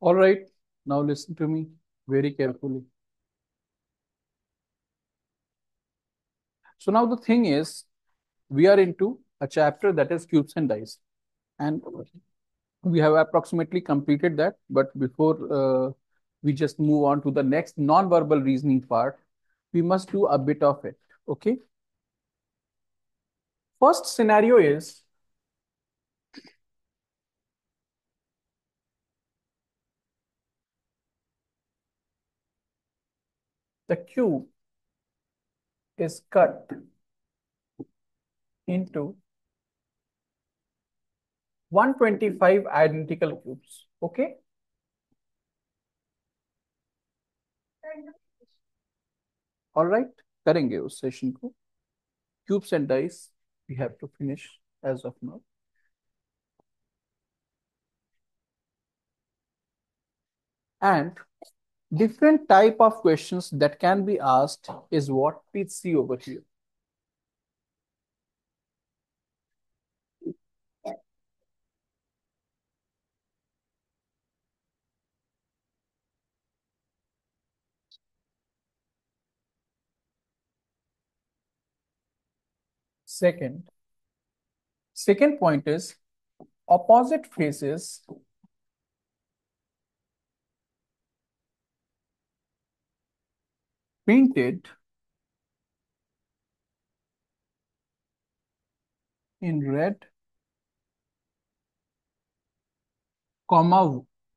All right, now listen to me very carefully. So now the thing is, we are into a chapter that is cubes and dice, and we have approximately completed that. But before uh, we just move on to the next non-verbal reasoning part, we must do a bit of it. Okay. First scenario is the cube is cut into 125 identical cubes. Okay. All right. करेंगे उस session को cubes and dice we have to finish as of now. And different type of questions that can be asked is what we see over here. Second, second point is opposite faces painted in red comma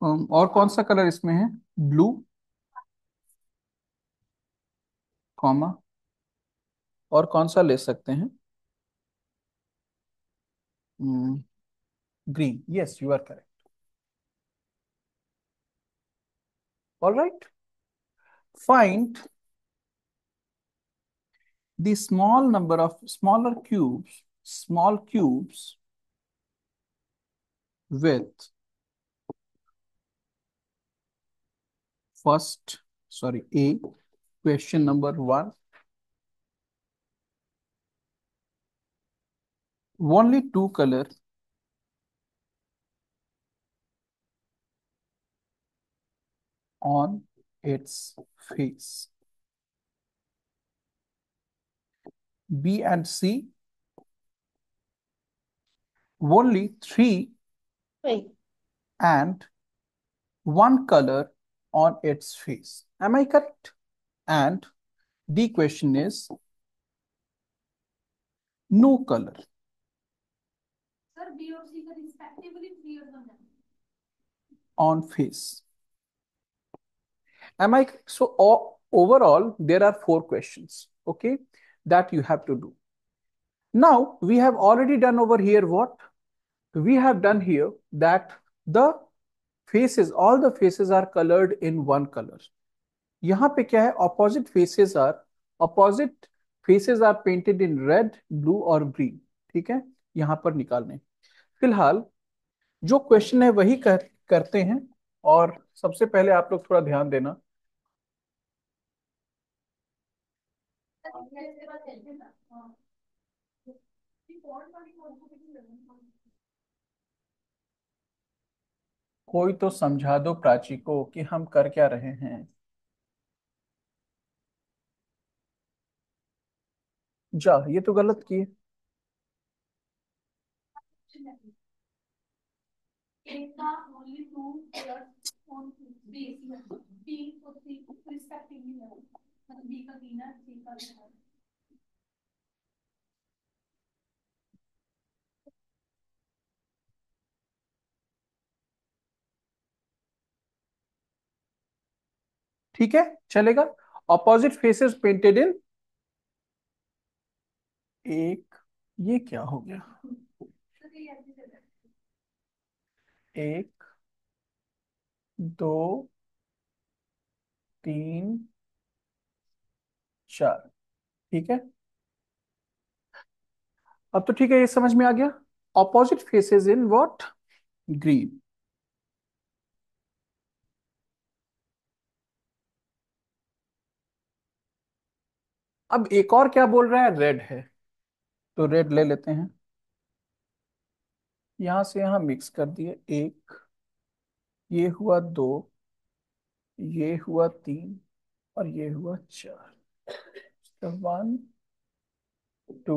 और कौन सा colour इसमें है blue comma और कौन सा ले सकते हैं green. Yes, you are correct. All right. Find the small number of smaller cubes, small cubes with first, sorry, A, question number one. Only two color on its face. B and C. Only three Wait. and one color on its face. Am I correct? And the question is no color. Sir, B or C respectively three or one. On face. Am I so overall there are four questions? Okay. That you have to do. Now we have already done over here what? We have done here that the faces, all the faces are colored in one color. यहाँ पे क्या है opposite faces are opposite faces are painted in red, blue और green. ठीक है यहाँ पर निकालने फ़िलहाल जो क्वेश्चन है वही कर, करते हैं और सबसे पहले आप लोग थोड़ा ध्यान देना Sir, इसके बाद चलते हैं. हाँ. ये कौन वाली कौन सी किसी लगन कोई तो समझा दो प्राची को कि हम कर क्या रहे हैं जा, ये तो गलत किए एक का B का है. ठीक है, चलेगा। ऑपोजिट फेसेस पेंटेड इन एक, ये क्या हो गया. एक, दो, तीन, चार, ठीक है? अब तो ठीक है, ये समझ में आ गया। Opposite faces in what green अब एक और क्या बोल रहा है? रेड है। तो रेड ले लेते हैं। यहाँ से यहाँ मिक्स कर दिए। एक, ये हुआ दो, ये हुआ तीन और ये हुआ चार। One two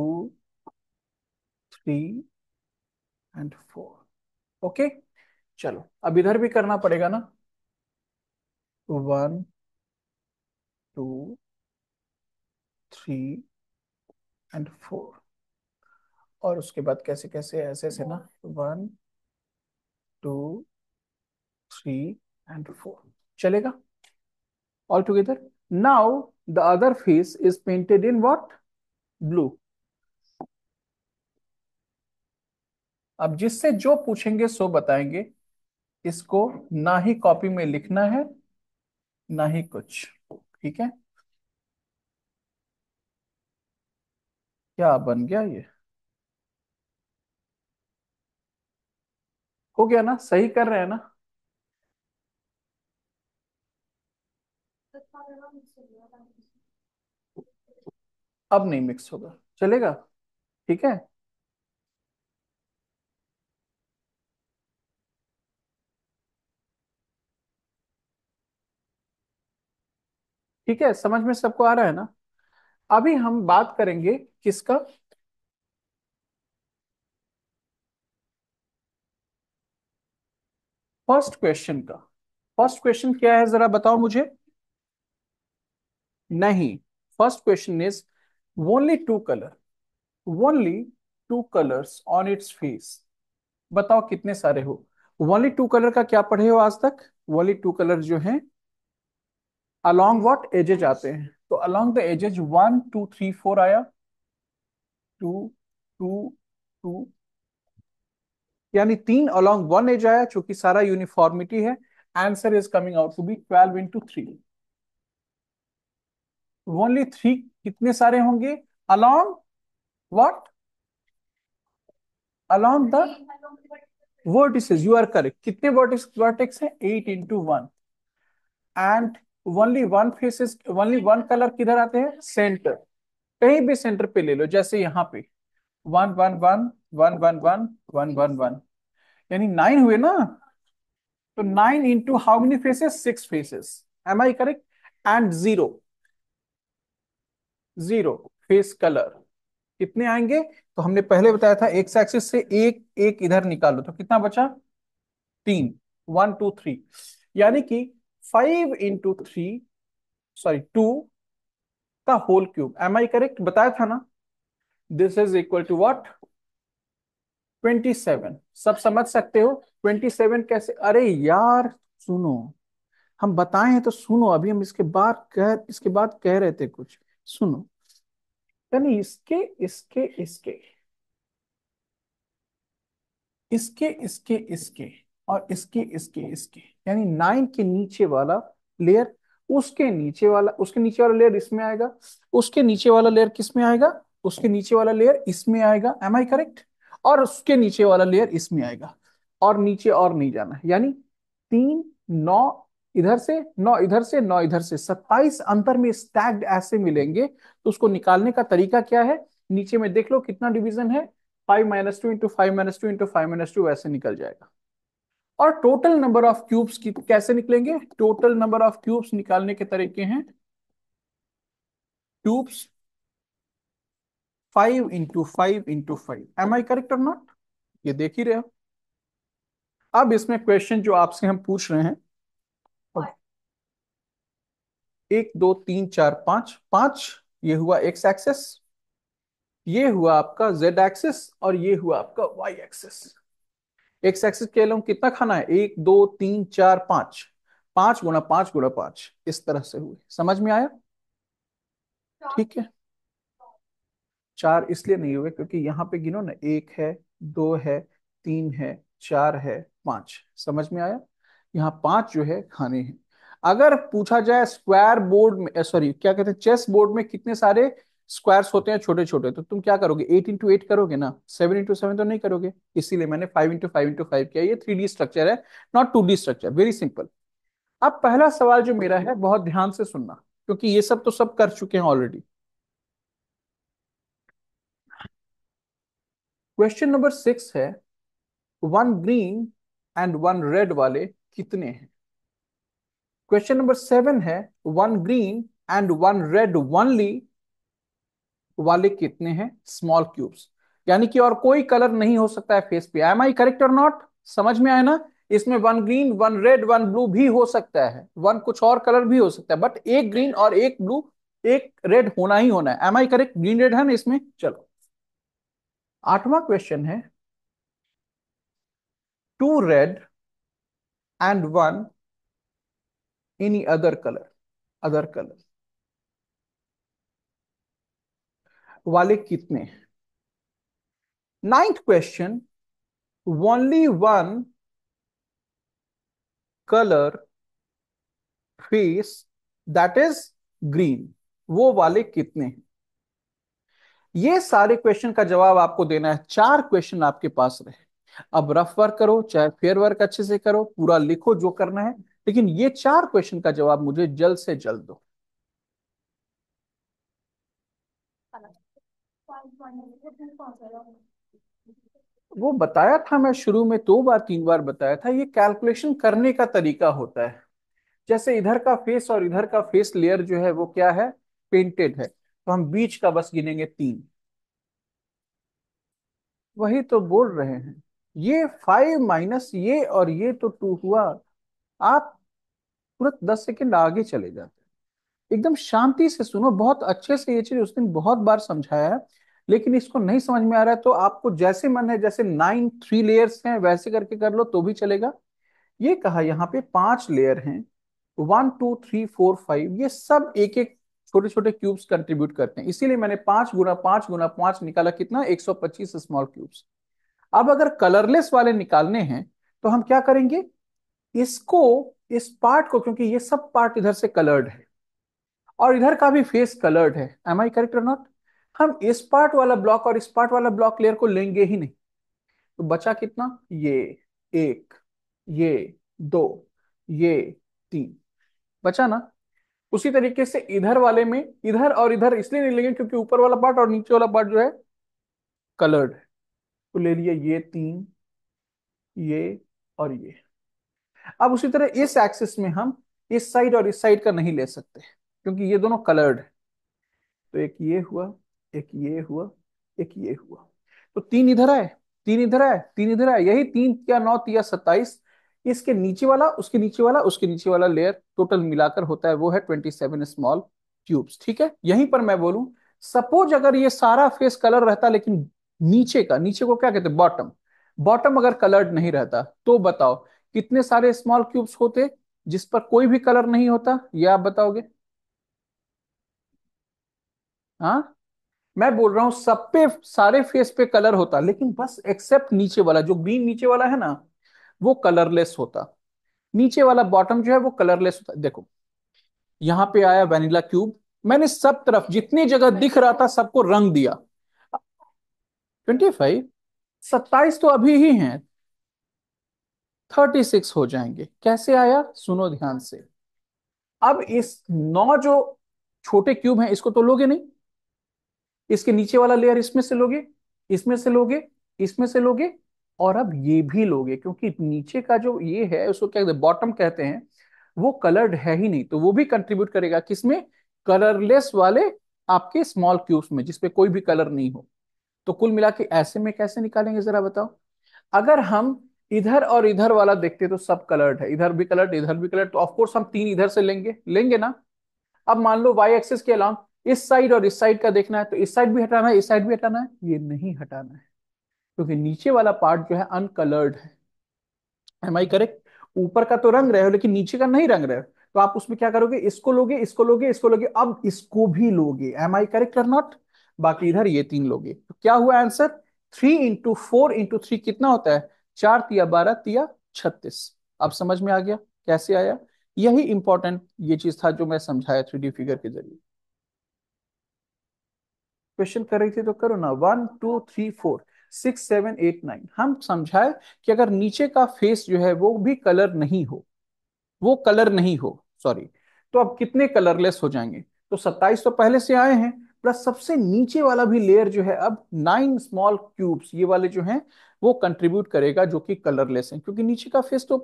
three and four okay चलो, अब इधर भी करना पड़ेगा ना। One two three and four और उसके बाद कैसे कैसे, ऐसे ऐसे ना? One two three and four चलेगा? All together now the other face is painted in what blue अब जिससे जो पूछेंगे, सो बताएँगे। इसको ना ही कॉपी में लिखना है, ना ही कुछ। ठीक है? क्या बन गया ये? हो गया ना? सही कर रहे हैं ना? अब नहीं मिक्स होगा। चलेगा? ठीक है? ठीक है? समझ में सबको आ रहा है ना? अभी हम बात करेंगे किसका? फ़र्स्ट क्वेश्चन का। फ़र्स्ट क्वेश्चन क्या है जरा बताओ मुझे। नहीं। First question is only two colour only two colours on its face बताओ कितने सारे हो। ओनली टू कलर का क्या पढ़े हो आज तक? ओनली टू कलर जो है अलोंग व्हाट एजेज आते हैं? तो along the edges one two three four आया। टू टू टू यानी तीन अलोंग वन एज आया चूँकि सारा यूनिफॉर्मिटी है। Answer is coming out to be twelve into three only three कितने सारे होंगे? Along what along the vertices you are correct कितने वर्टिस वर्टेक्स हैं? Eight into one and only one faces only one colour किधर आते हैं? Centre कहीं भी सेंटर पे ले लो, जैसे यहाँ पे। One one one one one one one one one यानी नाइन हुए ना? तो nine into how many faces six faces am I correct and zero zero face colour कितने आएँगे? तो हमने पहले बताया था एक्स एक्सिस से एक एक इधर निकालो तो कितना बचा? तीन. वन टू थ्री यानी कि five into three sorry two का whole cube am I correct बताया था ना? This is equal to what twenty seven सब समझ सकते हो? ट्वेंटी सेवन कैसे? अरे यार, सुनो। हम बताए हैं तो सुनो। अभी हम इसके बाद कह, इसके बाद कह रहे थे कुछ। सुनो। यानी इसके इसके इसके। इसके इसके इसके। और इसके इसके इसके। यानी नाइन के नीचे वाला लेयर उसके नीचे वाला, उसके नीचे वाला लेयर इसमें आएगा, उसके नीचे वाला लेयर किसमें आएगा? उसके नीचे वाला लेयर इसमें आएगा एम आई करेक्ट और उसके नीचे वाला लेयर इसमें आएगा, और नीचे और नहीं जाना यानी तीन, नौ, इधर से, नौ, इधर से, नौ, इधर से, सत्ताईस अंतर में स्टैग्ड ऐसे मिलेंगे तो उसको निकालने का तरीका क्या है? नीचे में देख लो कितना डिवीज़न है five minus two into five minus two into five minus two वैसे निकल जाएगा। और टोटल नंबर ऑफ़ क्यूब्स की कैसे निकलेंगे? टोटल नंबर ऑफ़ क्यूब्स निकालने के तरीके हैं। Cubes five into five into five am I correct और नॉट ये देख ही रहे हो। अब इसमें क्वेश्चन जो आपसे हम पूछ रहे हैं। एक दो तीन चार पाँच। पाँच ये हुआ एक्स एक्सेस ये हुआ आपका जेड एक्सेस और ये हुआ आपका वाई एक्सिस एक्स एक्सिस के लिए कितना खाना है? एक, दो, तीन, चार, पाँच। पाँच गुना पाँच गुना पाँच, इस तरह से हुए। समझ में आया? ठीक है। चार इसलिए नहीं हुए क्योंकि यहाँ पे गिनो ना, एक है, दो है, तीन है, चार है, पाँच। समझ में आया? यहाँ पाँच जो है, खाने हैं। अगर पूछा जाए स्क्वायर बोर्ड में सॉरी क्या कहते हैं? चेस बोर्ड में कितने सारे स्क्वायर्स होते हैं छोटे छोटे तो तुम क्या करोगे? एट इंटू एट करोगे ना? सेवन इंटू सेवन तो नहीं करोगे। इसीलिए मैंने five into five into five किया। ये थ्री डी स्ट्रक्चर है not two D structure very simple अब पहला सवाल जो मेरा है, बहुत ध्यान से सुनना, क्योंकि ये सब तो सब कर चुके हैं ऑलरेडी क्वेश्चन नंबर सिक्स है one green and one red वाले कितने हैं? क्वेश्चन नंबर सेवन है one green and one red only वाले कितने हैं? स्मॉल क्यूब्स यानी कि और कोई कलर नहीं हो सकता है फेस पे। एम आई करेक्ट और नॉट समझ में आया ना? इसमें one green one red one blue भी हो सकता है। वन कुछ और कलर भी हो सकता है। बट एक ग्रीन और एक ब्लू एक रेड होना ही होना है। Am I correct green red है ना इसमें? चलो। आठवां क्वेश्चन है। Two red and one any other colour other colour वाले कितने? Ninth question only one colour face that is green वो वाले कितने हैं? ये सारे क्वेश्चन का जवाब आपको देना है। चार क्वेश्चन आपके पास रहे। अब रफ वर्क करो, चाहे फेयर वर्क अच्छे से करो, पूरा लिखो जो करना है। लेकिन ये चार क्वेश्चन का जवाब मुझे जल्द से जल्द दो। वो बताया था मैं शुरू में, दो बार, तीन बार बताया था, ये कैलकुलेशन करने का तरीका होता है। जैसे इधर का फेस और इधर का फेस लेयर जो है, वो क्या है? पेंटेड है। तो हम बीच का बस गिनेंगे तीन। वही तो बोल रहे हैं। ये फाइव माइनस ये और ये तो टू हुआ। आप तुरंत दस सेकेंड आगे चले जाते एकदम शांति से सुनो, बहुत अच्छे से ये चीज़ उस दिन बहुत बार समझाया है। लेकिन इसको नहीं समझ में आ रहा है तो आपको जैसे मन है, जैसे नाइन थ्री लेयर्स हैं, वैसे करके कर लो तो भी चलेगा। ये कहा, यहाँ पे पाँच लेयर हैं one two three four five ये सब एक एक छोटे छोटे क्यूब्स कंट्रीब्यूट करते हैं। इसीलिए मैंने पाँच गुना पाँच गुना पाँच निकाला कितना? 125 स्मॉल क्यूब्स अब अगर कलरलेस वाले निकालने हैं तो हम क्या करेंगे? इसको, इस पार्ट को, क्योंकि ये सब पार्ट इधर से कलर्ड है, और इधर का भी फेस कलर्ड है। एम आई करेक्ट नॉट हम इस पार्ट वाला ब्लॉक और इस पार्ट वाला ब्लॉक लेयर को लेंगे ही नहीं। तो बचा कितना? ये एक, ये दो, ये तीन। बचा ना? उसी तरीके से इधर वाले में, इधर और इधर इसलिए नहीं लेंगे क्योंकि ऊपर वाला पार्ट और नीचे वाला पार्ट जो है कलर्ड है। तो ले लिया ये तीन, ये और ये। अब उसी तरह इस एक्सिस में हम इस साइड और इस साइड का नहीं ले सकते, क्योंकि ये दोनों कलर्ड है। तो एक ये हुआ एक ये हुआ, एक ये हुआ। तो तीन इधर आए, तीन इधर आए, तीन इधर आए, यही तीन या नौ या सत्ताईस, इसके नीचे वाला, उसके नीचे वाला, उसके नीचे वाला लेयर टोटल मिलाकर होता है, वो है ट्वेंटी सेवन स्मॉल ट्यूब्स ठीक है? यहीं पर मैं बोलूँ सपोज़ अगर ये सारा फेस कलर रहता, लेकिन नीचे का, नीचे को क्या कहते हैं? बॉटम बॉटम अगर कलर्ड नहीं रहता तो बताओ, कितने सारे स्मॉल क्यूब्स होते, जिस पर कोई भी कलर नहीं होता, ये आप बताओगे? हाँ? मैं बोल रहा हूँ सब पे सारे फेस पे कलर होता लेकिन बस एक्सेप्ट नीचे वाला जो ग्रीन नीचे वाला है ना वो कलरलेस होता। नीचे वाला बॉटम जो है वो कलरलेस होता। देखो यहाँ पे आया वेनिला क्यूब मैंने सब तरफ़ जितनी जगह दिख रहा था सबको रंग दिया। ट्वेंटी फाइव सत्ताईस तो अभी ही हैं। थर्टी सिक्स हो जाएँगे। कैसे आया? सुनो ध्यान से। अब इस नौ जो छोटे क्यूब हैं इसको तो लोगे नहीं। इसके नीचे वाला लेयर इसमें से लोगे, इसमें से लोगे, इसमें से लोगे और अब ये भी लोगे, क्योंकि नीचे का जो ये है, उसको क्या बॉटम कहते हैं, वो कलर्ड है ही नहीं तो वो भी कंट्रीब्यूट करेगा किसमें? कलरलेस वाले आपके स्मॉल क्यूब्स में, जिसपे कोई भी कलर नहीं हो। तो कुल मिला के ऐसे में कैसे निकालेंगे, जरा बताओ। अगर हम इधर और इधर वाला देखते तो सब कलर्ड है, इधर भी कलर्ड इधर भी कलर्ड तो ऑफकोर्स हम तीन इधर से लेंगे लेंगे ना। अब मान लो वाई एक्सिस के अलावा इस साइड और इस साइड का देखना है तो इस साइड भी हटाना है, इस साइड भी हटाना है, ये नहीं हटाना है। क्योंकि नीचे वाला पार्ट जो है अनकलर्ड है। एम आई करेक्ट ऊपर का तो रंग रहे हो, लेकिन नीचे का नहीं रंग रहे हो। तो आप उसमें क्या करोगे? इसको लोगे इसको लोगे इसको लोगे, अब इसको भी लोगे। एम आई करेक्ट और नॉट बाकी इधर ये तीन लोगे। तो क्या हुआ answer three into four into three कितना होता है? चार तिया बारह, तिया छत्तीस। अब समझ में आ गया? कैसे आया? यही इंपॉर्टेंट ये चीज़ था जो मैं समझाया थ्री डी फिगर के ज़रिए। क्वेश्चन कर रही थी तो करो ना। One two three four six seven eight nine हम समझाए कि अगर नीचे का फेस जो है वो भी कलर नहीं हो, वो कलर नहीं हो सॉरी तो अब कितने कलरलेस हो जाएँगे? तो सत्ताईस तो पहले से आए हैं प्लस सबसे नीचे वाला भी लेयर जो है, अब नाइन स्मॉल क्यूब्स ये वाले जो हैं, वो कंट्रीब्यूट करेगा जो कि कलरलेस है। क्योंकि नीचे का फेस तो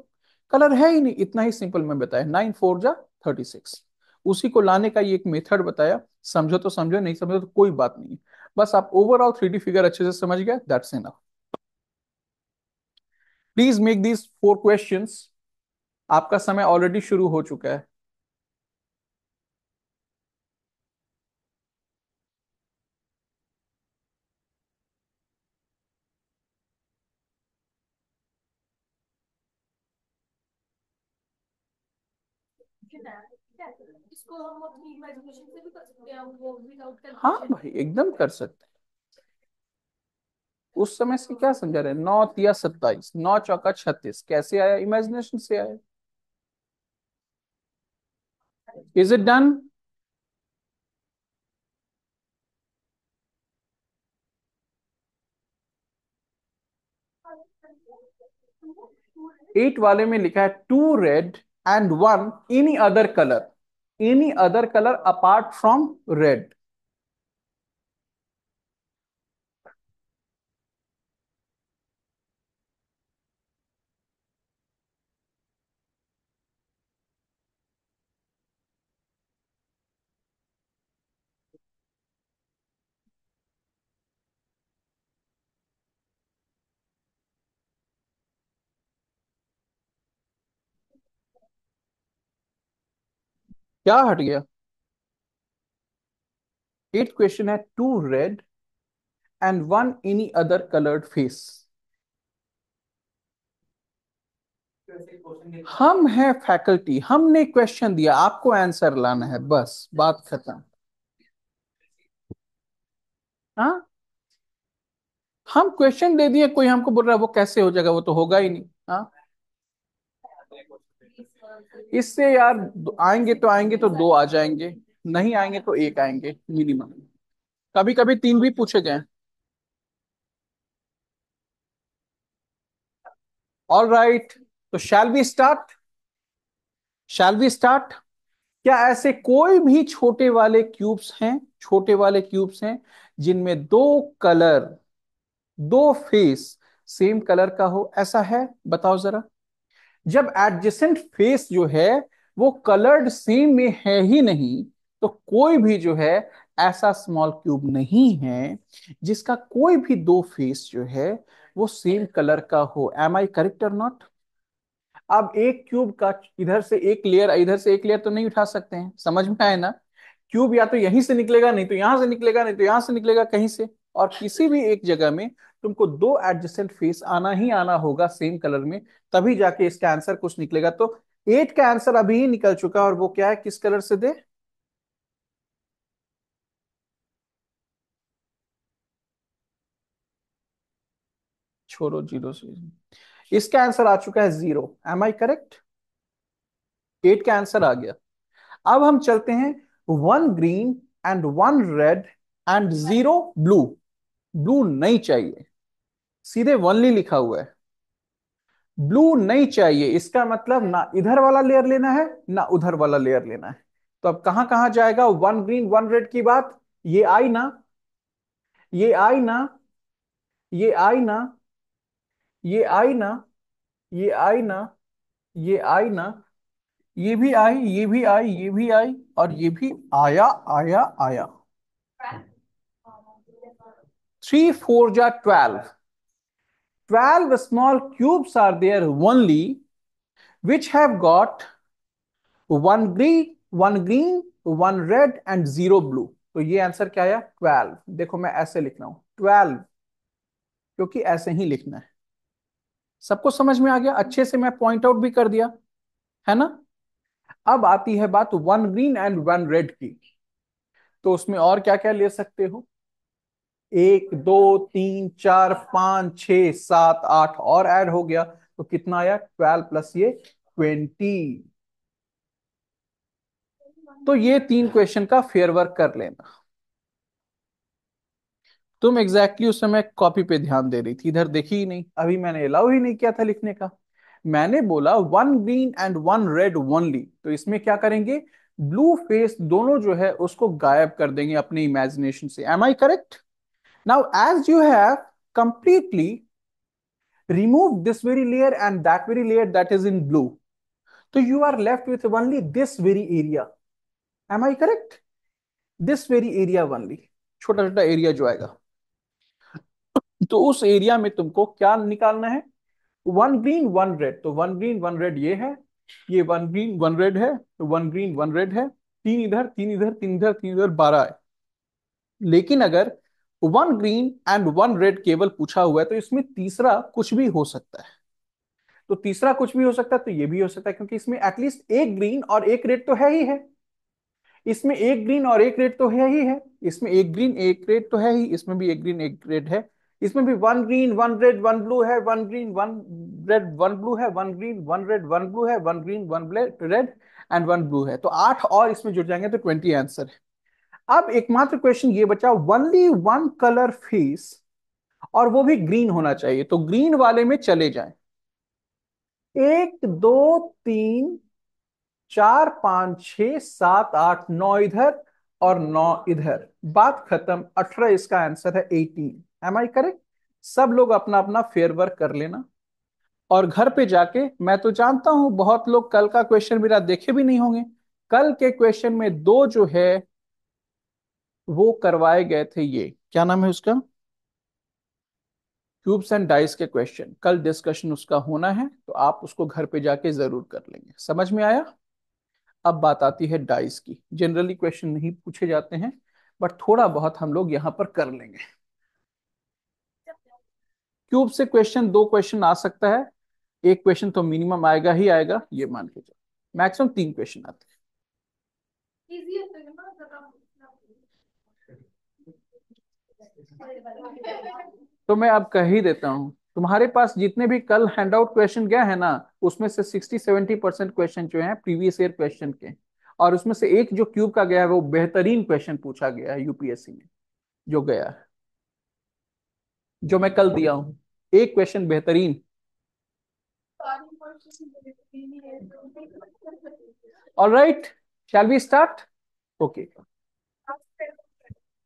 कलर है ही नहीं, इतना ही सिंपल मैं बताया। नाइन फोर जा थर्टी सिक्स उसी को लाने का ये एक मेथड बताया, समझो तो समझो, नहीं समझो तो कोई बात नहीं बस आप ओवरऑल थ्री फिगर अच्छे से समझ गए that's enough please make these four questions आपका समय ऑलरेडी शुरू हो चुका है। हैं हाँ भाई, एकदम कर सकते हैं। उस समय से क्या समझा रहे नौ, तिया, सत्ताईस। नौ, चौका, छत्तीस। कैसे आया? इमेजिनेशन से आया। इज़ इट डन एट वाले में लिखा है two red and one any other colour any other colour apart from red क्या हट गया? एट क्वेश्चन है two red and one any other coloured face हम हैं फैकल्टी हमने क्वेश्चन दिया, आपको आंसर लाना है, बस, बात खत्म। हाँ? हम क्वेश्चन दे दिए, कोई हमको बोल रहा है, वो कैसे हो जाएगा, वो तो होगा ही नहीं हाँ? इससे यार आएँगे तो आएँगे तो दो आ जाएँगे, नहीं आएँगे तो एक आएँगे मिनिमम कभी कभी तीन भी पूछे गए ऑल राइट तो shall we start shall we start क्या ऐसे कोई भी छोटे वाले क्यूब्स हैं, छोटे वाले क्यूब्स हैं, जिनमें दो कलर दो फेस सेम कलर का हो, ऐसा है? बताओ जरा। जब एडजेसेंट फेस जो है, वो कलर्ड सेम में है ही नहीं तो कोई भी जो है, ऐसा स्मॉल क्यूब नहीं है, जिसका कोई भी दो फेस जो है, वो सेम कलर का हो. एम आई करेक्ट और नॉट अब एक क्यूब का इधर से एक लेयर इधर से एक लेयर तो नहीं उठा सकते हैं. समझ में आए ना? क्यूब या तो यहीं से निकलेगा, नहीं तो यहाँ से निकलेगा, नहीं तो यहाँ से निकलेगा कहीं से. और किसी भी एक जगह में तुमको दो एडजस्टेंट फेस आना ही आना होगा सेम कलर में, तभी जाके इसका आंसर कुछ निकलेगा। तो एट का आंसर अभी ही निकल चुका और वो क्या है, किस कलर से दे? छोड़ो ज़ीरो से। इसका आंसर आ चुका है zero am I correct eight का आंसर आ गया। अब हम चलते हैं one green and one red and zero blue blue नहीं चाहिए। सीधे वनली लिखा हुआ है। ब्लू नहीं चाहिए इसका मतलब ना इधर वाला लेयर लेना है ना उधर वाला लेयर लेना है। तो अब कहाँ कहाँ जाएगा? वन ग्रीन वन रेड की बात ये आई ना ये आई ना ये आई ना ये आई ना ये आई ना ये आई ना ये भी आई ये भी आई ये भी आई और ये भी आया आया आया। थ्री फोर जा twelve twelve small cubes are there only which have got one green one green one red and zero blue तो ये आंसर क्या आया? ट्वेल्व देखो मैं ऐसे लिख रहा हूँ. ट्वेल्व क्योंकि ऐसे ही लिखना है। सबको समझ में आ गया? अच्छे से मैं पॉइंट आउट भी कर दिया। है ना? अब आती है बात one green and one red की। तो उसमें और क्या क्या ले सकते हो? एक, दो, तीन, चार, पाँच छ सात, आठ और ऐड हो गया तो कितना आया? ट्वेल्व प्लस ये ट्वेंटी। तो ये तीन क्वेश्चन का फेयर वर्क कर लेना। तुम एग्जैक्टली exactly उस समय कॉपी पे ध्यान दे रही थी, इधर देखी ही नहीं। अभी मैंने अलाउ ही नहीं किया था लिखने का। मैंने बोला one green and one red only तो इसमें क्या करेंगे? ब्लू फेस दोनों जो है उसको गायब कर देंगे अपने इमेजिनेशन से। Am I correct now as you have completely remove this very layer and that very layer that is in blue, so you are left with only this very area. Am i correct? This very area only, छोटा छोटा area जो आएगा। तो उस area में तुमको क्या निकालना है? वन ग्रीन वन रेड तो वन ग्रीन वन रेड ये है, ये वन ग्रीन वन रेड है तो वन ग्रीन वन रेड है। तीन इधर तीन इधर तीन इधर तीन इधर, बारह है। लेकिन अगर one green and one red केवल पूछा हुआ है तो इसमें तीसरा कुछ भी हो सकता है। तो तीसरा कुछ भी हो सकता है तो ये भी हो सकता है, क्योंकि इसमें एटलीस्ट एक ग्रीन और एक रेड तो है ही है। इसमें एक ग्रीन और एक रेड तो है ही है। इसमें एक ग्रीन एक रेड तो है ही। इसमें भी एक ग्रीन एक रेड है। इसमें भी one green one red one blue है। One green one red one blue है। One green one red one blue है। One green one red and one blue है। तो आठ और इसमें जुड़ जाएँगे तो ट्वेंटी आंसर है। अब एकमात्र क्वेश्चन ये बचा ओनली वन कलर फेस और वो भी ग्रीन होना चाहिए तो ग्रीन वाले में चले जाएँ। एक, दो, तीन, चार, पाँच छ सात, आठ, नौ इधर और नौ इधर। बात खत्म। अठारह इसका आंसर है एटीन एम आई करेक्ट सब लोग अपना अपना फेयर वर्क कर लेना। और घर पे जाके, मैं तो जानता हूँ, बहुत लोग कल का क्वेश्चन मेरा देखे भी नहीं होंगे। कल के क्वेश्चन में दो जो है वो करवाए गए थे ये। क्या नाम है उसका? क्यूब्स एंड डाइस के क्वेश्चन कल डिस्कशन उसका होना है तो आप उसको घर पे जाके ज़रूर कर लेंगे। समझ में आया? अब बात आती है डाइस की। जनरली क्वेश्चन नहीं पूछे जाते हैं बट थोड़ा बहुत हम लोग यहाँ पर कर लेंगे। क्यूब से क्वेश्चन दो क्वेश्चन आ सकता है। एक क्वेश्चन तो मिनिमम आएगा ही आएगा, ये मान के चलो। मैक्सिमम तीन क्वेश्चन आते हैं। तो मैं अब कह ही देता हूँ, तुम्हारे पास जितने भी कल हैंडआउट क्वेश्चन गया है ना, उसमें से सिक्सटी सेवेंटी परसेंट क्वेश्चन जो है प्रीवियस ईयर क्वेश्चन के, और उसमें से एक जो क्यूब का गया है, वो बेहतरीन क्वेश्चन पूछा गया है यूपीएससी में, जो गया है, जो मैं कल दिया हूँ। एक क्वेश्चन बेहतरीन। All right shall we start okay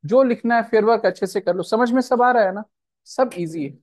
जो लिखना है फेयर वर्क अच्छे से कर लो। समझ में सब आ रहा है ना? सब इजी है।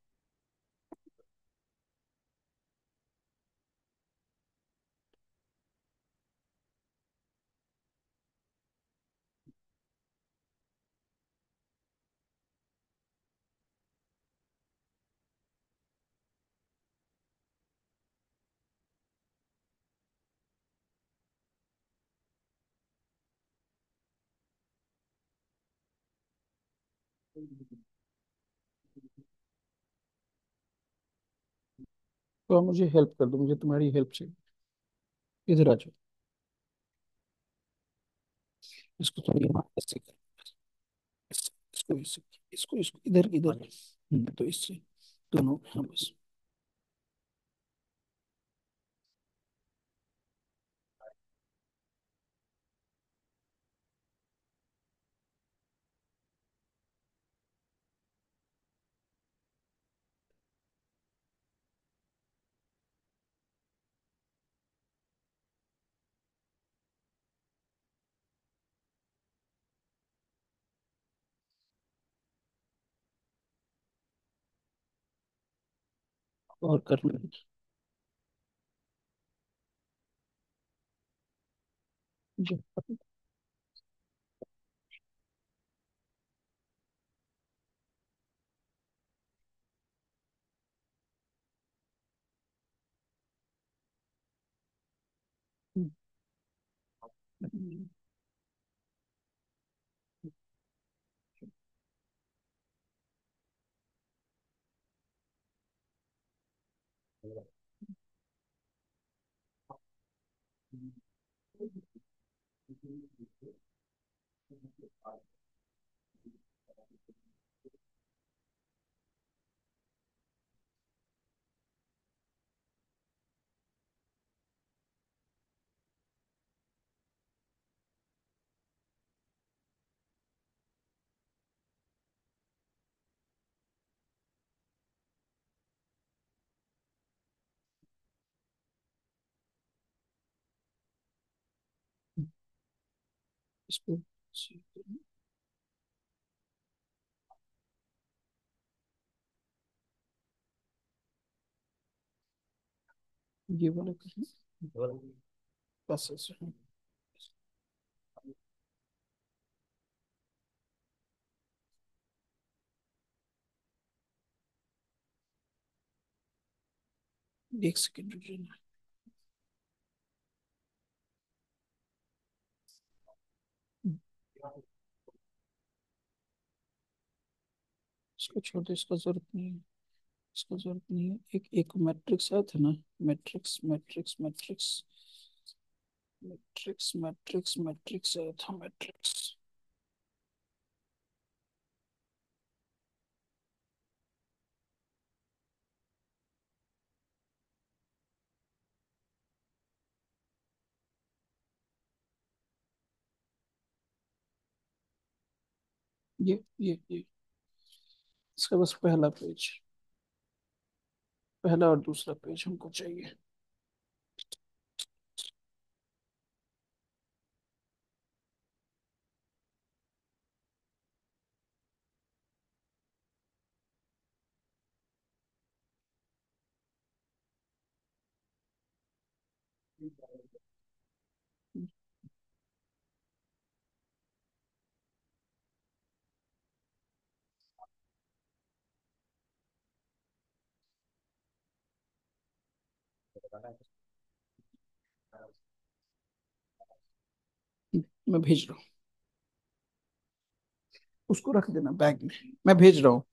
तो मुझे हेल्प कर दो, मुझे तुम्हारी हेल्प चाहिए। इधर आ जाओ। इसको थोड़ी ऐसे इसको इसको इसको इधर इधर। तो इससे दोनों हम बस। और करना जी। हम्म, Thank you. इसको ये वाला बस एक सेकेंड रुकिए इसको इसको इसका ज़रूरत नहीं है। इसका ज़रूरत नहीं है। एक एक मैट्रिक्स आया था ना? Matrix matrix matrix. Matrix matrix matrix आया था, मैट्रिक्स। ये ये ये इसका बस पहला पेज पहला और दूसरा पेज हमको चाहिए। मैं भेज रहा हूँ। उसको रख देना बैग में। मैं भेज रहा हूँ।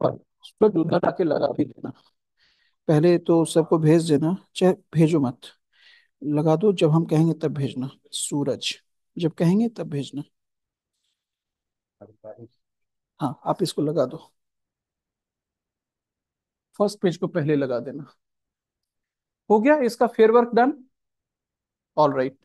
उस पर हटा लगा भी देना। पहले तो सबको भेज देना। चाहे, भेजो मत। लगा दो, जब हम कहेंगे तब भेजना। सूरज, जब कहेंगे तब भेजना। हाँ आप इसको लगा दो। फ़र्स्ट पेज को पहले लगा देना। हो गया, इसका fair work done. All right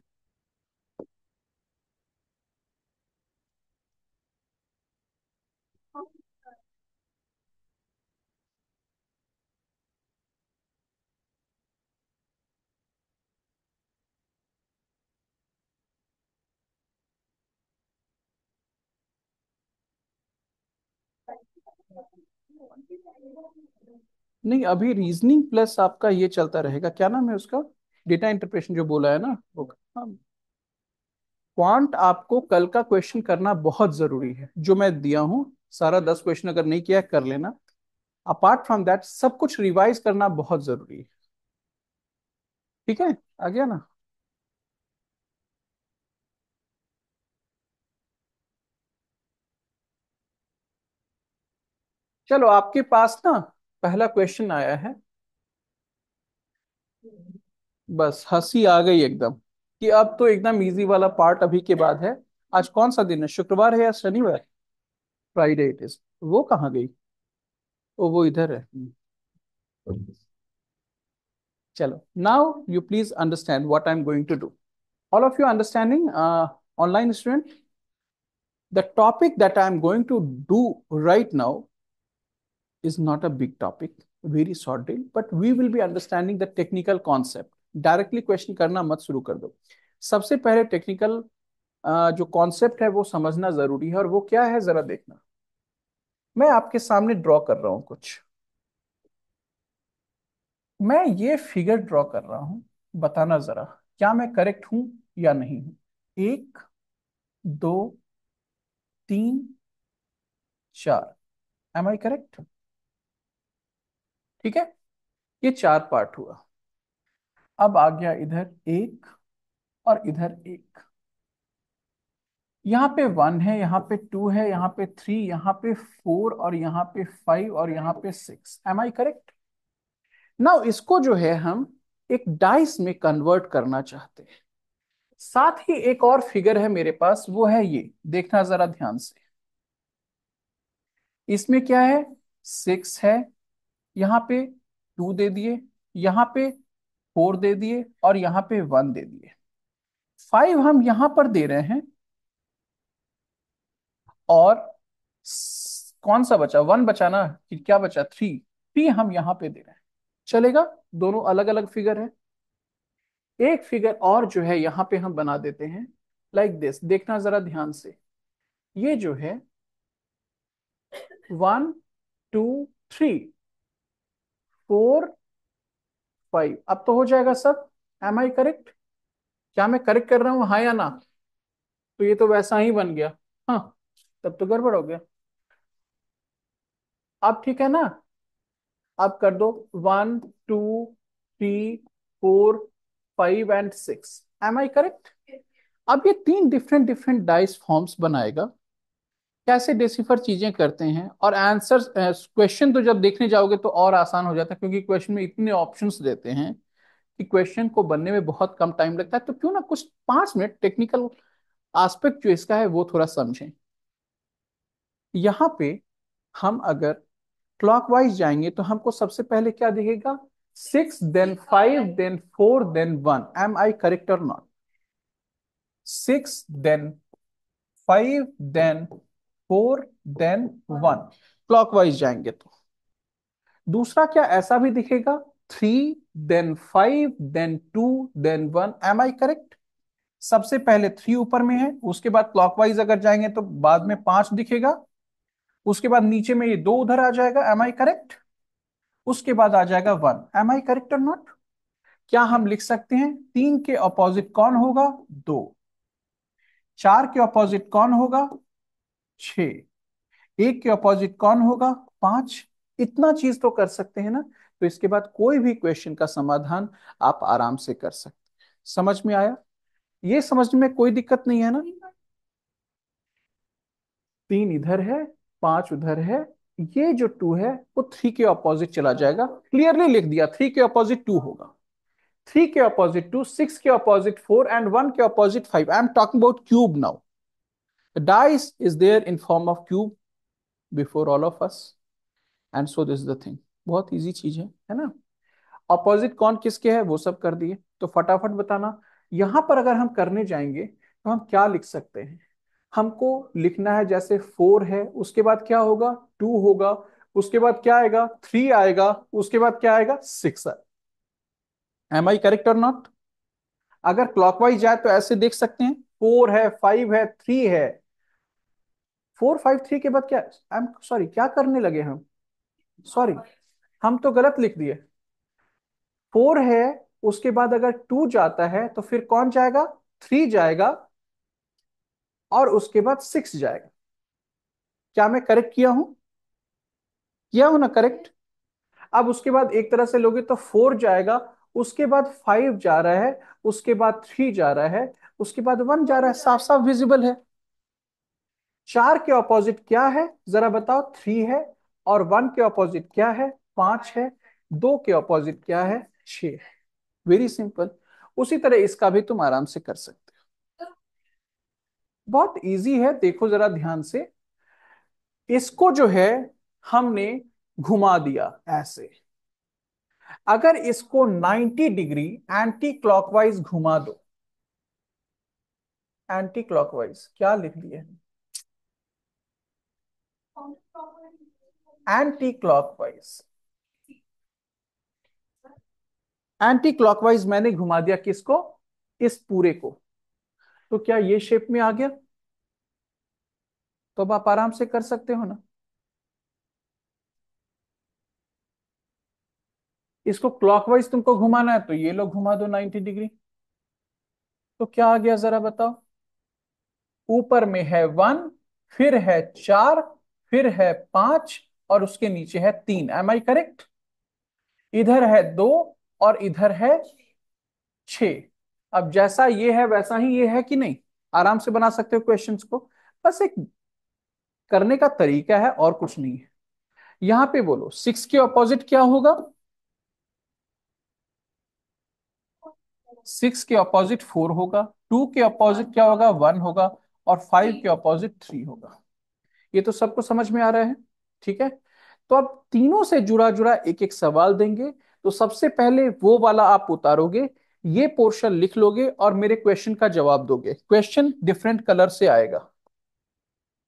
नहीं, अभी रीजनिंग प्लस आपका ये चलता रहेगा। क्या नाम है उसका? डेटा इंटरप्रेशन जो बोला है ना, वो क्वांट आपको कल का क्वेश्चन करना बहुत ज़रूरी है। जो मैं दिया हूँ, सारा दस क्वेश्चन अगर नहीं किया कर लेना। अपार्ट फ्रॉम दैट सब कुछ रिवाइज करना बहुत ज़रूरी है। ठीक है? आ गया ना चलो, आपके पास ना पहला क्वेश्चन आया है। बस, हँसी आ गई एकदम कि अब तो एकदम इजी वाला पार्ट अभी के बाद है। आज कौन सा दिन है, शुक्रवार है या शनिवार? फ्राइडे इट इज़ वो कहाँ गई? ओ, वो इधर है। चलो now you please understand what I am going to do all of you understanding online student the topic that I am going to do right now is not a big topic, very short deal, but we will be understanding the technical concept. Directly question करना मत शुरू कर दो। सबसे पहले technical जो concept है वो समझना ज़रूरी है और वो क्या है जरा देखना। मैं आपके सामने ड्रॉ कर रहा हूँ कुछ। मैं ये फिगर ड्रॉ कर रहा हूँ, बताना जरा, क्या मैं करेक्ट हूँ या नहीं हूँ? एक, दो, तीन, चार। एम आई करेक्ट ठीक है? ये चार पार्ट हुआ। अब आ गया इधर एक और इधर एक। यहाँ पे वन है, यहाँ पे टू है, यहाँ पे थ्री यहाँ पे फोर और यहाँ पे फाइव और यहाँ पे six am I correct now इसको जो है हम एक डाइस में कन्वर्ट करना चाहते हैं। साथ ही एक और फिगर है मेरे पास, वो है ये। देखना जरा ध्यान से। इसमें क्या है? सिक्स है यहाँ पे टू दे दिए, यहाँ पे फोर दे दिए और यहाँ पे वन दे दिए। फाइव हम यहाँ पर दे रहे हैं और कौन सा बचा? वन बचा ना? कि क्या बचा? थ्री। थ्री हम यहाँ पे दे रहे हैं। चलेगा? दोनों अलग अलग फिगर है। एक फिगर और जो है यहाँ पे हम बना देते हैं। लाइक like दिस देखना जरा ध्यान से। ये जो है one two three four five. अब तो हो जाएगा सब। एम आई करेक्ट क्या मैं करेक्ट कर रहा हूँ? हाँ या ना? तो ये तो वैसा ही बन गया। हाँ तब तो गड़बड़ हो गया। अब ठीक है ना? अब कर दो। One two three four five and six am I correct अब ये तीन डिफरेंट डिफरेंट डाइस फॉर्म्स बनाएगा। कैसे डेसिफर चीज़ें करते हैं? और आंसर क्वेश्चन तो जब देखने जाओगे तो और आसान हो जाता है, क्योंकि क्वेश्चन में इतने ऑप्शंस देते हैं कि क्वेश्चन को बनने में बहुत कम टाइम लगता है। तो क्यों ना कुछ पाँच मिनट टेक्निकल एस्पेक्ट जो इसका है, वो थोड़ा समझें। यहाँ पे हम अगर क्लॉकवाइज जाएँगे तो हमको सबसे पहले क्या दिखेगा? Six then five then four then one am I correct और not six then five then four then one. Clockwise जाएँगे तो। दूसरा क्या ऐसा भी दिखेगा? Three then five then two then one. Am I correct सबसे पहले थ्री ऊपर में है, उसके बाद क्लॉकवाइज अगर जाएँगे तो बाद में पाँच दिखेगा। उसके बाद नीचे में ये दो उधर आ जाएगा। एम आई करेक्ट उसके बाद आ जाएगा वन। एम आई करेक्ट और नॉट क्या हम लिख सकते हैं? तीन के अपोजिट कौन होगा? दो। चार के अपोजिट कौन होगा? छ एक के अपोजिट कौन होगा? पाँच। इतना चीज़ तो कर सकते हैं ना? तो इसके बाद कोई भी क्वेश्चन का समाधान आप आराम से कर सकते समझ में आया? ये समझने में कोई दिक्कत नहीं है ना? तीन इधर है, पाँच उधर है। ये जो टू है, वो थ्री के ऑपोजिट चला जाएगा। क्लियरली लिख दिया थ्री के ऑपोजिट टू होगा। थ्री के ऑपोजिट टू सिक्स के ऑपोजिट फोर एंड वन के opposite five I am talking about cube now dice is there in form of cube before all of us and so this the thing बहुत easy चीज़ है है ना? Opposite कौन किसके है, वो सब कर दिए। तो फटाफट बताना, यहाँ पर अगर हम करने जाएँगे तो हम क्या लिख सकते हैं? हमको लिखना है जैसे फोर है, उसके बाद क्या होगा? टू होगा, उसके बाद क्या आएगा? थ्री आएगा, उसके बाद क्या आएगा? सिक्स एम आई करेक्ट और नॉट अगर क्लॉकवाइज जाए तो ऐसे देख सकते हैं फोर है फाइव है थ्री है। फोर फाइव थ्री के बाद क्या आई एम सॉरी क्या करने लगे हम? सॉरी हम तो गलत लिख दिए। फोर है, उसके बाद अगर टू जाता है तो फिर कौन जाएगा? थ्री जाएगा, और उसके बाद सिक्स जाएगा। क्या मैं करेक्ट किया हूँ? किया हूँ ना करेक्ट अब उसके बाद एक तरह से लोगे तो फोर जाएगा, उसके बाद फाइव जा रहा है, उसके बाद थ्री जा रहा है, उसके बाद वन जा रहा है साफ़ साफ़ विजिबल है। चार के ऑपोजिट क्या है? जरा बताओ थ्री है और वन के ऑपोजिट क्या है? पाँच है। दो के ऑपोजिट क्या है? छ वेरी सिंपल उसी तरह इसका भी तुम आराम से कर सकते हो। बहुत इजी है, देखो जरा ध्यान से। इसको जो है, हमने घुमा दिया ऐसे। अगर इसको 90 डिग्री एंटी क्लॉकवाइज घुमा दो। एंटी क्लॉकवाइज क्या लिख दिए एंटी क्लॉकवाइज एंटी क्लॉकवाइज मैंने घुमा दिया किसको? इस पूरे को। तो क्या ये शेप में आ गया? तो अब आप आराम से कर सकते हो ना। इसको क्लॉकवाइज तुमको घुमाना है तो ये लोग घुमा दो 90 डिग्री। तो क्या आ गया जरा बताओ। ऊपर में है वन, फिर है चार, फिर है पाँच और उसके नीचे है तीन। एम आई करेक्ट इधर है दो और इधर है छ अब जैसा ये है, वैसा ही ये है कि नहीं? आराम से बना सकते हो क्वेश्चंस को। बस एक करने का तरीका है, और कुछ नहीं है। यहाँ पे बोलो सिक्स के ऑपोजिट क्या होगा? सिक्स के ऑपोजिट फोर होगा टू के ऑपोजिट क्या होगा? वन होगा, और फाइव के ऑपोजिट थ्री होगा। ये तो सबको समझ में आ रहा है? ठीक है? तो अब तीनों से जुड़ा जुड़ा एक एक सवाल देंगे। तो सबसे पहले वो वाला आप उतारोगे, ये पोर्शन लिख लोगे और मेरे क्वेश्चन का जवाब दोगे। क्वेश्चन डिफरेंट कलर से आएगा।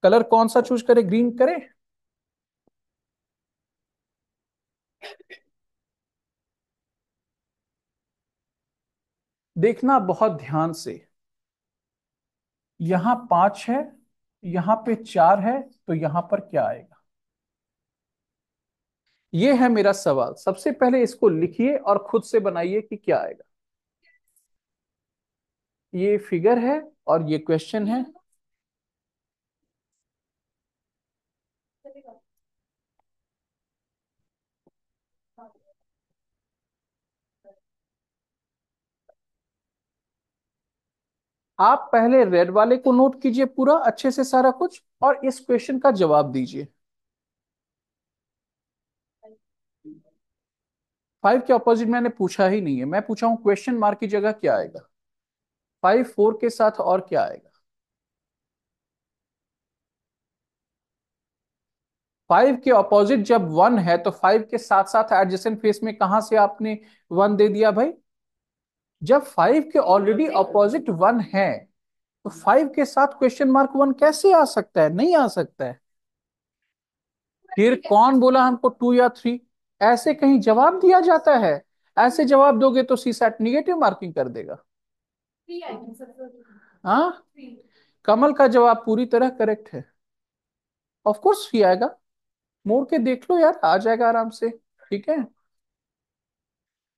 कलर कौन सा चूज़ करे? ग्रीन करे? देखना बहुत ध्यान से। यहाँ पाँच है, यहाँ पे चार है तो यहाँ पर क्या आएगा? ये है मेरा सवाल। सबसे पहले इसको लिखिए और खुद से बनाइए कि क्या आएगा। ये फिगर है और ये क्वेश्चन है। आप पहले रेड वाले को नोट कीजिए पूरा, अच्छे से सारा कुछ, और इस क्वेश्चन का जवाब दीजिए। फाइव के ऑपोजिट मैंने पूछा ही नहीं है। मैं पूछा हूँ क्वेश्चन मार्क की जगह क्या आएगा? फाइव फोर के साथ और क्या आएगा? फाइव के ऑपोजिट जब वन है तो फाइव के साथ साथ एडजेसेंट फेस में कहाँ से आपने वन दे दिया भाई? जब फाइव के ऑलरेडी ऑपोजिट वन है तो फाइव के साथ क्वेश्चन मार्क वन कैसे आ सकता है? नहीं आ सकता है। फिर कौन बोला हमको टू या थ्री ऐसे कहीं जवाब दिया जाता है? ऐसे जवाब दोगे तो सी सेट निगेटिव मार्किंग कर देगा। हाँ? कमल का जवाब पूरी तरह करेक्ट है। ऑफ़ कोर्स फ्री आएगा। मोड़ के देख लो यार, आ जाएगा आराम से। ठीक है?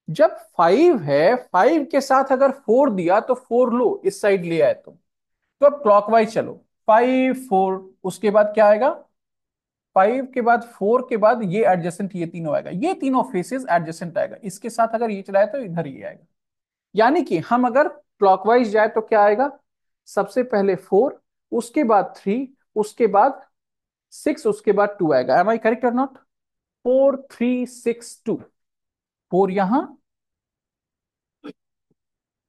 जब फाइव है फाइव के साथ अगर फोर दिया तो फोर लो, इस साइड ले आए तुम। तो अब क्लॉकवाइज चलो। फाइव फोर उसके बाद क्या आएगा? फाइव के बाद फोर के बाद ये एडजस्टेंट ये तीनों आएगा। ये तीनों फेसेस एडजस्टेंट आएगा। इसके साथ अगर ये चलाए तो इधर ये आएगा। यानी कि हम अगर क्लॉकवाइज जाए तो क्या आएगा? सबसे पहले फोर उसके बाद थ्री उसके बाद सिक्स उसके बाद टू आएगा। एम आई करेक्ट और not four three six two four यहाँ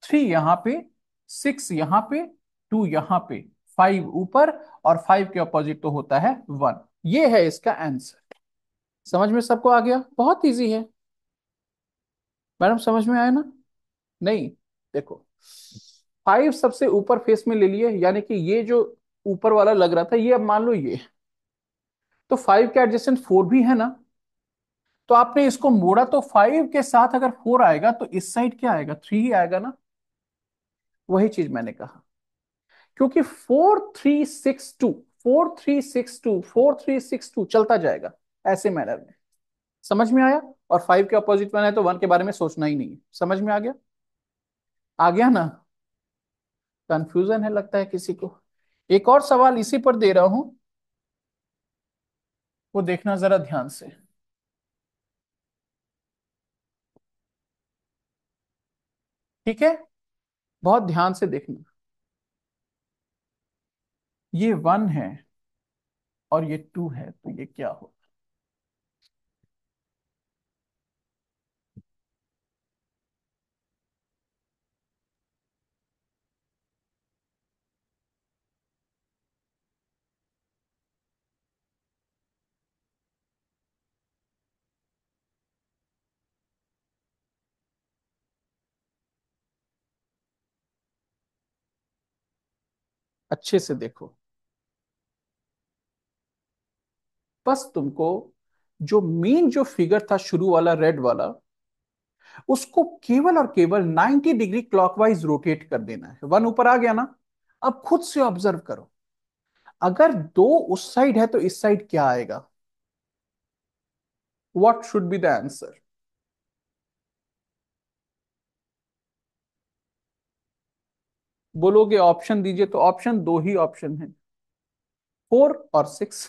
थ्री यहाँ पे सिक्स यहाँ पे टू यहाँ पे। फाइव ऊपर और फाइव के ऑपोजिट तो होता है वन ये है इसका आंसर समझ में सबको आ गया? बहुत इजी है। मैडम, समझ में आया ना? नहीं, देखो फाइव सबसे ऊपर फेस में ले लिए, यानी कि ये जो ऊपर वाला लग रहा था, ये अब मान लो ये तो फाइव के एडजेसेंट फोर भी है ना? तो आपने इसको मोड़ा तो फाइव के साथ अगर फोर आएगा तो इस साइड क्या आएगा? थ्री ही आएगा ना? वही चीज़ मैंने कहा। क्योंकि four three six two four three six two, four three six two चलता जाएगा, ऐसे मैनर में। समझ में आया? और फाइव के अपोजिट वन है तो वन के बारे में सोचना ही नहीं है। समझ में आ गया? आ गया ना? कंफ्यूजन है लगता है किसी को। एक और सवाल इसी पर दे रहा हूँ। वो देखना जरा ध्यान से। ठीक है? बहुत ध्यान से देखना। ये वन है और ये टू है तो ये क्या होगा? अच्छे से देखो। बस तुमको जो मेन जो फिगर था शुरू वाला रेड वाला, उसको केवल और केवल 90 डिग्री क्लॉकवाइज रोटेट कर देना है। वन ऊपर आ गया ना, अब खुद से ऑब्ज़र्व करो। अगर दो उस साइड है तो इस साइड क्या आएगा? What should be the answer बोलोगे ऑप्शन दीजिए तो ऑप्शन दो ही ऑप्शन है। फोर और सिक्स।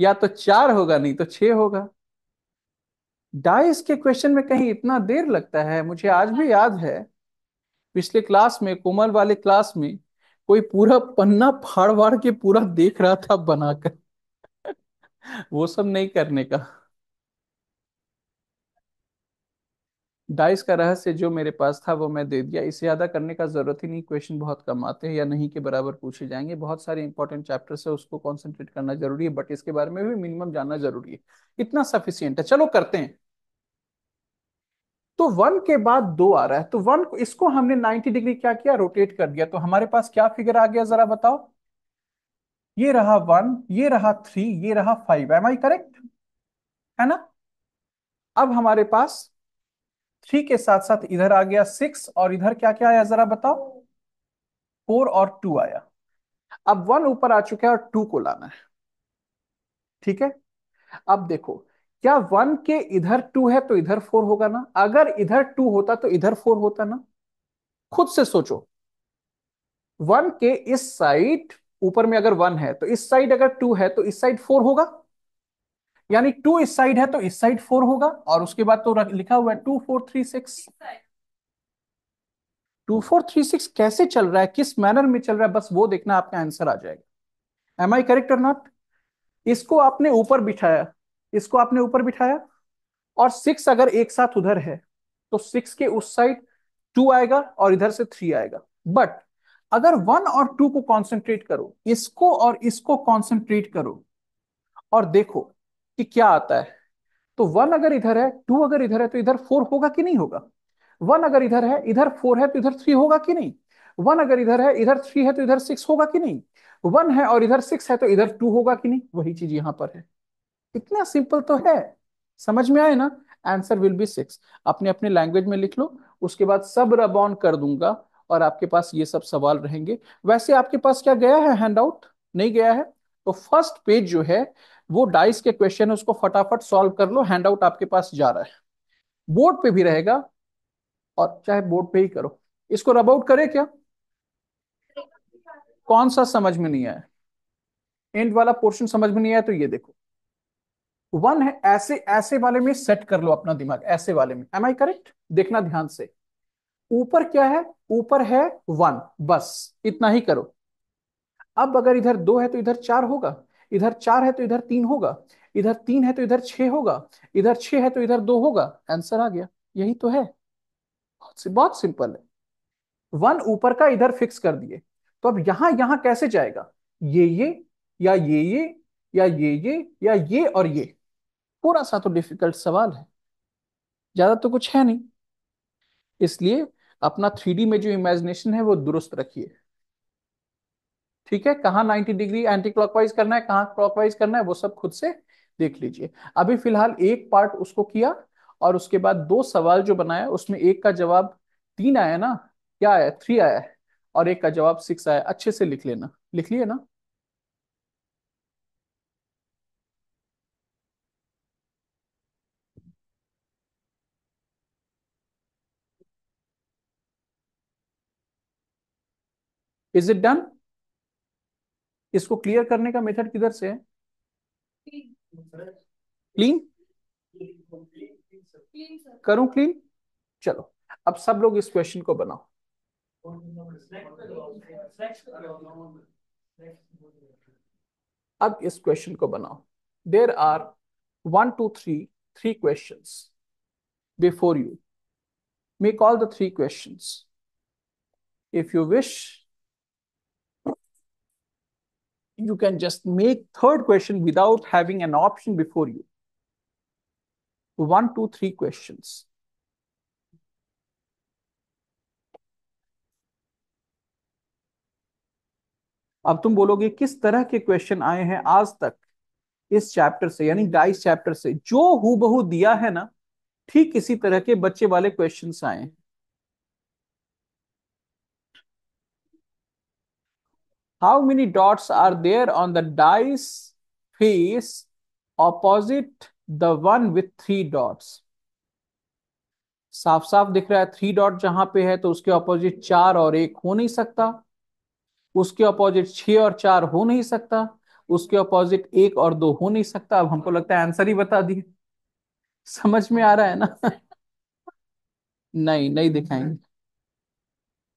या तो चार होगा, नहीं तो छह होगा। डाइस के क्वेश्चन में कहीं इतना देर लगता है, मुझे आज भी याद है, पिछले क्लास में, कोमल वाले क्लास में, कोई पूरा पन्ना फाड़ फाड़ के पूरा देख रहा था बनाकर। वो सब नहीं करने का। डाइस का रहस्य जो मेरे पास था, वो मैं दे दिया। इससे ज़्यादा करने का ज़रूरत ही नहीं, क्वेश्चन बहुत कम आते हैं या नहीं के बराबर पूछे जाएँगे। बहुत सारे इंपॉर्टेंट चैप्टर्स है, उसको कंसंट्रेट करना ज़रूरी है बट इसके बारे में भी मिनिमम जानना ज़रूरी है। इतना सफिशियंट है। चलो करते हैं। तो वन के बाद दो आ रहा है। तो वन इसको हमने 90 डिग्री क्या किया? रोटेट कर दिया। तो हमारे पास क्या फिगर आ गया? जरा बताओ। ये रहा वन ये रहा थ्री ये रहा फाइव एम आई करेक्ट है ना? अब हमारे पास थ्री के साथ साथ इधर आ गया सिक्स और इधर क्या क्या आया जरा बताओ? फोर और टू आया। अब वन ऊपर आ चुका है और टू को लाना है। ठीक है? अब देखो, क्या वन के इधर टू है तो इधर फोर होगा ना? अगर इधर टू होता तो इधर फोर होता ना? खुद से सोचो। वन के इस साइड, ऊपर में अगर वन है तो इस साइड अगर टू है तो इस साइड फोर होगा? यानी टू इस साइड है तो इस साइड फोर होगा, और उसके बाद तो लिखा हुआ है two four three six. Two four three six कैसे चल रहा है? किस मैनर में चल रहा है? बस वो देखना आपका आंसर आ जाएगा। एम आई करेक्ट और नॉट इसको आपने ऊपर बिठाया, इसको आपने ऊपर बिठाया, और सिक्स अगर एक साथ उधर है तो सिक्स के उस साइड टू आएगा और इधर से थ्री आएगा। बट अगर वन और टू को कॉन्सेंट्रेट करो, इसको और इसको कॉन्सेंट्रेट करो, और देखो कि क्या आता है? तो वन अगर इधर है टू अगर इधर है तो इधर फोर होगा कि नहीं होगा? वन अगर इधर है, इधर फोर है तो इधर थ्री होगा कि नहीं? वन अगर इधर है, इधर थ्री है तो इधर सिक्स होगा कि नहीं? वन है और इधर सिक्स है तो इधर टू होगा कि नहीं? वही चीज़ यहाँ पर है। इतना सिंपल तो है। समझ में आए ना? आंसर विल बी सिक्स अपने अपने लैंग्वेज में लिख लो, उसके बाद सब रब ऑन कर दूँगा और आपके पास ये सब सवाल रहेंगे। वैसे आपके पास क्या गया है? हैंड आउट नहीं गया है? तो फ़र्स्ट पेज जो है वो डाइस के क्वेश्चन है, उसको फटाफट सॉल्व कर लो हैंड आउट आपके पास जा रहा है। बोर्ड पे भी रहेगा, और चाहे बोर्ड पे ही करो। इसको रब आउट करे क्या? कौन सा समझ में नहीं आया? एंड वाला पोर्शन समझ में नहीं आया तो ये देखो। वन है, ऐसे ऐसे वाले में सेट कर लो अपना दिमाग, ऐसे वाले में। एम आई करेक्ट देखना ध्यान से। ऊपर क्या है? ऊपर है वन बस, इतना ही करो। अब अगर इधर दो है तो इधर चार होगा। इधर चार है तो इधर तीन होगा, इधर तीन है तो इधर छह होगा, इधर छह है तो इधर दो होगा। आंसर आ गया। यही तो है। बहुत सिंपल है। वन ऊपर का इधर फिक्स कर दिए। तो अब यहाँ यहाँ कैसे जाएगा? ये ये, या ये ये, या ये ये, या ये और ये। पूरा सा तो डिफ़िकल्ट सवाल है। ज़्यादा तो कुछ है नहीं। इसलिए अपना थ्री में जो इमेजिनेशन है वो दुरुस्त रखिए। ठीक है, कहाँ 90 डिग्री एंटी क्लॉकवाइज करना है, कहाँ क्लॉकवाइज करना है, वो सब खुद से देख लीजिए। अभी फ़िलहाल एक पार्ट उसको किया और उसके बाद दो सवाल जो बनाया, उसमें एक का जवाब तीन आया ना, क्या आया? थ्री आया और एक का जवाब सिक्स आया। अच्छे से लिख लेना। लिख लिए ना? इज़ इट डन इसको क्लियर करने का मेथड किधर से है? क्लीन करूँ क्लीन चलो अब सब लोग इस क्वेश्चन को बनाओ। अब इस क्वेश्चन को बनाओ। There are one two three three question before you may call the three question if you wish you can just make third question without having an option before you. One, two, three questions. अब तुम बोलोगे किस तरह के question आए हैं आज तक इस चैप्टर से यानी डाइस चैप्टर से जो हु दिया है ना ठीक इसी तरह के बच्चे वाले क्वेश्चंस आए हैं how many dots are there on the dice face opposite the one with three dots? साफ़ साफ़ दिख रहा है थ्री डॉट जहाँ पे है तो उसके ऑपोजिट चार और एक हो नहीं सकता। उसके ऑपोजिट छह और चार हो नहीं सकता। उसके ऑपोजिट एक और दो हो नहीं सकता। अब हमको लगता है आंसर ही बता दिए। समझ में आ रहा है ना? नहीं नहीं दिखाएँगे।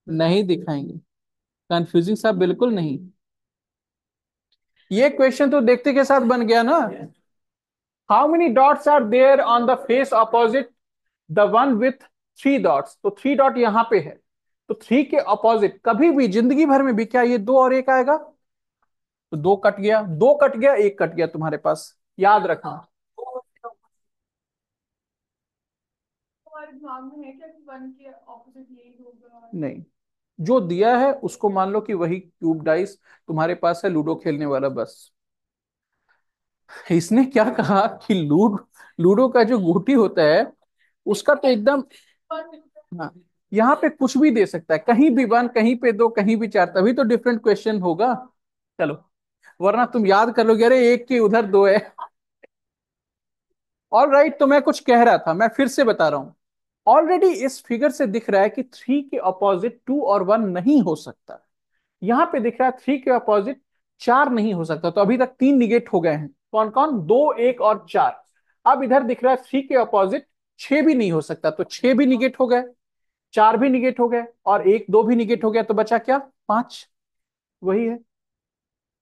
नहीं दिखाएँगे। कंफ्यूजिंग साहब बिल्कुल नहीं। ये क्वेश्चन तो देखते के साथ बन गया ना। How many dots are there on the face opposite the one with three dots तो थ्री डॉट यहाँ पे है। तो थ्री के अपोजिट कभी भी ज़िंदगी भर में भी क्या ये दो और एक आएगा? तो दो कट गया दो कट गया एक कट गया तुम्हारे पास। याद रखना। नहीं। जो दिया है उसको मान लो कि वही क्यूब डाइस तुम्हारे पास है लूडो खेलने वाला बस। इसने क्या कहा कि लूड लूडो का जो गोटी होता है उसका तो एकदम हाँ यहाँ पे कुछ भी दे सकता है। कहीं भी वन कहीं पे दो कहीं भी चार तभी तो डिफरेंट क्वेश्चन होगा। चलो वरना तुम याद कर लोगे अरे एक के उधर दो है। ऑल राइट right, तो मैं कुछ कह रहा था मैं फिर से बता रहा हूँ। ऑलरेडी इस फिगर से दिख रहा है कि थ्री के अपोजिट टू और वन नहीं हो सकता। यहाँ पे दिख रहा है थ्री के अपोजिट चार नहीं हो सकता। तो अभी तक तीन निगेट हो गए हैं। कौन कौन? दो एक और चार। अब इधर दिख रहा है थ्री के अपोजिट छह भी नहीं हो सकता। तो छह भी निगेट हो गए चार भी निगेट हो गए और एक दो भी निगेट हो गया। तो बचा क्या? पाँच। वही है।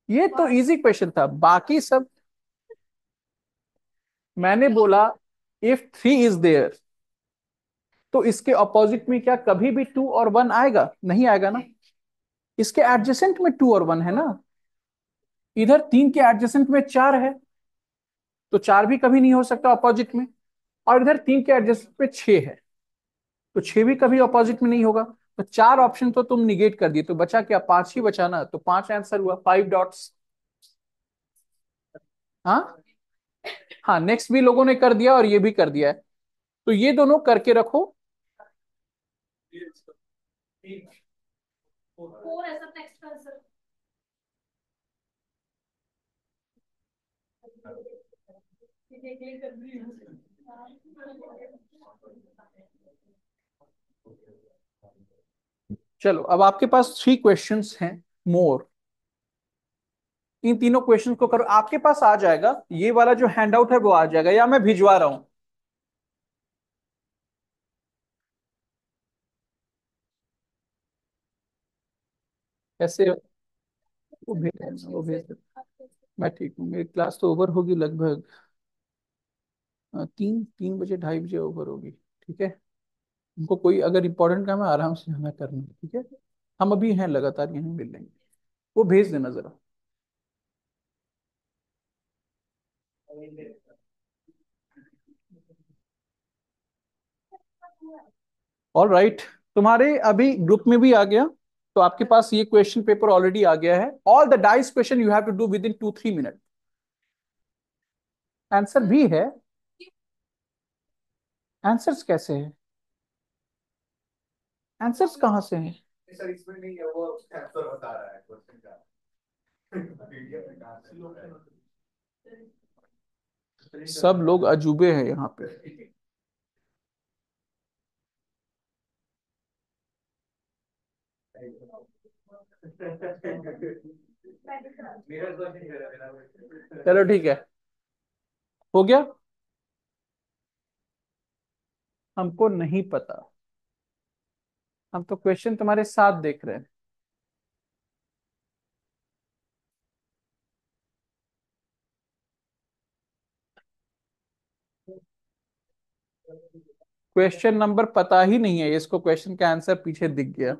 ये तो इजी क्वेश्चन था। बाकी सब मैंने बोला इफ़ थ्री इज़ देयर तो इसके ऑपोजिट में क्या कभी भी टू और वन आएगा? नहीं आएगा ना? इसके एडजेसेंट में टू और वन है ना? इधर तीन के एडजेसेंट में चार है तो चार भी कभी नहीं हो सकता ऑपोजिट में, और इधर तीन के एडजेसेंट में छह है तो छह भी कभी ऑपोजिट में नहीं होगा। तो चार ऑप्शन तो तुम निगेट कर दिए तो बचा क्या? पाँच ही बचा ना? तो पाँच आंसर हुआ फाइव डॉट्स हाँ? हाँ नेक्स्ट भी लोगों ने कर दिया और ये भी कर दिया है। तो ये दोनों करके रखो चलो, अब आपके पास थ्री क्वेश्चंस हैं मोर इन तीनों क्वेश्चन को करो, आपके पास आ जाएगा, ये वाला जो हैंडआउट है वो आ जाएगा, या मैं भिजवा रहा हूँ? कैसे वो भेज वो भेज मैं ठीक हूँ मेरी क्लास तो ओवर होगी लगभग तीन तीन बजे ढाई बजे ओवर होगी ठीक है? उनको कोई अगर इंपॉर्टेंट काम है आराम से हमें करना ठीक है? हम अभी हैं लगातार यहीं मिल लेंगे। वो भेज देना जरा। All right right. तुम्हारे अभी ग्रुप में भी आ गया। तो आपके पास ये क्वेश्चन पेपर ऑलरेडी आ गया है। All the dice question you have to do within two three minute answer भी है। आंसर्स कैसे हैं? आंसर्स कहाँ से हैं? सर इसमें नहीं है वो आंसर बता रहा है क्वेश्चन का। सब लोग अजूबे हैं यहाँ पे। चलो ठीक है। हो गया? हमको नहीं पता। हम तो क्वेश्चन तुम्हारे साथ देख रहे हैं। क्वेश्चन नंबर पता ही नहीं है। इसको क्वेश्चन का आंसर पीछे दिख गया।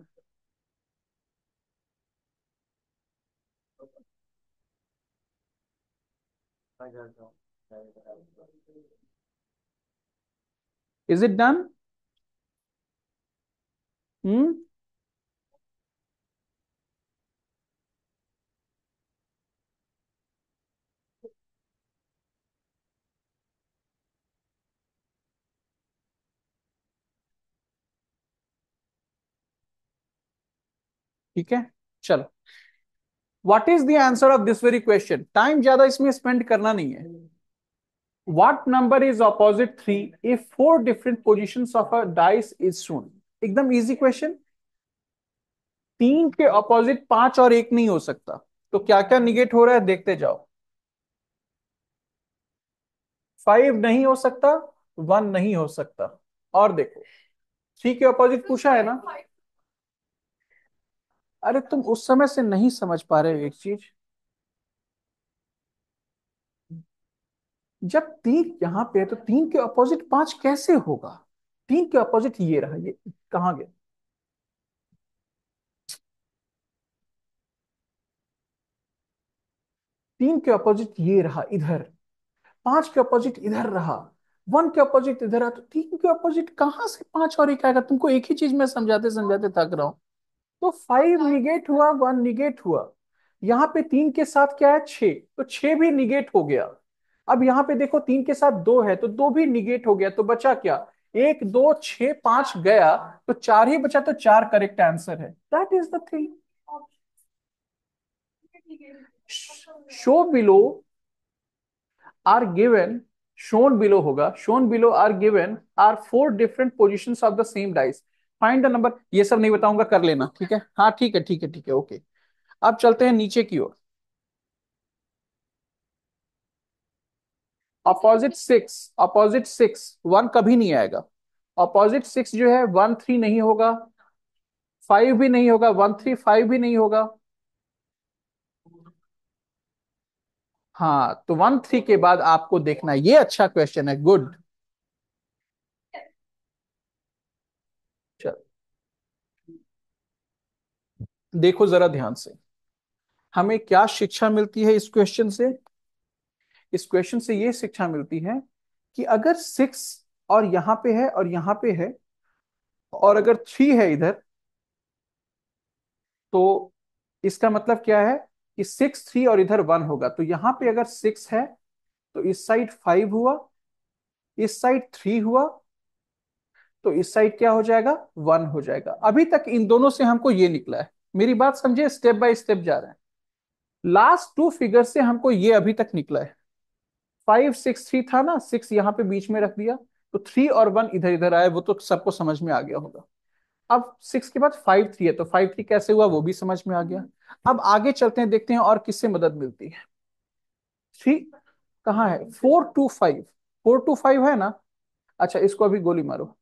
Is it done? Hmm? ठीक है चलो what is the answer of this very question time ज़्यादा इसमें स्पेंड करना नहीं है। What number is opposite 3 if four different positions of a dice is shown? एकदम इजी क्वेश्चन तीन के ऑपोजिट पाँच और एक नहीं हो सकता। तो क्या क्या निगेट हो रहा है, देखते जाओ। फाइव नहीं हो सकता वन नहीं हो सकता। और देखो थ्री के ऑपोजिट पूछा है ना। अरे तुम उस समय से नहीं समझ पा रहे हो एक चीज़। जब तीन यहाँ पे है तो तीन के अपोजिट पाँच कैसे होगा? तीन के अपोजिट ये रहा, ये कहाँ गया? तीन के अपोजिट ये रहा, इधर। पाँच के अपोजिट इधर रहा। वन के अपोजिट इधर रहा तो तीन के अपोजिट कहाँ से पाँच और एक आएगा? तुमको एक ही चीज़ में समझाते समझाते थक रहा हूँ। तो फाइव निगेट हुआ वन निगेट हुआ। यहाँ पे तीन के साथ क्या है? छ तो छ भी निगेट हो गया। अब यहाँ पे देखो, तीन के साथ दो है तो दो भी निगेट हो गया। तो बचा क्या? एक, दो छ पाँच गया तो चार ही बचा तो चार करेक्ट आंसर है। That is the thing show below are given shown below होगा। Shown below are given are four different positions of the same dice find the number, ये सब नहीं बताऊँगा, कर लेना, ठीक है? हाँ ठीक है ठीक है ठीक है ओके अब चलते हैं नीचे की ओर. Opposite six opposite six one कभी नहीं आएगा. अपोजिट सिक्स जो है वन थ्री नहीं होगा. फाइव भी नहीं होगा वन थ्री फाइव भी नहीं होगा. हाँ तो वन थ्री के बाद आपको देखना, ये अच्छा क्वेश्चन है गुड चल देखो जरा ध्यान से। हमें क्या शिक्षा मिलती है इस क्वेश्चन से? इस क्वेश्चन से ये शिक्षा मिलती है कि अगर सिक्स और यहाँ पे है और यहाँ पे है और अगर थ्री है इधर तो इसका मतलब क्या है कि सिक्स थ्री और इधर वन होगा। तो यहाँ पे अगर सिक्स है तो इस साइड फाइव हुआ, इस साइड थ्री हुआ तो इस साइड क्या हो जाएगा? वन हो जाएगा। अभी तक इन दोनों से हमको ये निकला है मेरी बात समझे स्टेप बाय स्टेप जा रहे हैं। लास्ट टू फिगर से हमको ये अभी तक निकला है। फाइव सिक्स थ्री था ना सिक्स यहाँ पे बीच में रख दिया। तो थ्री और वन इधर इधर आए, वो तो सबको समझ में आ गया होगा। अब सिक्स के बाद फाइव थ्री है तो फाइव थ्री कैसे हुआ वो भी समझ में आ गया। अब आगे चलते हैं, देखते हैं और किससे मदद मिलती है। थ्री कहाँ है? Four two five four two five है ना? अच्छा इसको अभी गोली मारो।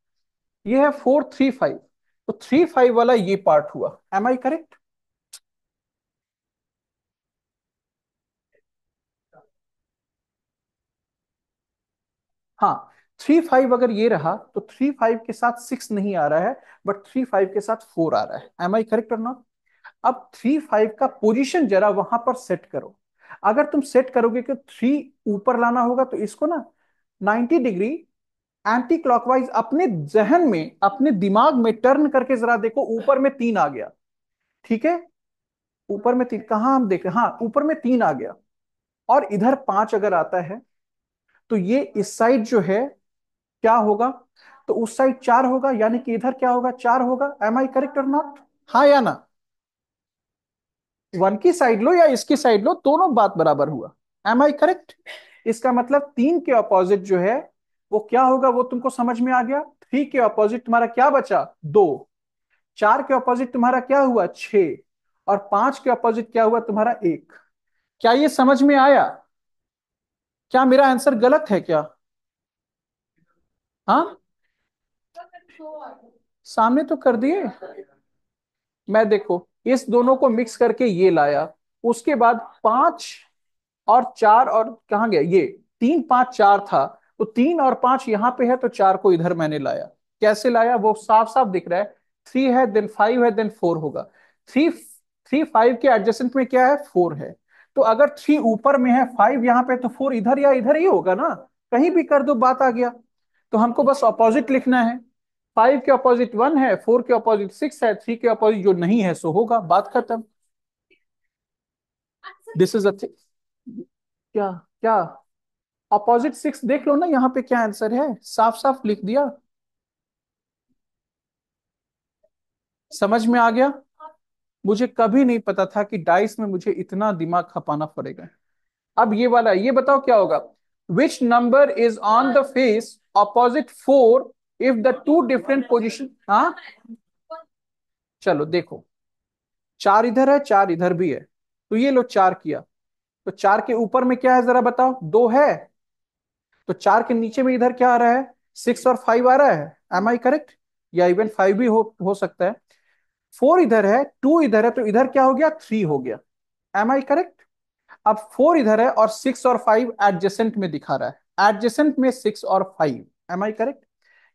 ये है फोर थ्री फाइव तो थ्री फाइव वाला ये पार्ट हुआ। एम आई करेक्ट हाँ थ्री फाइव अगर ये रहा तो थ्री फाइव के साथ सिक्स नहीं आ रहा है बट थ्री फाइव के साथ फोर आ रहा है। एम आई करेक्ट और नॉट अब थ्री फाइव का पोजीशन जरा वहाँ पर सेट करो। अगर तुम सेट करोगे कि थ्री ऊपर लाना होगा तो इसको ना 90 डिग्री एंटी क्लॉकवाइज अपने जहन में, अपने दिमाग में टर्न करके जरा देखो, ऊपर में तीन आ गया। ठीक है? ऊपर में तीन, कहा हम देख हाँ? ऊपर में तीन आ गया। और इधर पाँच अगर आता है तो ये इस साइड जो है, क्या होगा? तो उस साइड चार होगा, यानी कि इधर क्या होगा? चार होगा। एम आई करेक्ट और नॉट हाँ या ना? वन की साइड लो या इसकी साइड लो, दोनों बात बराबर हुआ। एम आई करेक्ट इसका मतलब तीन के ऑपोजिट जो है वो क्या होगा? वो तुमको समझ में आ गया? थ्री के ऑपोजिट तुम्हारा क्या बचा? दो। चार के ऑपोजिट तुम्हारा क्या हुआ? छ और पाँच के ऑपोजिट क्या हुआ? तुम्हारा एक। क्या ये समझ में आया? क्या मेरा आंसर गलत है क्या? हाँ? सामने तो कर दिए। मैं देखो, इस दोनों को मिक्स करके ये लाया। उसके बाद पाँच और चार और कहा गया? ये। तीन, पाँच, चार था। तो तीन और पाँच यहाँ पे है तो चार को इधर मैंने लाया। कैसे लाया? वो साफ़ साफ़ दिख रहा है। थ्री है देन फाइव है देन फोर होगा। थ्री थ्री फाइव के एडजस्टेंट में क्या है? फोर है। तो अगर थ्री ऊपर में है फाइव यहाँ पे तो फोर इधर या इधर ही होगा ना? कहीं भी कर दो, बात आ गया। तो हमको बस अपोजिट लिखना है। फाइव के अपोजिट वन है फोर के अपोजिट सिक्स है थ्री के अपोजिट जो नहीं है सो होगा। बात खत्म। दिस इज़ अ क्या क्या? अपोजिट सिक्स देख लो ना, यहाँ पे क्या आंसर है? साफ़ साफ़ लिख दिया। समझ में आ गया? मुझे कभी नहीं पता था कि डाइस में मुझे इतना दिमाग खपाना पड़ेगा। अब ये वाला, ये बताओ क्या होगा? Which number is on the face opposite four if the two different position हाँ? चलो, देखो। चार इधर है, चार इधर भी है। तो ये लो चार किया। तो चार के ऊपर में क्या है, जरा बताओ? दो है? तो चार के नीचे में इधर क्या आ रहा है? सिक्स और फाइव आ रहा है। एम आई करेक्ट या इवन फाइव भी हो हो सकता है। फोर इधर है टू इधर है तो इधर क्या हो गया? थ्री हो गया। एम आई करेक्ट अब फोर इधर है और सिक्स और फाइव एडजेसेंट में दिखा रहा है। एडजेसेंट में सिक्स और फाइव एम आई करेक्ट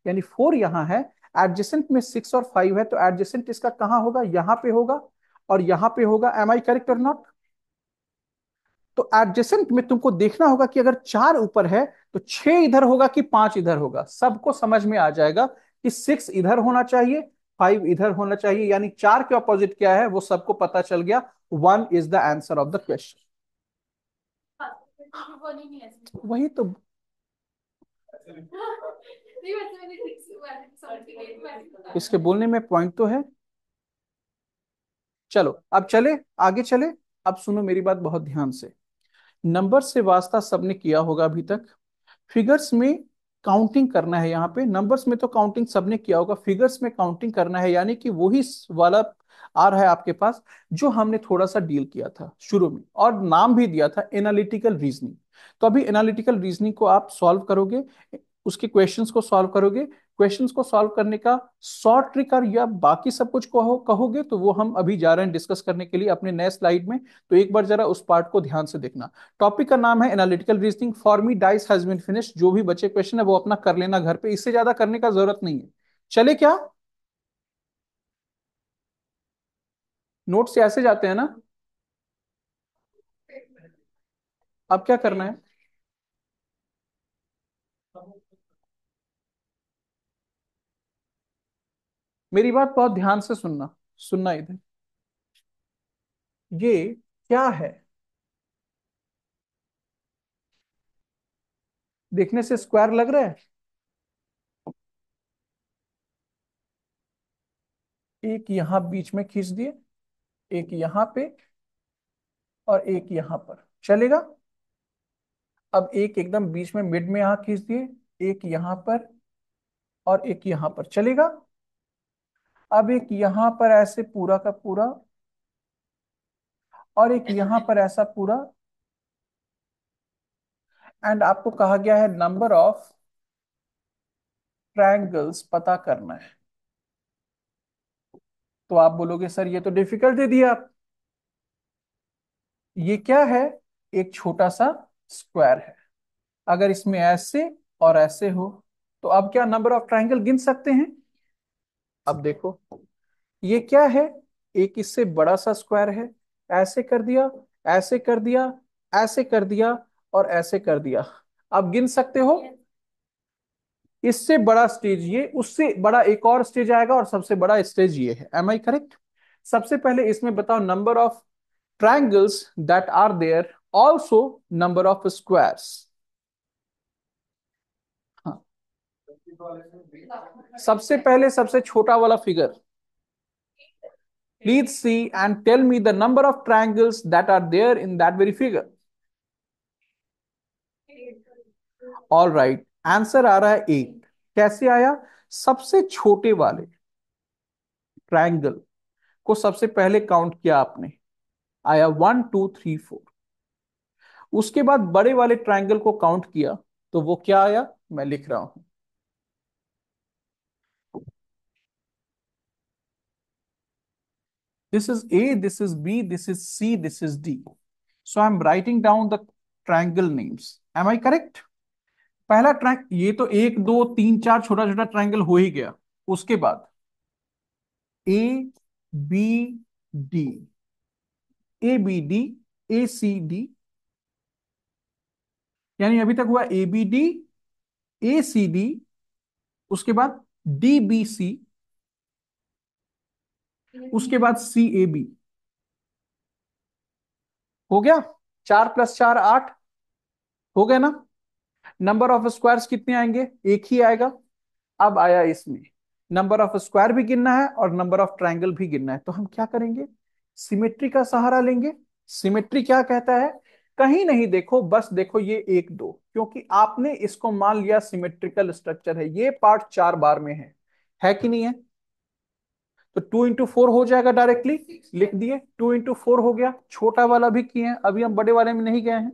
यानी फोर यहाँ है एडजेसेंट में सिक्स और फाइव है तो एडजेसेंट इसका कहाँ होगा? यहाँ पे होगा। और यहाँ पे होगा। एम आई करेक्ट और नॉट तो एडजेसेंट में तुमको देखना होगा कि अगर चार ऊपर है तो छह इधर होगा कि पाँच इधर होगा। सबको समझ में आ जाएगा कि सिक्स इधर होना चाहिए फाइव इधर होना चाहिए। यानी चार के ऑपोजिट क्या है, वो सबको पता चल गया। One is the answer of the question वही तो। इसके बोलने में पॉइंट तो है। चलो, अब चले, आगे चले। अब सुनो मेरी बात बहुत ध्यान से। नंबर से वास्ता सबने किया होगा अभी तक। फिगर्स में काउंटिंग करना है यहाँ पे। नंबर्स में तो काउंटिंग सबने किया होगा। फिगर्स में काउंटिंग करना है, यानी कि वही वाला आ रहा है आपके पास, जो हमने थोड़ा सा डील किया था शुरू में। और नाम भी दिया था, एनालिटिकल रीजनिंग। तो अभी एनालिटिकल रीजनिंग को आप सॉल्व करोगे, उसके क्वेश्चंस को सॉल्व करोगे क्वेश्चंस को सॉल्व करने का शॉर्ट ट्रिक और या बाकी सब कुछ कहो, कहोगे तो वो हम अभी जा रहे हैं डिस्कस करने के लिए अपने नए स्लाइड में। तो एक बार जरा उस पार्ट को ध्यान से देखना। टॉपिक का नाम है analytical reasoning for me dice has been finish जो भी बचे क्वेश्चन है वो अपना कर लेना घर पे, इससे ज़्यादा करने का ज़रूरत नहीं है। चले क्या? नोट से ऐसे जाते हैं ना। अब क्या करना है? मेरी बात बहुत ध्यान से सुनना सुनना इधर। ये क्या है? देखने से स्क्वायर लग रहा है? एक यहाँ बीच में खींच दिए, एक यहाँ पे और एक यहाँ पर। चलेगा? अब एक एकदम बीच में मिड में यहाँ खींच दिए, एक यहाँ पर और एक यहाँ पर। चलेगा? अब एक यहाँ पर ऐसे पूरा का पूरा और एक यहाँ पर ऐसा पूरा। एंड आपको कहा गया है नंबर ऑफ़ ट्रायंगल्स पता करना है। तो आप बोलोगे, सर, ये तो डिफ़िकल्ट दे दिया आप। ये क्या है? एक छोटा सा स्क्वायर है। अगर इसमें ऐसे और ऐसे हो तो अब क्या नंबर ऑफ़ ट्रायंगल गिन सकते हैं? अब देखो ये क्या है? एक इससे बड़ा सा स्क्वायर है। ऐसे कर दिया ऐसे कर दिया ऐसे कर दिया और ऐसे कर दिया। अब गिन सकते हो? इससे बड़ा स्टेज ये उससे बड़ा एक और स्टेज आएगा और सबसे बड़ा स्टेज ये है। एम आई करेक्ट सबसे पहले इसमें बताओ number of triangles that are there also number of squares हाँ। सबसे पहले सबसे छोटा वाला figure please see and tell me the number of triangles that are there in that very figure all right answer आ रहा है एट कैसे आया? सबसे छोटे वाले ट्रायंगल को सबसे पहले काउंट किया आपने. आया वन टू थ्री फोर उसके बाद बड़े वाले ट्रायंगल को काउंट किया तो वो क्या आया? मैं लिख रहा हूँ. This is a this is b this is c this is d so i'm writing down the triangle names am i correct पहला ट्राइंग ये तो एक दो तीन चार छोटा छोटा ट्राइंगल हो ही गया उसके बाद A B D A B D A C D यानी अभी तक हुआ A B D A C D उसके बाद डी बी सी उसके बाद सी ए बी हो गया? चार प्लस चार, आठ। हो गया ना? नंबर ऑफ़ स्क्वायर्स कितने आएँगे? एक ही आएगा। अब आया इसमें। नंबर ऑफ़ स्क्वायर भी गिनना है और नंबर ऑफ़ ट्राइंगल भी गिनना है। तो हम क्या करेंगे? सिमेट्री का सहारा लेंगे। सिमेट्री क्या कहता है? कहीं नहीं देखो, बस देखो ये एक, दो। क्योंकि आपने इसको मान लिया सिमेट्रिकल स्ट्रक्चर है। ये पार्ट चार बार में है। है कि नहीं है? तो टू इंटू फोर हो जाएगा डायरेक्टली लिख दिए टू इंटू फोर हो गया, छोटा वाला भी किए हैं, अभी हम बड़े वाले में नहीं गए हैं।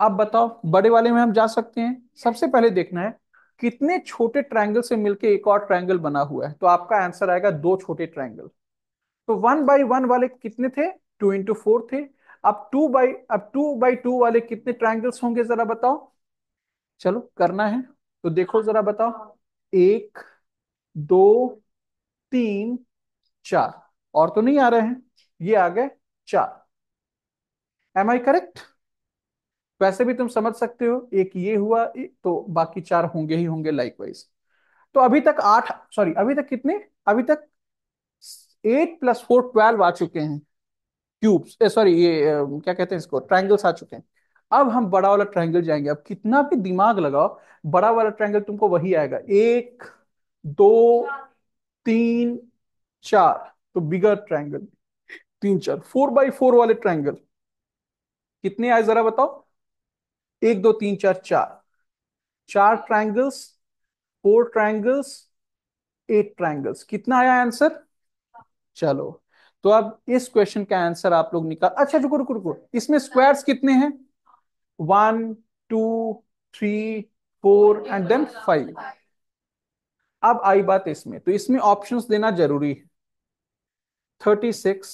अब बताओ, बड़े वाले में हम जा सकते हैं। सबसे पहले देखना है, कितने छोटे ट्रायंगल से मिलके एक और ट्रायंगल बना हुआ है? तो आपका आंसर आएगा दो छोटे ट्रायंगल तो वन बाई वन वाले कितने थे? टू इंटू फोर थे। अब टू बाई अब टू बाई टू वाले कितने ट्रायंगल्स होंगे जरा बताओ। चलो, करना है तो देखो जरा बताओ। एक, दो तीन, चार। और तो नहीं आ रहे हैं। ये आ गए चार। एम आई करेक्ट वैसे भी तुम समझ सकते हो, एक ये हुआ तो बाकी चार होंगे ही होंगे लाइकवाइज तो अभी तक आठ सॉरी अभी तक कितने? अभी तक एट प्लस फोर ट्वेल्व आ चुके हैं। क्यूब्स सॉरी ये क्या कहते हैं इसको? ट्रायंगल्स आ चुके हैं। अब हम बड़ा वाला ट्रायंगल जाएँगे। अब कितना भी दिमाग लगाओ, बड़ा वाला ट्रायंगल तुमको वही आएगा। एक, दो तीन चार तो बिगर ट्रायंगल तीन चार फोर बाई फोर वाले ट्रायंगल कितने आए जरा बताओ? एक, दो, तीन, चार चार. चार triangles four triangles eight triangles कितना आया आंसर चलो तो अब इस क्वेश्चन का आंसर आप लोग निकाल अच्छा रुको रुको रुको. इसमें स्क्वायर्स कितने हैं? One two three four and then five अब आई बात इसमें तो इसमें ऑप्शंस देना ज़रूरी है। Thirty six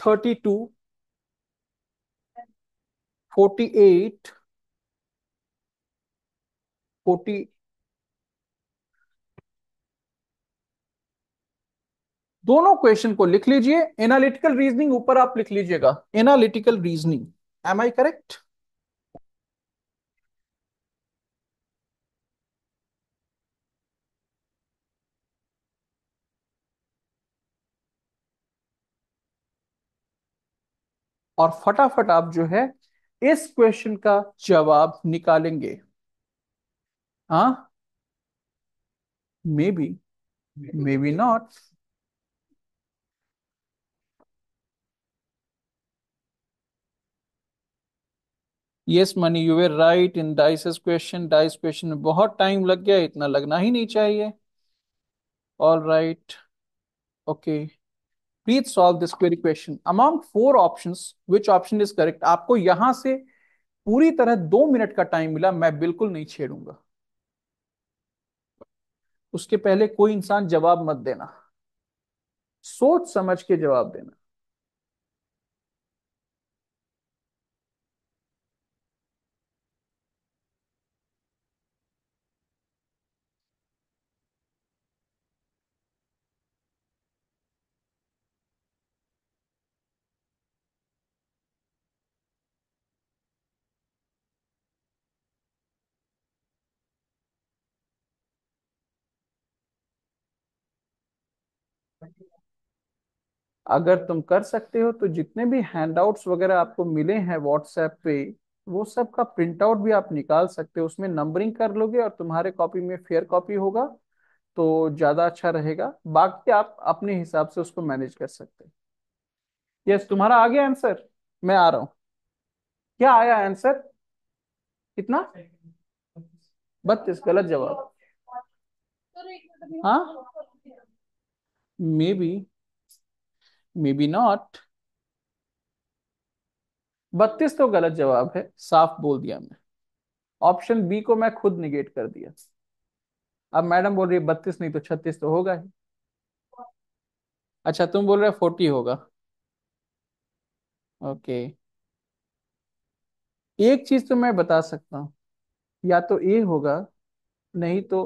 thirty two forty eight forty दोनों क्वेश्चन को लिख लीजिए। एनालिटिकल रीजनिंग ऊपर आप लिख लीजिएगा। Analytical reasoning am I correct और फटाफट आप जो है इस क्वेश्चन का जवाब निकालेंगे। हाँ? Maybe maybe not yes money you were right in dice question dice question में बहुत टाइम लग गया, इतना लगना ही नहीं चाहिए। All right okay please solve this query question among four option which option is correct आपको यहाँ से पूरी तरह दो मिनट का टाइम मिला, मैं बिल्कुल नहीं छेड़ूँगा। उसके पहले कोई इंसान जवाब मत देना। सोच समझ के जवाब देना। अगर तुम कर सकते हो तो जितने भी हैंडआउट्स वगैरह आपको मिले हैं व्हाट्सएप पे वो सब का प्रिंट आउट भी आप निकाल सकते हो। उसमें नंबरिंग कर लोगे और तुम्हारे कॉपी में फेयर कॉपी होगा तो ज़्यादा अच्छा रहेगा। बाकी आप अपने हिसाब से उसको मैनेज कर सकते यस तुम्हारा आ गया आंसर मैं आ रहा हूँ। क्या आया आंसर कितना? बत्तीस गलत जवाब। हाँ? मे बी नॉट बत्तीस तो गलत जवाब है। साफ़ बोल दिया मैं ऑप्शन बी को मैं खुद निगेट कर दिया। अब मैडम बोल रही है बत्तीस नहीं तो छत्तीस तो होगा ही। अच्छा तुम बोल रहे हो फोर्टी होगा। ओके एक चीज़ तो मैं बता सकता हूँ। या तो ए होगा, नहीं तो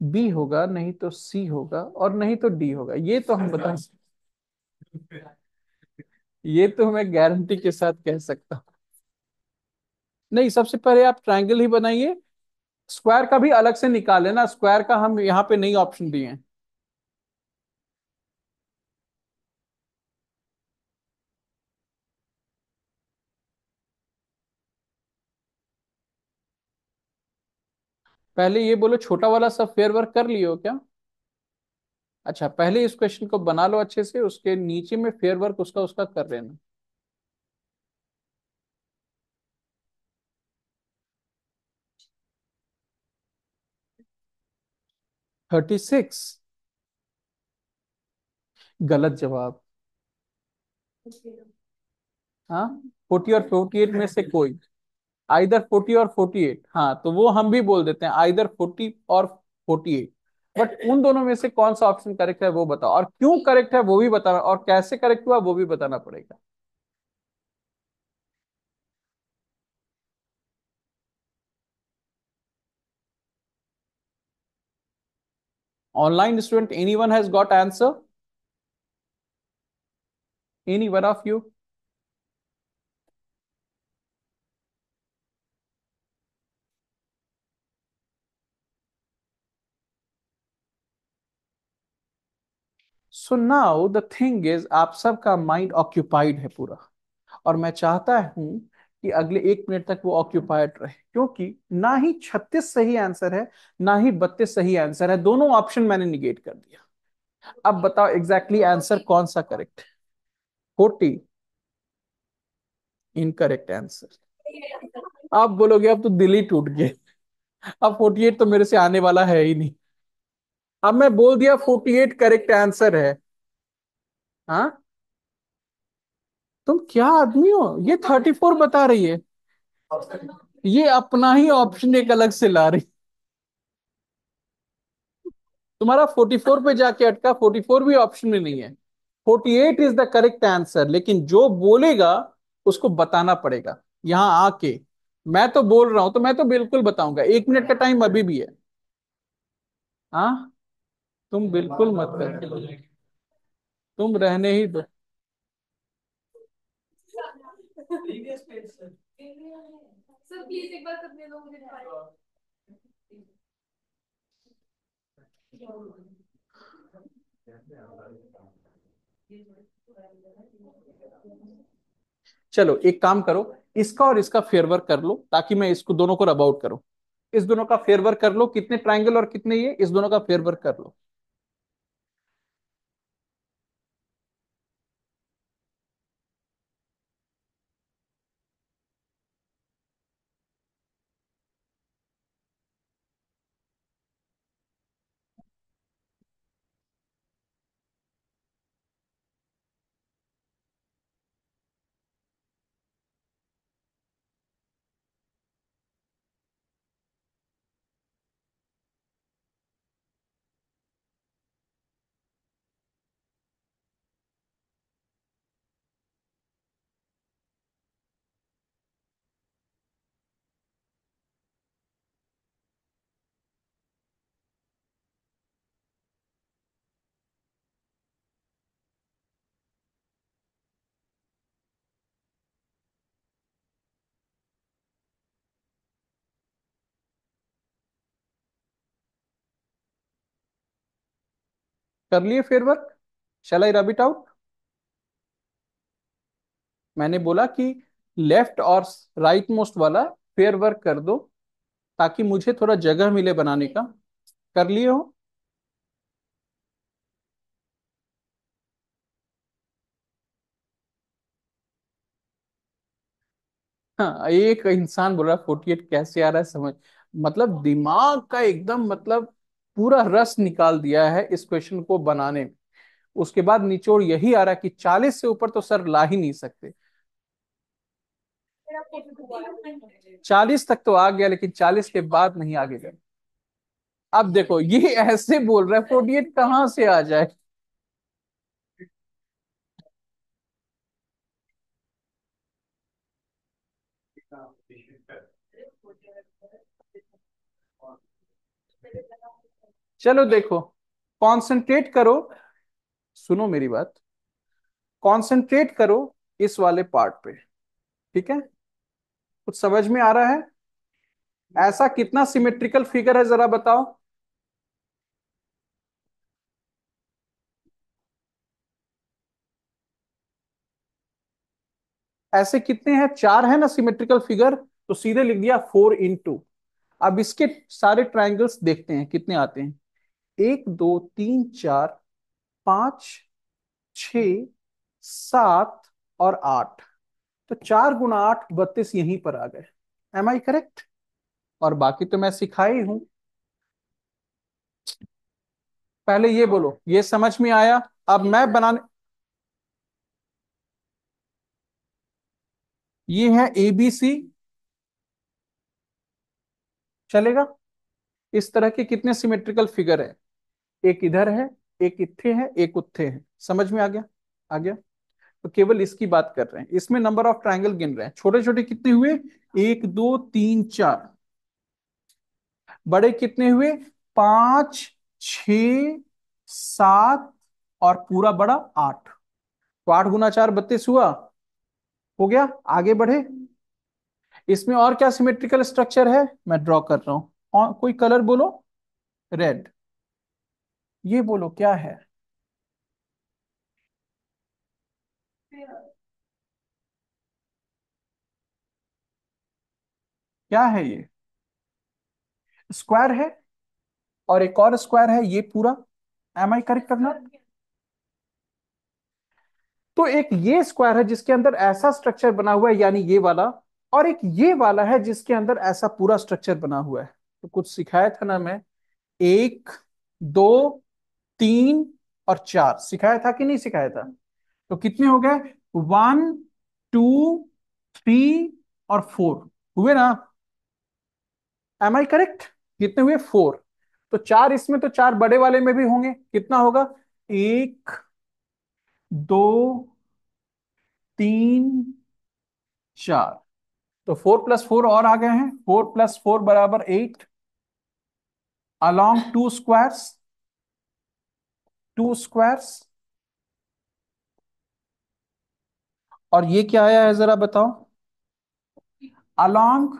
बी होगा, नहीं तो सी होगा और नहीं तो डी होगा। ये तो हम बता सकते ये तो मैं गारंटी के साथ कह सकता हूँ। नहीं, सबसे पहले आप ट्रायंगल ही बनाइए। स्क्वायर का भी अलग से निकाले ना स्क्वायर का हम यहाँ पे नहीं ऑप्शन दिए हैं। पहले ये बोलो छोटा वाला सब फेयर वर्क कर लियो क्या? अच्छा पहले इस क्वेश्चन को बना लो अच्छे से उसके नीचे में फेयर वर्क उसका उसका कर लेना। Thirty six. गलत जवाब। हाँ फोर्टी और फोर्टी एट में से कोई। आइदर फोर्टी और फोर्टी एट। हाँ तो वो हम भी बोल देते हैं आइदर फोर्टी और फोर्टी एट। बट उन दोनों में से कौन सा ऑप्शन करेक्ट है वो बताओ। और क्यों करेक्ट है वो भी बताना, और कैसे करेक्ट हुआ वो भी बताना पड़ेगा। Online student, anyone has got answer? Any one of you? So now the thing is आप सबका माइंड ऑक्यूपाइड है पूरा। और मैं चाहता हूँ कि अगले एक मिनट तक वो ऑक्यूपाइड रहे, क्योंकि ना ही छत्तीस सही आंसर है, ना ही बत्तीस सही आंसर है, दोनों ऑप्शन मैंने निगेट कर दिया। अब बताओ एग्जैक्टली exactly आंसर कौन सा करेक्ट है? फोर्टी इनकरेक्ट आंसर आप बोलोगे, अब तो दिल ही टूट गए अब फोर्टी एट तो मेरे से आने वाला है ही नहीं। अब मैं बोल दिया फोर्टी एट करेक्ट आंसर है। हाँ? तुम क्या आदमी हो? ये थर्टी फोर बता रही है। ये अपना ही ऑप्शन एक अलग से ला रही। तुम्हारा फोर्टी फोर पे जाके अटका फोर्टी फोर भी ऑप्शन में नहीं है। Forty eight is the correct answer लेकिन जो बोलेगा, उसको बताना पड़ेगा। यहाँ आके। मैं तो बोल रहा हूँ तो मैं तो बिल्कुल बताऊँगा। एक मिनट का टाइम अभी भी है। हाँ? तुम बिल्कुल मत कर। तुम रहने ही दो। चलो, एक काम करो, इसका और इसका फेयरवर्क कर लो, ताकि मैं इसको दोनों को रब आउट करूँ। इस दोनों का फेयरवर्क कर लो, कितने ट्राइंगल और कितने ये, इस दोनों का फेयरवर्क कर लो। कर लिए फेयरवर्क शैल आई रब इट आउट मैंने बोला कि लेफ़्ट और राइट मोस्ट वाला फेयर वर्क कर दो, ताकि मुझे थोड़ा जगह मिले बनाने का। कर लिए हो? हाँ एक इंसान बोल रहा है फोर्टी एट कैसे आ रहा है, समझ मतलब दिमाग का एकदम मतलब पूरा रस निकाल दिया है इस क्वेश्चन को बनाने में। उसके बाद निचोड़ यही आ रहा है कि चालीस से ऊपर तो सर ला ही नहीं सकते। चालीस तक तो आ गया, लेकिन चालीस के बाद नहीं आगे गए। अब देखो, ये ऐसे बोल रहा है, फोर्टी एट कहाँ से आ जाए? चलो देखो कंसंट्रेट करो। सुनो मेरी बात। कंसंट्रेट करो इस वाले पार्ट पे। ठीक है? कुछ समझ में आ रहा है? ऐसा कितना सिमेट्रिकल फिगर है जरा बताओ। ऐसे कितने हैं? चार है ना सिमेट्रिकल फिगर तो सीधे लिख दिया फोर इन टू अब इसके सारे ट्राइंगल्स देखते हैं, कितने आते हैं? एक, दो, तीन, चार, पाँच छ सात और आठ। तो चार गुना आठ बत्तीस यहीं पर आ गए। एम आई करेक्ट और बाकी तो मैं सिखाई हूँ। पहले ये बोलो, ये समझ में आया? अब मैं बनाने ये है ए बी सी चलेगा? इस तरह के कितने सिमेट्रिकल फिगर है? एक इधर है, एक इत्थे है, एक उत्थे है। समझ में आ गया? आ गया? तो केवल इसकी बात कर रहे हैं। इसमें नंबर ऑफ़ ट्रायंगल गिन रहे हैं। छोटे छोटे कितने हुए? एक, दो, तीन, चार। बड़े कितने हुए? पाँच, छ, सात और पूरा बड़ा आठ। तो आठ गुना चार बत्तीस हुआ? हो गया? आगे बढ़े। इसमें और क्या सिमेट्रिकल स्ट्रक्चर है? मैं ड्रॉ कर रहा हूँ। कोई कलर बोलो? रेड ये बोलो, क्या है? क्या है ये? स्क्वायर है और एक और स्क्वायर है, ये पूरा? एम आई करेक्ट करना तो एक ये स्क्वायर है जिसके अंदर ऐसा स्ट्रक्चर बना हुआ है, यानी ये वाला, और एक ये वाला है जिसके अंदर ऐसा पूरा स्ट्रक्चर बना हुआ है। तो कुछ सिखाया था ना मैं? एक, दो तीन और चार। सिखाया था कि नहीं सिखाया था? तो कितने हो गए? वन टू थ्री और फोर हुए ना? एम आई करेक्ट कितने हुए? फोर तो चार इसमें तो चार बड़े वाले में भी होंगे। कितना होगा? एक, दो, तीन, चार। तो फोर प्लस फोर और आ गए हैं। फोर प्लस फोर बराबर eight along two squares two squares. और ये क्या आया है जरा बताओ। along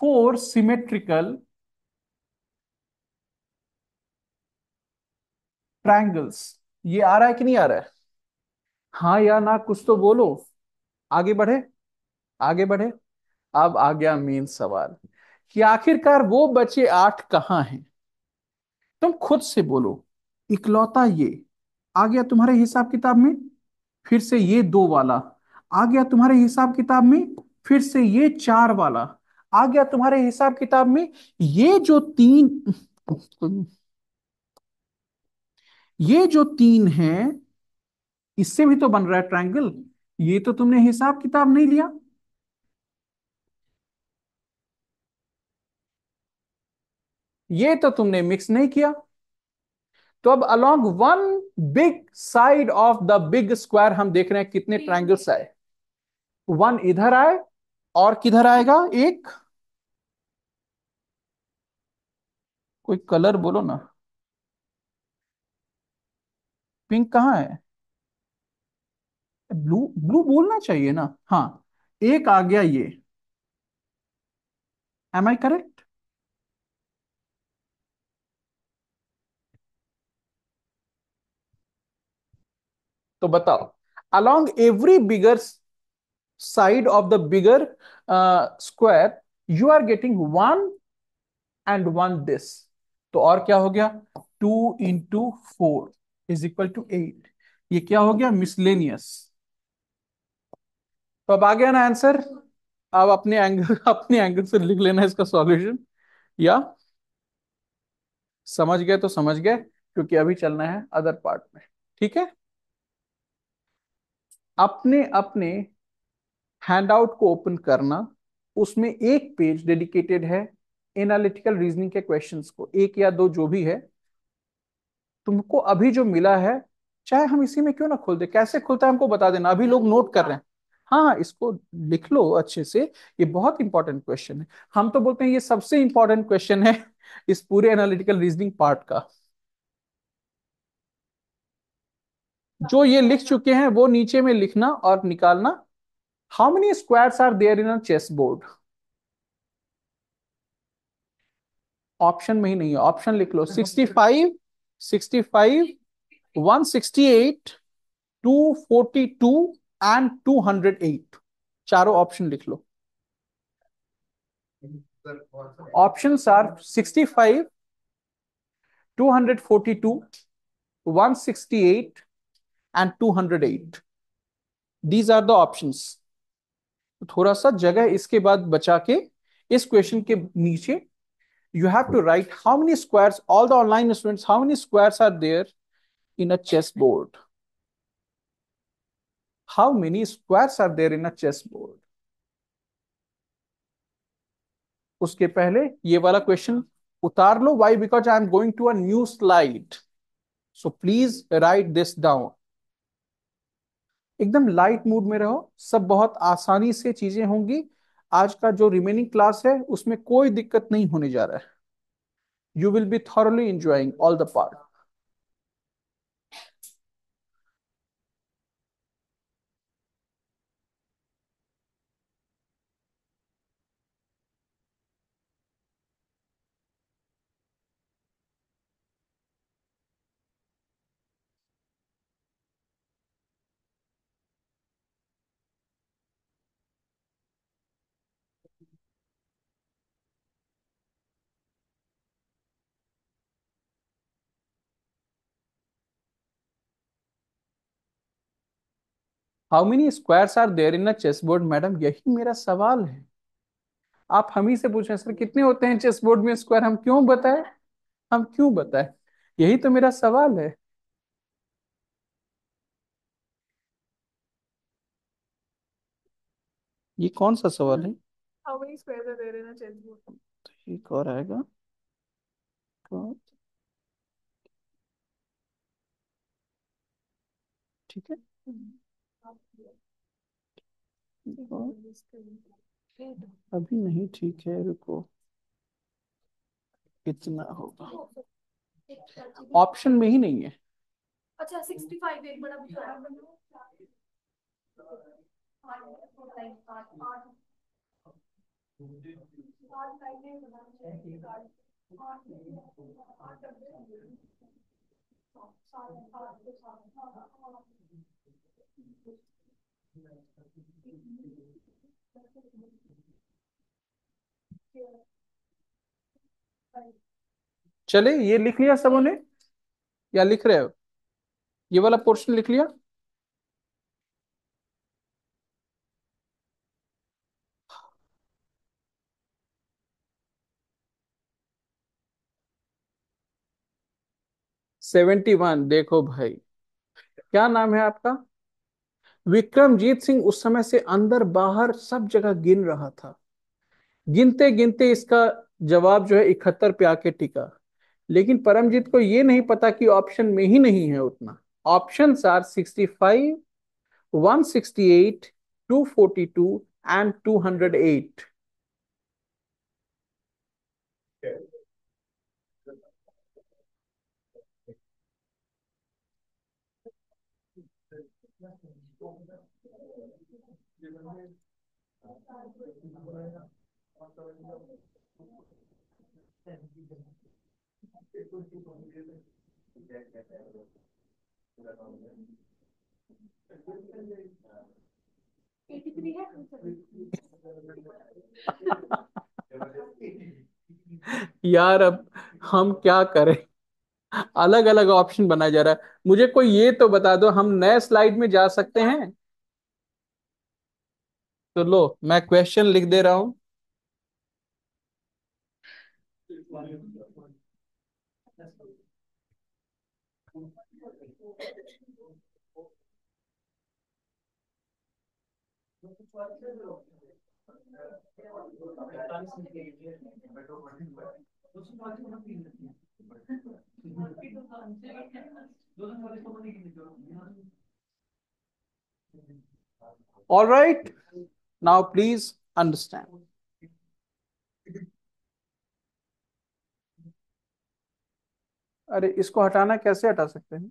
four symmetrical triangles. ये आ रहा है कि नहीं आ रहा है? हाँ या ना, कुछ तो बोलो। आगे बढ़े आगे बढ़े। अब आ गया मेन सवाल। कि आखिरकार वो बचे आठ कहाँ हैं? तुम खुद से बोलो, इकलौता ये, आ गया तुम्हारे हिसाब किताब में, फिर से ये दो वाला, आ गया तुम्हारे हिसाब किताब में, फिर से ये चार वाला, आ गया तुम्हारे हिसाब किताब में, ये जो तीन, ये जो तीन है, इससे भी तो बन रहा है ट्रायंगल ये तो तुमने हिसाब किताब नहीं लिया। ये तो तुमने मिक्स नहीं किया। तो अब along one big side of the big square हम देख रहे हैं कितने ट्रायंगल्स आए। वन इधर आए और किधर आएगा? एक। कोई कलर बोलो ना। पिंक कहाँ है? ब्लू ब्लू बोलना चाहिए ना। हाँ एक आ गया ये। एम आई करेक्ट तो बताओ every bigger side of the bigger uh, square you are getting one and one this. तो और क्या हो गया? Two into four is equal to eight ये क्या हो गया? मिसलेनियस तो अब आ गया ना आंसर अब अपने एंगल अपने एंगल से लिख लेना इसका सॉल्यूशन या? समझ गए तो समझ गए क्योंकि अभी चलना है अदर पार्ट में. ठीक है? अपने अपने हैंडआउट को ओपन करना, उसमें एक पेज डेडिकेटेड है एनालिटिकल रीजनिंग के क्वेश्चंस को, एक या दो जो भी है, तुमको अभी जो मिला है, चाहे हम इसी में क्यों ना खोल दे, कैसे खुलता है हमको बता देना, अभी लोग नोट कर रहे हैं। हाँ इसको लिख लो अच्छे से, ये बहुत इंपॉर्टेंट क्वेश्चन है। हम तो बोलते हैं ये सबसे इंपॉर्टेंट क्वेश्चन है इस पूरे एनालिटिकल रीजनिंग पार्ट का। जो ये लिख चुके हैं वो नीचे में लिखना और निकालना। How many squares are there in a chess board option में ही नहीं है। ऑप्शन लिख लो। Sixty five sixty five one sixty eight two forty two and two hundred eight चारों ऑप्शन लिख लो। Option are sixty five two hundred forty two one sixty eight And two hundred eight these are the options थोड़ा सा जगह इसके बाद बचा के इस क्वेश्चन के नीचे you have to write how many squares, all the online students, how many squares are there in a chessboard? How many squares are there in a chessboard? उसके पहले ये वाला क्वेश्चन उतार लो why because I am going to a new slide so please write this down एकदम light mood में रहो। सब बहुत आसानी से चीज़ें होंगी। आज का जो रिमेनिंग क्लास है, उसमें कोई दिक्कत नहीं होने जा रहा है। You will be thoroughly enjoying all the part how many squares are there in a chess board madam यही मेरा सवाल है। आप हम ही से पूछ पूछें सर कितने होते हैं चेस बोर्ड में स्क्वायर हम क्यों बताए? हम क्यों बताए? यही तो मेरा सवाल है। ये कौन सा सवाल है? Many squares are there in a chessboard? तो एक और आएगा। तो ठीक है। अभी नहीं ठीक है रुको। कितना होगा? ऑप्शन में ही नहीं है। अच्छा 65 एक बड़ा बड़ा चले, ये लिख लिया सबों ने या लिख रहे हो? ये वाला पोर्शन लिख लिया? सेवेंटी वन, देखो भाई। क्या नाम है आपका? विक्रमजीत सिंह उस समय से अंदर बाहर सब जगह गिन रहा था। गिनते गिनते इसका जवाब जो है इकहत्तर पे आके टिका। लेकिन परमजीत को ये नहीं पता कि ऑप्शन में ही नहीं है उतना। ऑप्शन आर 65, 168, 242 एंड 208 यार, अब हम क्या करें? अलग अलग ऑप्शन बनाया जा रहा है। मुझे कोई ये तो बता दो, हम नए स्लाइड में जा सकते हैं? तो लो मैं क्वेश्चन लिख दे रहा हूँ All right. Now please understand. अरे इसको हटाना कैसे हटा सकते हैं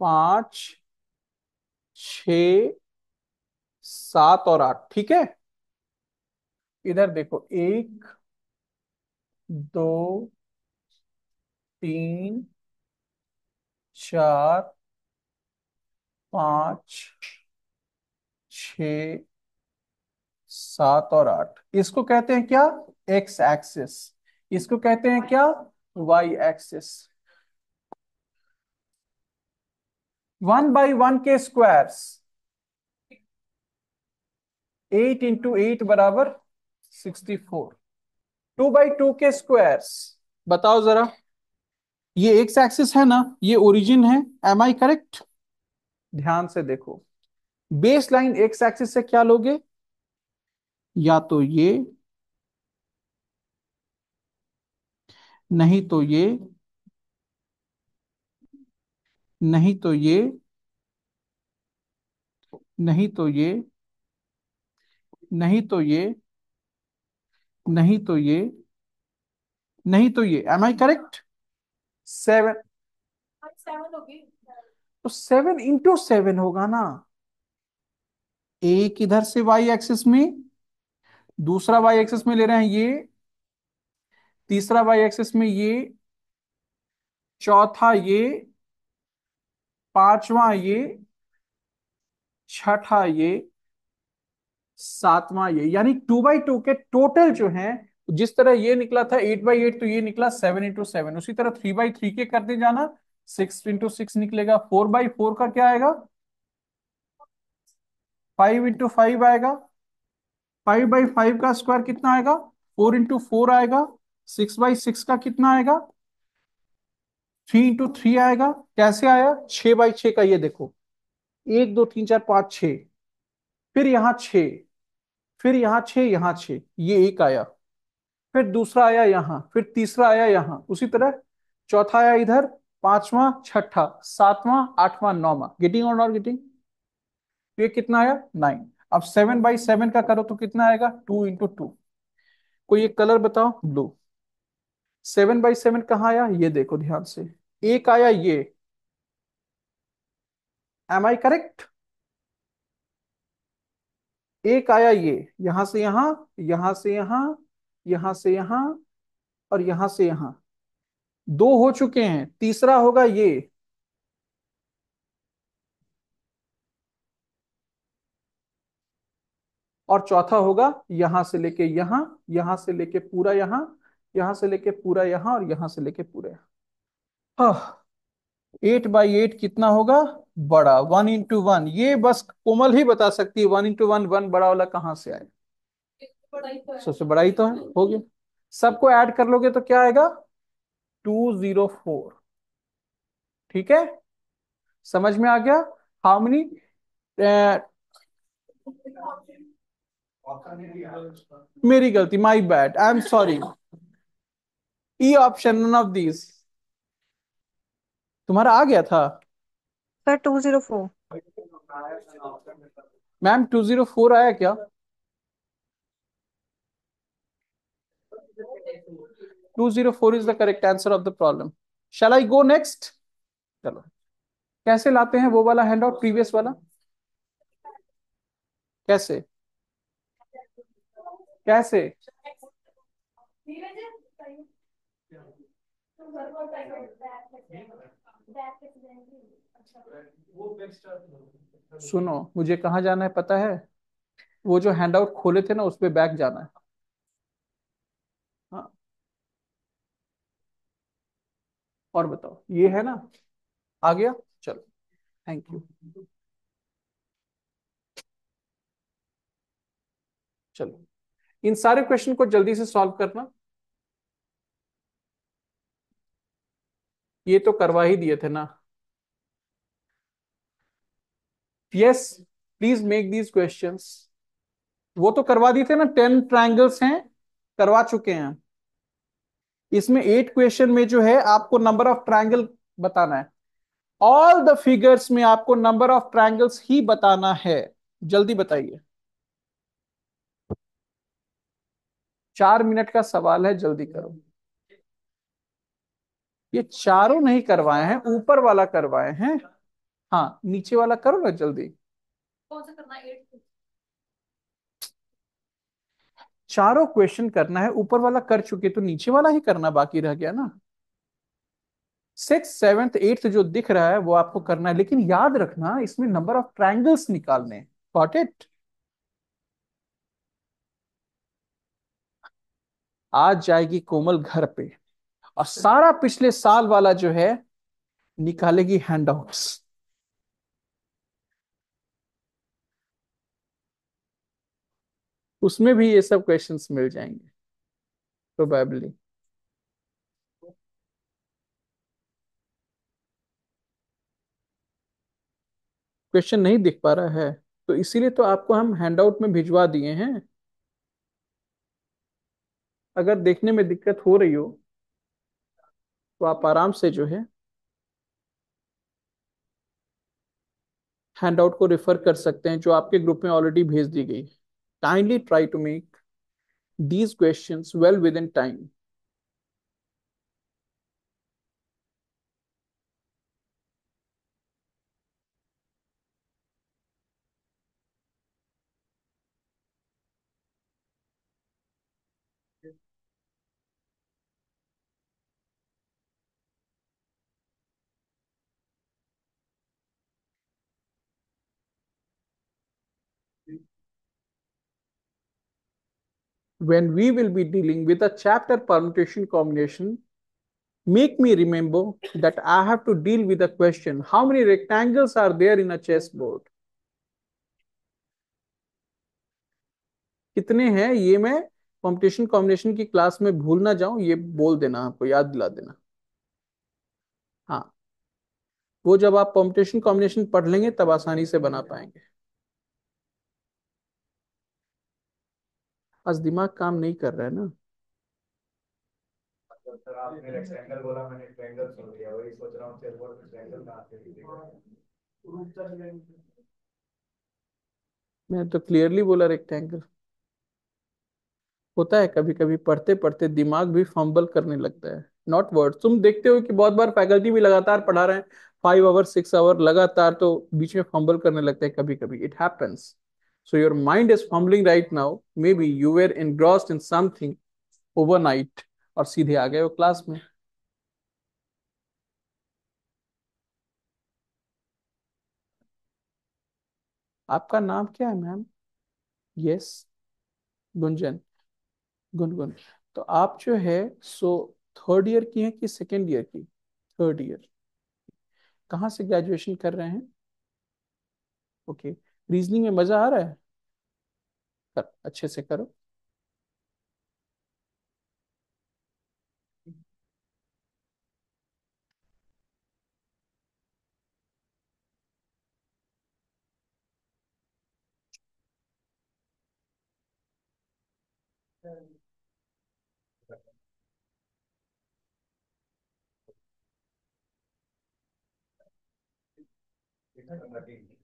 पाँच, छ, सात और आठ, ठीक है? इधर देखो, एक, दो, तीन, चार, पाँच, छ, सात और आठ। इसको कहते हैं क्या? एक्स एक्सिस इसको कहते हैं क्या? Y axis one by one के स्क्वायर्स एट इंटू एट बराबर sixty four two by two के स्क्वायर्स बताओ जरा। ये एक्स एक्सिस है ना? ये ओरिजिन है। एम आई करेक्ट ध्यान से देखो। बेस लाइन एक्स एक्सिस से क्या लोगे? या तो ये, नहीं तो ये नहीं तो ये नहीं तो ये नहीं तो ये नहीं तो ये नहीं तो ये। Am I correct seven seven होगी। तो सेवन इंटू सेवन होगा ना। एक इधर से वाई एक्सिस में दूसरा वाई एक्सिस में ले रहे हैं ये तीसरा वाई एक्सिस में ये चौथा ये पांचवा ये, छठा ये, सातवां ये, यानी टू बाई टू के टोटल जो है, जिस तरह ये निकला था एट बाई एट तो ये निकला सेवन इंटू सेवन उसी तरह थ्री बाई थ्री के करते जाना सिक्स इंटू सिक्स निकलेगा। फोर बाई फोर का क्या आएगा? फाइव इंटू फाइव आएगा। फाइव बाई फाइव का स्क्वायर कितना आएगा? फोर इंटू फोर आएगा। सिक्स बाई सिक्स का कितना आएगा? थ्री इंटू थ्री आएगा। कैसे आया? छह बाई छ का, ये देखो। एक, दो, तीन, चार, पाँच छ फिर यहाँ छ फिर यहाँ छ यहाँ छ ये एक आया। फिर दूसरा आया यहाँ। फिर तीसरा आया यहाँ। उसी तरह। चौथा आया इधर। पांचवा, छठा। सातवां, आठवां, नौवा। गेटिंग और नॉट गेटिंग ये कितना आया? नाइन अब सेवन बाई सेवन का करो तो कितना आएगा? टू इंटू टू कोई एक कलर बताओ? ब्लू सेवन बाई सेवन कहाँ आया? ये देखो ध्यान से। एक आया ये। एम आई करेक्ट एक आया ये। यहाँ से यहाँ यहाँ से यहाँ यहाँ से यहाँ और यहाँ से यहाँ। दो हो चुके हैं। तीसरा होगा ये। और चौथा होगा यहाँ से लेके यहाँ यहाँ से लेके पूरा यहाँ यहाँ से लेके पूरा यहाँ और यहाँ से लेके पूरा यहाँ। एट बाई एट कितना होगा? बड़ा वन इंटू वन ये बस कोमल ही बता सकती है वन इंटू वन वन बड़ा वाला कहाँ से आए सबसे बड़ा ही तो है, हो गया। सबको ऐड कर लोगे तो क्या आएगा? टू ज़ीरो फोर ठीक है? समझ में आ गया? हाउ मेनी मेरी गलती my bad I am sorry E option none of these तुम्हारा आ गया था? Sir two zero four ma'am two zero four आया क्या? Two zero four is the correct answer of the problem shall I go next चलो। कैसे लाते हैं वो वाला हैंड आउट प्रीवियस वाला? कैसे? कैसे? सुनो, मुझे कहाँ जाना है पता है? वो जो हैंड आउट खोले थे ना, उस पर बैक जाना है। हाँ। और बताओ, ये है ना? आ गया? चलो थैंक यू चलो, इन सारे क्वेश्चन को जल्दी से सॉल्व करना। ये तो करवा ही दिए थे ना। Yes please make these questions वो तो करवा दिए थे ना टेन ट्रायंगल्स हैं, करवा चुके हैं। इसमें एट क्वेश्चन में जो है, आपको नंबर ऑफ़ ट्रायंगल बताना है। ऑल द फिगर्स में आपको नंबर ऑफ़ ट्रायंगल्स ही बताना है। जल्दी बताइए। चार मिनट का सवाल है, जल्दी करो। ये चारों नहीं करवाए हैं ऊपर वाला करवाए हैं। हाँ नीचे वाला करो ना जल्दी। कौन सा करना है? चारों क्वेश्चन करना है ऊपर वाला कर चुके तो नीचे वाला ही करना बाकी रह गया ना। सिक्स सेवेंथ एट्थ जो दिख रहा है वो आपको करना है लेकिन याद रखना इसमें नंबर ऑफ़ ट्रायंगल्स निकालने गॉट इट आज जाएगी कोमल घर पे। और सारा पिछले साल वाला जो है, निकालेगी हैंडआउट्स उसमें भी ये सब क्वेश्चंस मिल जाएँगे प्रोबेबली क्वेश्चन नहीं दिख पा रहा है तो इसीलिए तो आपको हम हैंडआउट में भिजवा दिए हैं। अगर देखने में दिक्कत हो रही हो तो आप आराम से जो है हैंडआउट को रेफर कर सकते हैं, जो आपके ग्रुप में ऑलरेडी भेज दी गई है। Kindly try to make these question well within time. When we will be dealing with a chapter permutation combination, make me remember that I have to deal with a question. How many rectangles are there in a chessboard? कितने हैं ये मैं competition combination की class में भूल ना जाऊँ ये बोल देना आपको याद दिला देना हाँ वो जब आप कॉम्पिटिशन कॉम्बिनेशन पढ़ लेंगे तब आसानी से बना पाएँगे आज दिमाग काम नहीं कर रहा है ना? सर आपने रेक्टेंगल बोला मैंने ट्रायंगल सुन लिया वही सोच रहा हूँ चेसबोर्ड में तो क्लियरली बोला रेक्टेंगल होता है कभी कभी पढ़ते पढ़ते दिमाग भी फंबल करने लगता है। नॉट वर्ड तुम देखते हो कि बहुत बार फैकल्टी भी लगातार पढ़ा रहे हैं। फाइव आवर सिक्स आवर लगातार तो बीच में फंबल करने लगता है कभी कभी it happens So your mind is fumbling right now. Maybe you were engrossed in something overnight और सीधे आ गए हो क्लास में। आपका नाम क्या है मैम यस गुंजन। गुनगुन। तो आप जो है सो थर्ड ईयर की हैं कि सेकेंड ईयर की? थर्ड ईयर कहाँ से ग्रेजुएशन कर रहे हैं? ओके रीजनिंग में मज़ा आ रहा है? कर अच्छे से करो।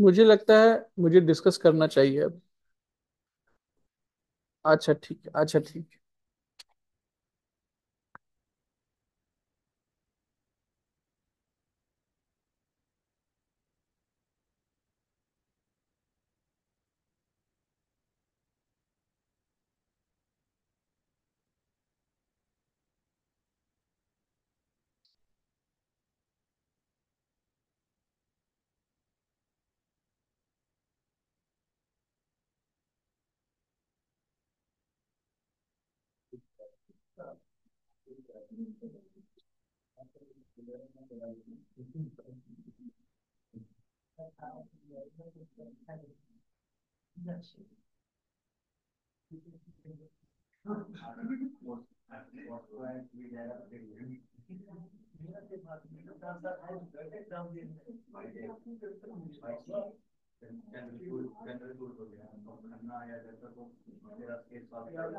मुझे लगता है मुझे डिस्कस करना चाहिए अब। अच्छा ठीक है अच्छा ठीक है। हो गया खन्ना या जैसा को मेरा केस वाला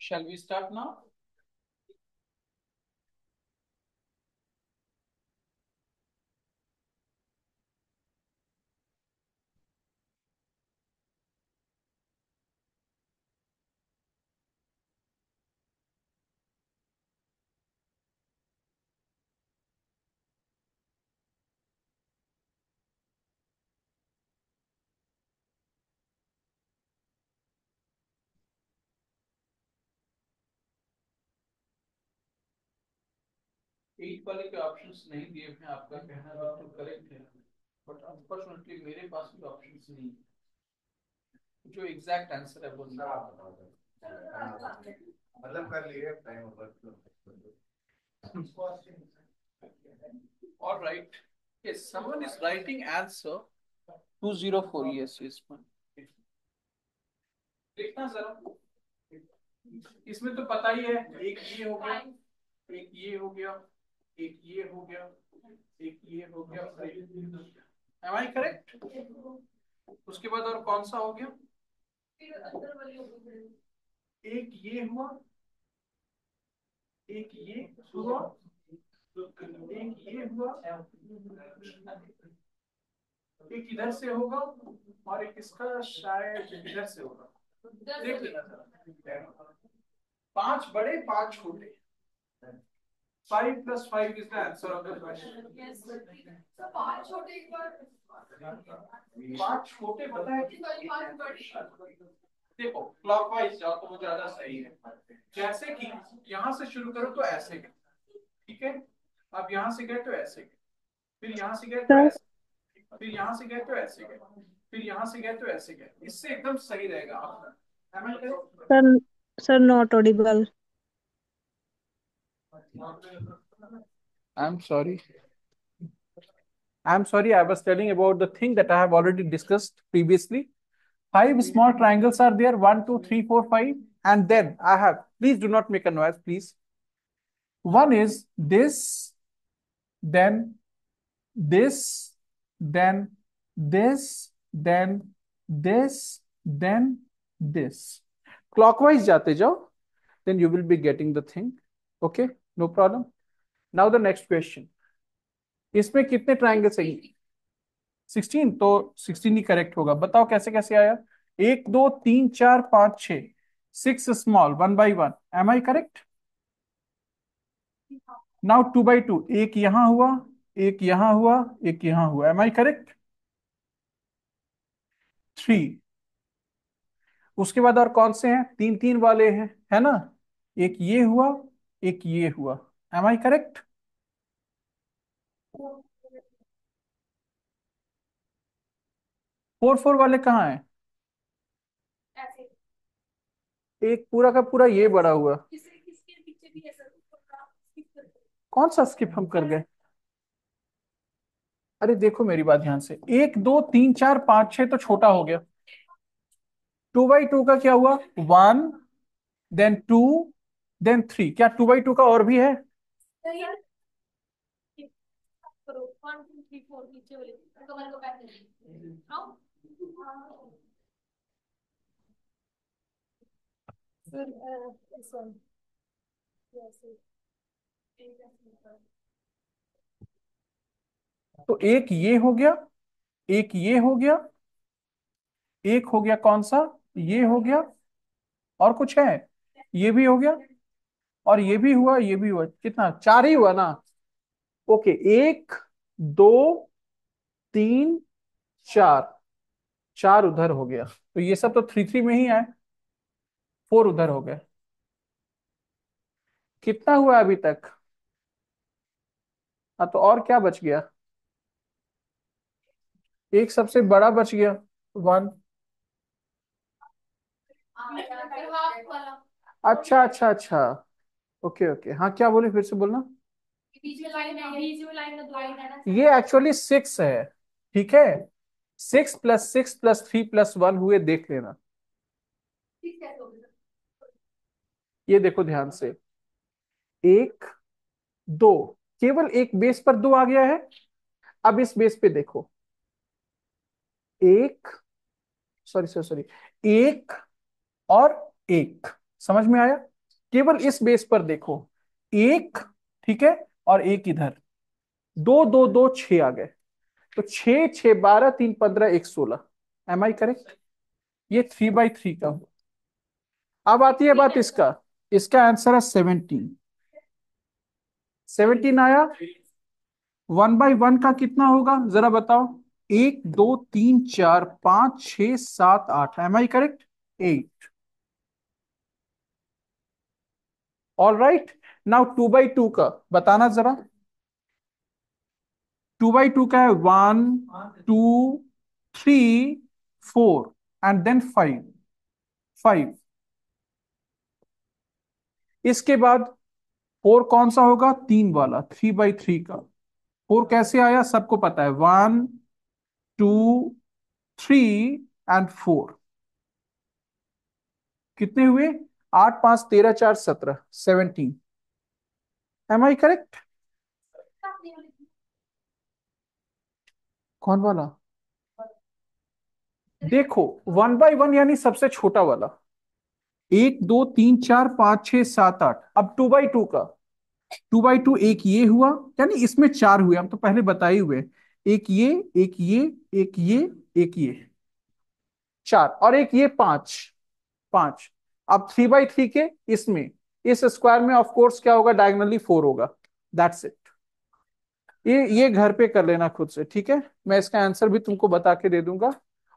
Shall we start now? Eight वाले के ऑप्शंस नहीं दिए हैं आपका कहना बिल्कुल करेक्ट है बट अनफॉर्चुनेटली मेरे पास भी ऑप्शंस नहीं है जो एग्जैक्ट आंसर है वो नहीं मतलब कर लिए time over All right. Yes, someone is writing answer 204. Yes, yes, fine. देखना जरा इसमें तो पता ही है एक ये हो गया एक ये हो गया एक ये हो गया एक ये हो गया और एक Am I correct? उसके बाद और कौन सा हो गया? अंदर वाली हो एक ये हुआ एक ये हुआ एक ये हुआ एक इधर से होगा और एक इसका शायद इधर से होगा। देख लेना जरा। पाँच बड़े पाँच छोटे। Five plus five is the answer of the question तो पाँच छोटे एक बार। पाँच छोटे पता है देखो क्लॉकवाइज जाओ तो वो ज़्यादा सही है। जैसे कि यहाँ से शुरू करो तो ऐसे गए ठीक है? अब यहाँ से गए तो ऐसे गए फिर यहाँ से गए तो ऐसे फिर यहाँ से गए तो ऐसे गए फिर यहाँ से गए तो ऐसे गए इससे एकदम सही रहेगा आपका? Sir, sir, not audible. I'm sorry. I'm sorry, I was telling about the thing that I have already discussed previously. Five small triangles are there, one, two, three, four, five. And then I have, please do not make a noise, please. One is this, then this, then this, then this, then this. Clockwise jate jao, then you will be getting the thing. Okay. No problem. Now the next question. इसमें कितने triangle सही 16 तो 16 ही correct होगा। बताओ कैसे कैसे आया? एक, दो, तीन, चार, पाँच छ six small one by one am I correct now two by two एक यहाँ हुआ, एक यहाँ हुआ, एक यहाँ हुआ। एम आई करेक्ट थ्री उसके बाद और कौन से हैं? तीन तीन वाले हैं, है ना? एक ये हुआ एक ये हुआ। Am I correct four four वाले कहाँ हैं? एक पूरा का पूरा ये बड़ा हुआ। कौन सा स्किप हम कर गए? अरे देखो मेरी बात ध्यान से। एक, दो, तीन, चार, पाँच, छह तो छोटा हो गया। टू बाई टू का क्या हुआ? One then two then three क्या टू बाई टू का और भी है? तो एक ये हो गया एक ये हो गया एक हो गया कौन सा? ये हो गया। और कुछ है? ये भी हो गया। और ये भी हुआ ये भी हुआ। कितना? चार ही हुआ ना? ओके एक दो तीन चार। चार उधर हो गया। तो ये सब तो थ्री थ्री में ही है फोर उधर हो गए। कितना हुआ अभी तक? हाँ तो और क्या बच गया? एक सबसे बड़ा बच गया। वन वाला अच्छा अच्छा अच्छा। Okay okay. हाँ क्या बोले फिर से बोलना? ये एक्चुअली सिक्स है, ठीक है? Six plus six plus three plus one हुए, देख लेना। ये देखो ध्यान से। एक, दो। केवल एक बेस पर दो आ गया है। अब इस बेस पे देखो। एक सॉरी सॉरी सॉरी एक और एक। समझ में आया? केवल इस बेस पर देखो, एक, ठीक है, और एक इधर। दो दो दो, छह आ गए। तो छह छह, बारह, तीन, पंद्रह, एक, सोलह। एम आई करेक्ट ये थ्री बाई थ्री का अब आती है बात इसका। इसका आंसर है सेवनटीन सेवनटीन आया। वन बाई वन का कितना होगा? जरा बताओ। एक, दो, तीन, चार, पाँच छ सात, आठ। Am I correct eight all right now two by two का बताना जरा टू बाई टू का है one two three four and then five five इसके बाद फोर कौन सा होगा तीन वाला थ्री बाई थ्री का फोर कैसे आया सबको पता है one two three and four कितने हुए? आठ पाँच तेरह चार सत्रह सेवनटीन एम आई करेक्ट कौन वाला? देखो वन बाई वन यानी सबसे छोटा वाला। एक, दो, तीन, चार, पाँच, छह, सात, आठ। अब टू बाई टू का। टू बाई टू एक ये हुआ, यानी इसमें चार हुए। हम तो पहले बताए हुए एक ये एक ये एक ये एक ये। चार। और एक ये पाँच। पाँच। अब थ्री बाई थ्री के इसमें, इस स्क्वायर में ऑफ़ कोर्स क्या होगा? डायगनली फोर होगा। दैट्स इट ये ये घर पे कर लेना खुद से, ठीक है? मैं इसका आंसर भी तुमको बता के दे दूँगा।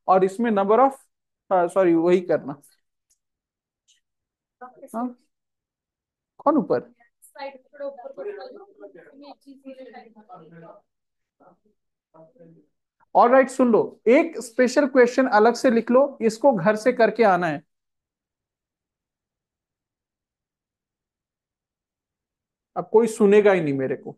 और इसमें नंबर ऑफ़ सॉरी वही करना। हाँ। कौन ऊपर? और राइट सुन लो। एक स्पेशल क्वेश्चन अलग से लिख लो। इसको घर से करके आना है। अब कोई सुनेगा ही नहीं मेरे को।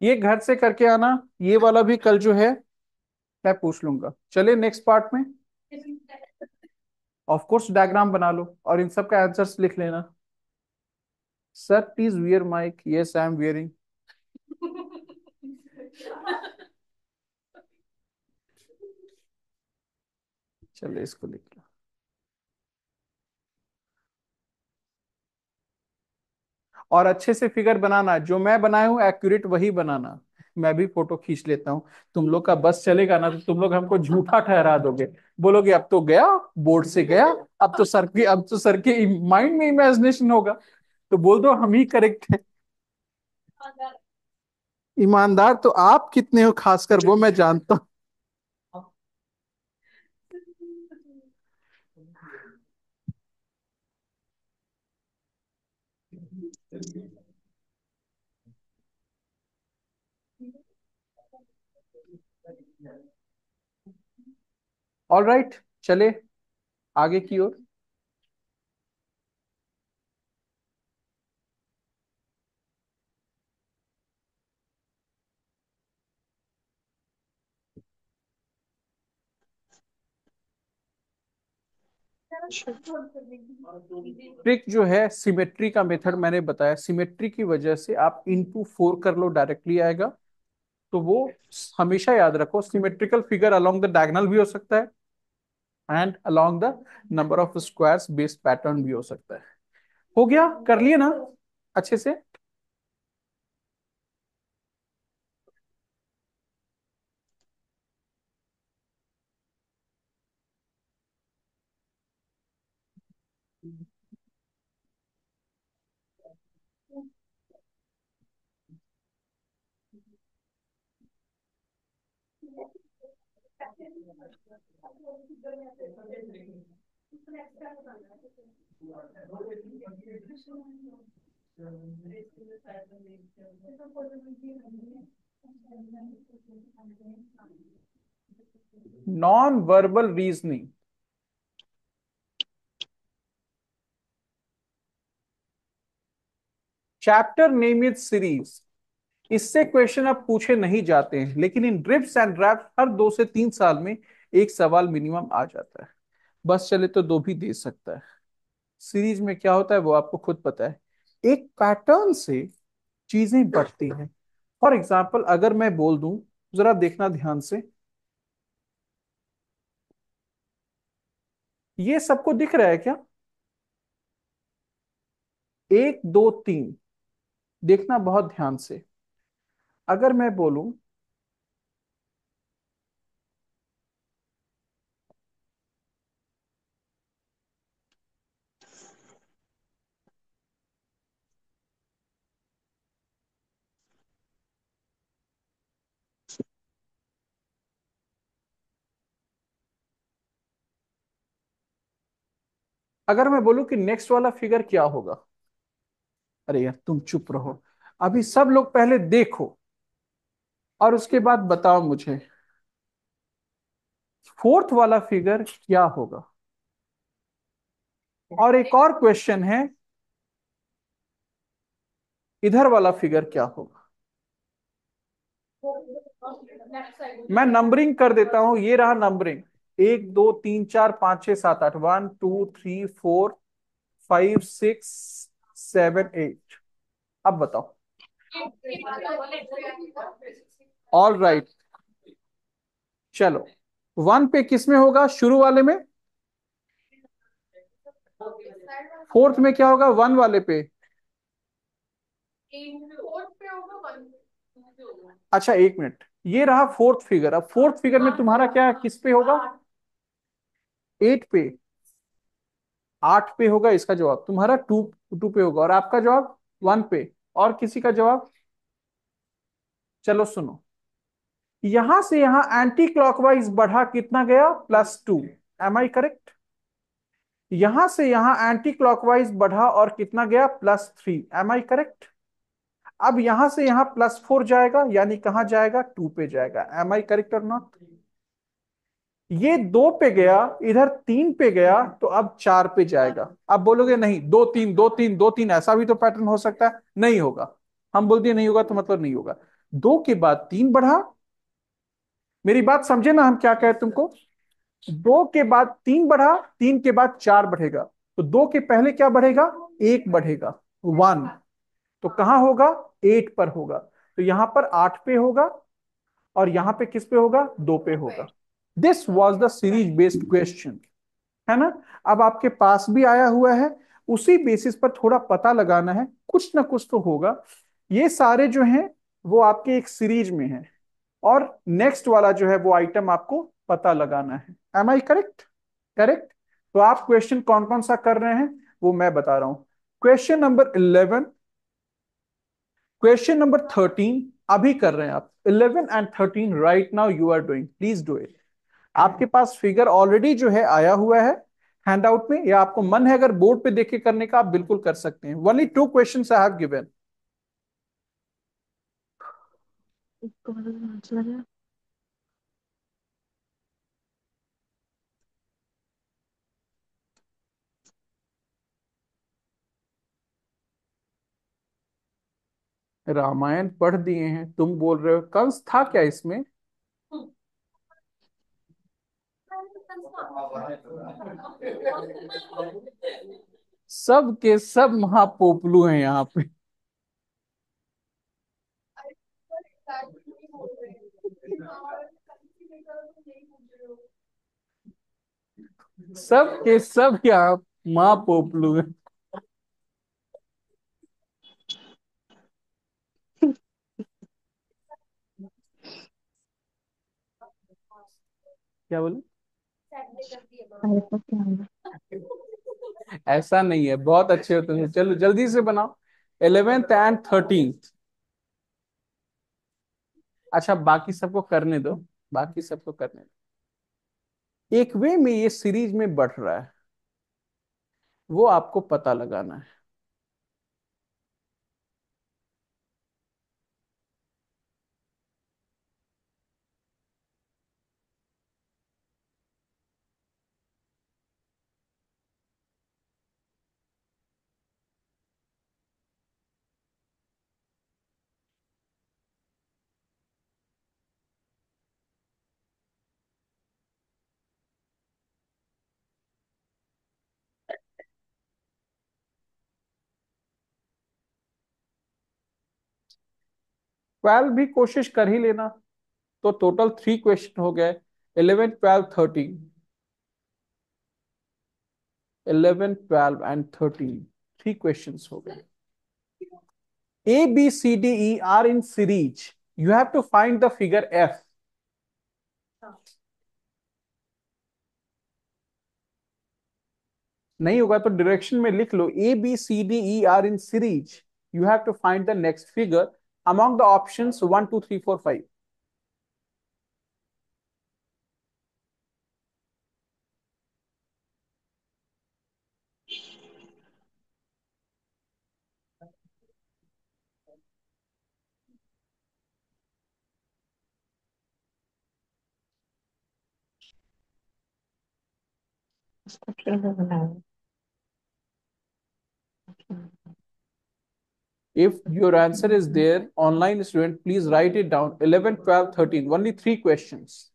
ये घर से करके आना ये वाला भी कल जो है मैं पूछ लूँगा। चलिए नेक्स्ट पार्ट में। ऑफ़ कोर्स डायग्राम बना लो और इन सब का आंसर्स लिख लेना। Sir please wear mic yes I am wearing चलिए इसको लिख लो। और अच्छे से फिगर बनाना जो मैं बनाया हूँ एक्यूरेट वही बनाना। मैं भी फ़ोटो खींच लेता हूँ। तुम लोग का बस चलेगा ना तो तुम लोग हमको झूठा ठहरा दोगे। बोलोगे अब तो गया बोर्ड से गया अब तो सर के अब तो सर के माइंड में इमेजिनेशन होगा। तो बोल दो हम ही करेक्ट है। ईमानदार तो आप कितने हो खासकर वो मैं जानता हूँ। ऑल राइट right, चले आगे की ओर। ट्रिक जो है सिमेट्री का मेथड मैंने बताया। सिमेट्री की वजह से आप इनटू फोर कर लो डायरेक्टली आएगा। तो वो हमेशा याद रखो symmetrical figure along the diagonal भी हो सकता है and along the number of squares based pattern भी हो सकता है। हो गया? कर लिए ना? अच्छे से? Non verbal reasoning chapter name is series इससे क्वेश्चन अब पूछे नहीं जाते हैं, लेकिन इन ड्रिप्स एंड ड्रैफ्ट हर दो से तीन साल में एक सवाल मिनिमम आ जाता है। बस चले तो दो भी दे सकता है। सीरीज़ में क्या होता है वो आपको खुद पता है। एक पैटर्न से चीज़ें बढ़ती हैं। फॉर एग्ज़ाम्पल अगर मैं बोल दूँ, जरा देखना ध्यान से। ये सबको दिख रहा है क्या? एक, दो, तीन। देखना बहुत ध्यान से। अगर मैं बोलूँ, अगर मैं बोलूँ कि नेक्स्ट वाला फिगर क्या होगा? अरे यार, तुम चुप रहो। अभी सब लोग पहले देखो। और उसके बाद बताओ मुझे, फोर्थ वाला फिगर क्या होगा? और एक और क्वेश्चन है, इधर वाला फिगर क्या होगा? मैं नंबरिंग कर देता हूँ, ये रहा नंबरिंग एक, दो, तीन, चार, पाँच, छह, सात, आठ, one, two, three, four, five, six, seven, eight. अब बताओ। All right right. चलो। वन पे किसमें होगा? शुरू वाले में? फोर्थ में क्या होगा? वन वाले पे। अच्छा एक मिनट। ये रहा फोर्थ फिगर अब फोर्थ फिगर में तुम्हारा क्या किस पे होगा? एट पे। आठ पे होगा इसका जवाब। तुम्हारा टू टू पे होगा। और आपका जवाब? वन पे। और किसी का जवाब? चलो सुनो। यहाँ से यहाँ एंटी क्लॉकवाइज बढ़ा कितना गया? Plus two am I correct यहाँ से यहाँ एंटी क्लॉकवाइज बढ़ा और कितना गया? Plus three am I correct अब यहाँ से यहाँ प्लस फोर जाएगा, यानी कहाँ जाएगा? टू पे जाएगा. Am I correct or not ये दो पे गया, इधर तीन पे गया तो अब चार पे जाएगा. अब बोलोगे नहीं, दो तीन दो तीन दो तीन, ऐसा भी तो पैटर्न हो सकता है. नहीं होगा. हम बोल दिए नहीं होगा तो मतलब नहीं होगा. दो के बाद तीन बढ़ा मेरी बात समझे ना हम क्या कहे तुमको? दो के बाद तीन बढ़ा, तीन के बाद चार बढ़ेगा। तो दो के पहले क्या बढ़ेगा? एक बढ़ेगा। वन तो कहाँ होगा? एट पर होगा। तो यहाँ पर आठ पे होगा और यहाँ पे किस पे होगा? दो पे होगा। This was the series based question है ना? अब आपके पास भी आया हुआ है। उसी बेसिस पर थोड़ा पता लगाना है। कुछ ना कुछ तो होगा। ये सारे जो हैं, वो आपके एक सीरीज़ में है। और नेक्स्ट वाला जो है वो आइटम आपको पता लगाना है। एम आई करेक्ट करेक्ट तो आप क्वेश्चन कौन कौन सा कर रहे हैं, वो मैं बता रहा हूँ। Question number eleven question number thirteen अभी कर रहे हैं आप। Eleven and thirteen right now you are doing please do it आपके पास फिगर ऑलरेडी जो है आया हुआ है हैंडआउट में, या आपको मन है अगर बोर्ड पे देख के करने का, आप बिल्कुल कर सकते हैं। Only two question I have given Ramayan पढ़ दिए हैं। तुम बोल रहे हो, कंस था क्या इसमें? सब के सब महापोपलू हैं यहाँ पे। सब के सब यहाँ महापोपलू हैं। क्या बोले? ऐसा नहीं है, बहुत अच्छे होते हैं चलो, जल्दी से बनाओ। इलेवेंथ एंड थर्टींथ अच्छा बाकी सबको करने दो। बाकी सबको करने दो। एक वे में ये सीरीज़ में बढ़ रहा है वो आपको पता लगाना है। ट्वेल्व भी कोशिश कर ही लेना। तो टोटल थ्री क्वेश्चन हो गए। Eleven twelve thirteen eleven twelve and thirteen three question हो गए। A B C D E are in series you have to find the figure F नहीं होगा तो डायरेक्शन में लिख लो। A B C D E are in series you have to find the next figure among the options 1 2 3 4 5 if your answer is there online student please write it down. 11 12 13 only three questions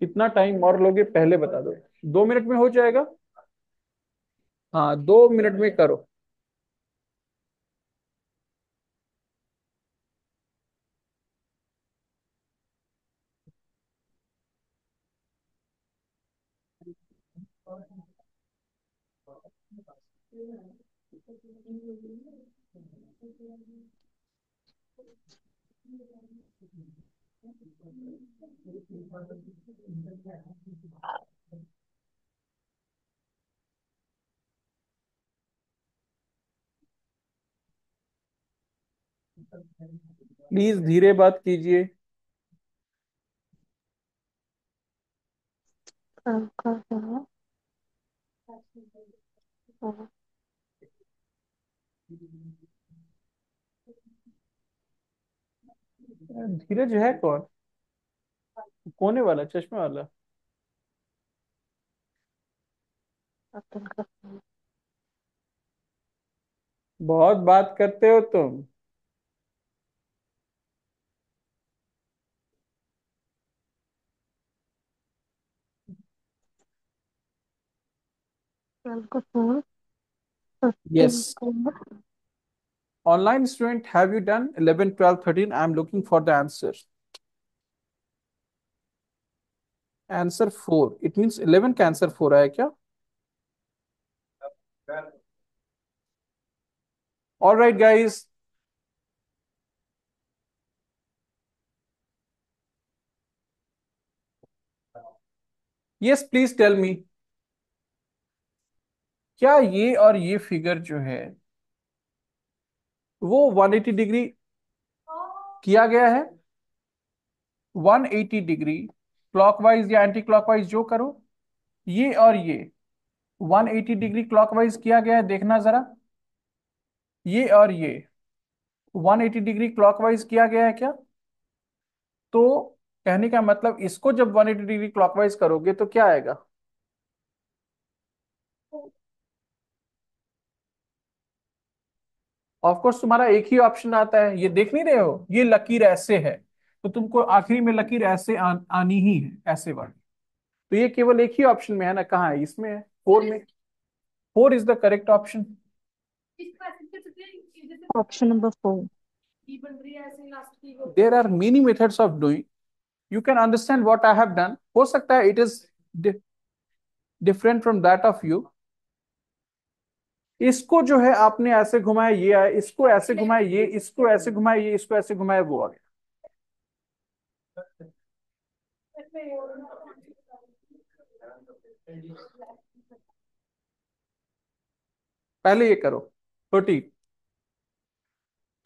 कितना time और लोगे, पहले बता दो। दो minute में हो जाएगा? हाँ दो मिनट में करो। प्लीज़ धीरे बात कीजिए। धीरज है कौन? कोने वाला चश्मे वाला? बहुत बात करते हो तुम। Yes online student, have you done 11 12 13 i am looking for the answer. Answer four it means eleven का आंसर फोर आया क्या? All right guys yes please tell me क्या ये और ये फिगर जो है वो 180 डिग्री किया गया है। 180 डिग्री क्लॉकवाइज या एंटी क्लॉकवाइज जो करो, ये और ये। 180 डिग्री क्लॉकवाइज किया गया है, देखना जरा। ये और ये। 180 डिग्री क्लॉकवाइज किया गया है क्या? तो कहने का मतलब इसको जब 180 डिग्री क्लॉकवाइज करोगे तो क्या आएगा? ऑफ़ कोर्स तुम्हारा एक ही ऑप्शन आता है। ये देख नहीं रहे हो? ये लकीर ऐसे है। तो तुमको आखिरी में लकीर ऐसे आ, आनी ही है ऐसे वाली। तो ये केवल एक ही ऑप्शन में है ना? कहाँ है? इसमें है? फोर में? Four is the correct option option number four there are many methods of doing you can understand what I have done हो सकता है it is different from that of you इसको जो है आपने ऐसे घुमाया ये आया इसको ऐसे घुमाया ये इसको ऐसे घुमाया ये इसको ऐसे घुमाया वो आ गया। पहले ये करो थर्टीन।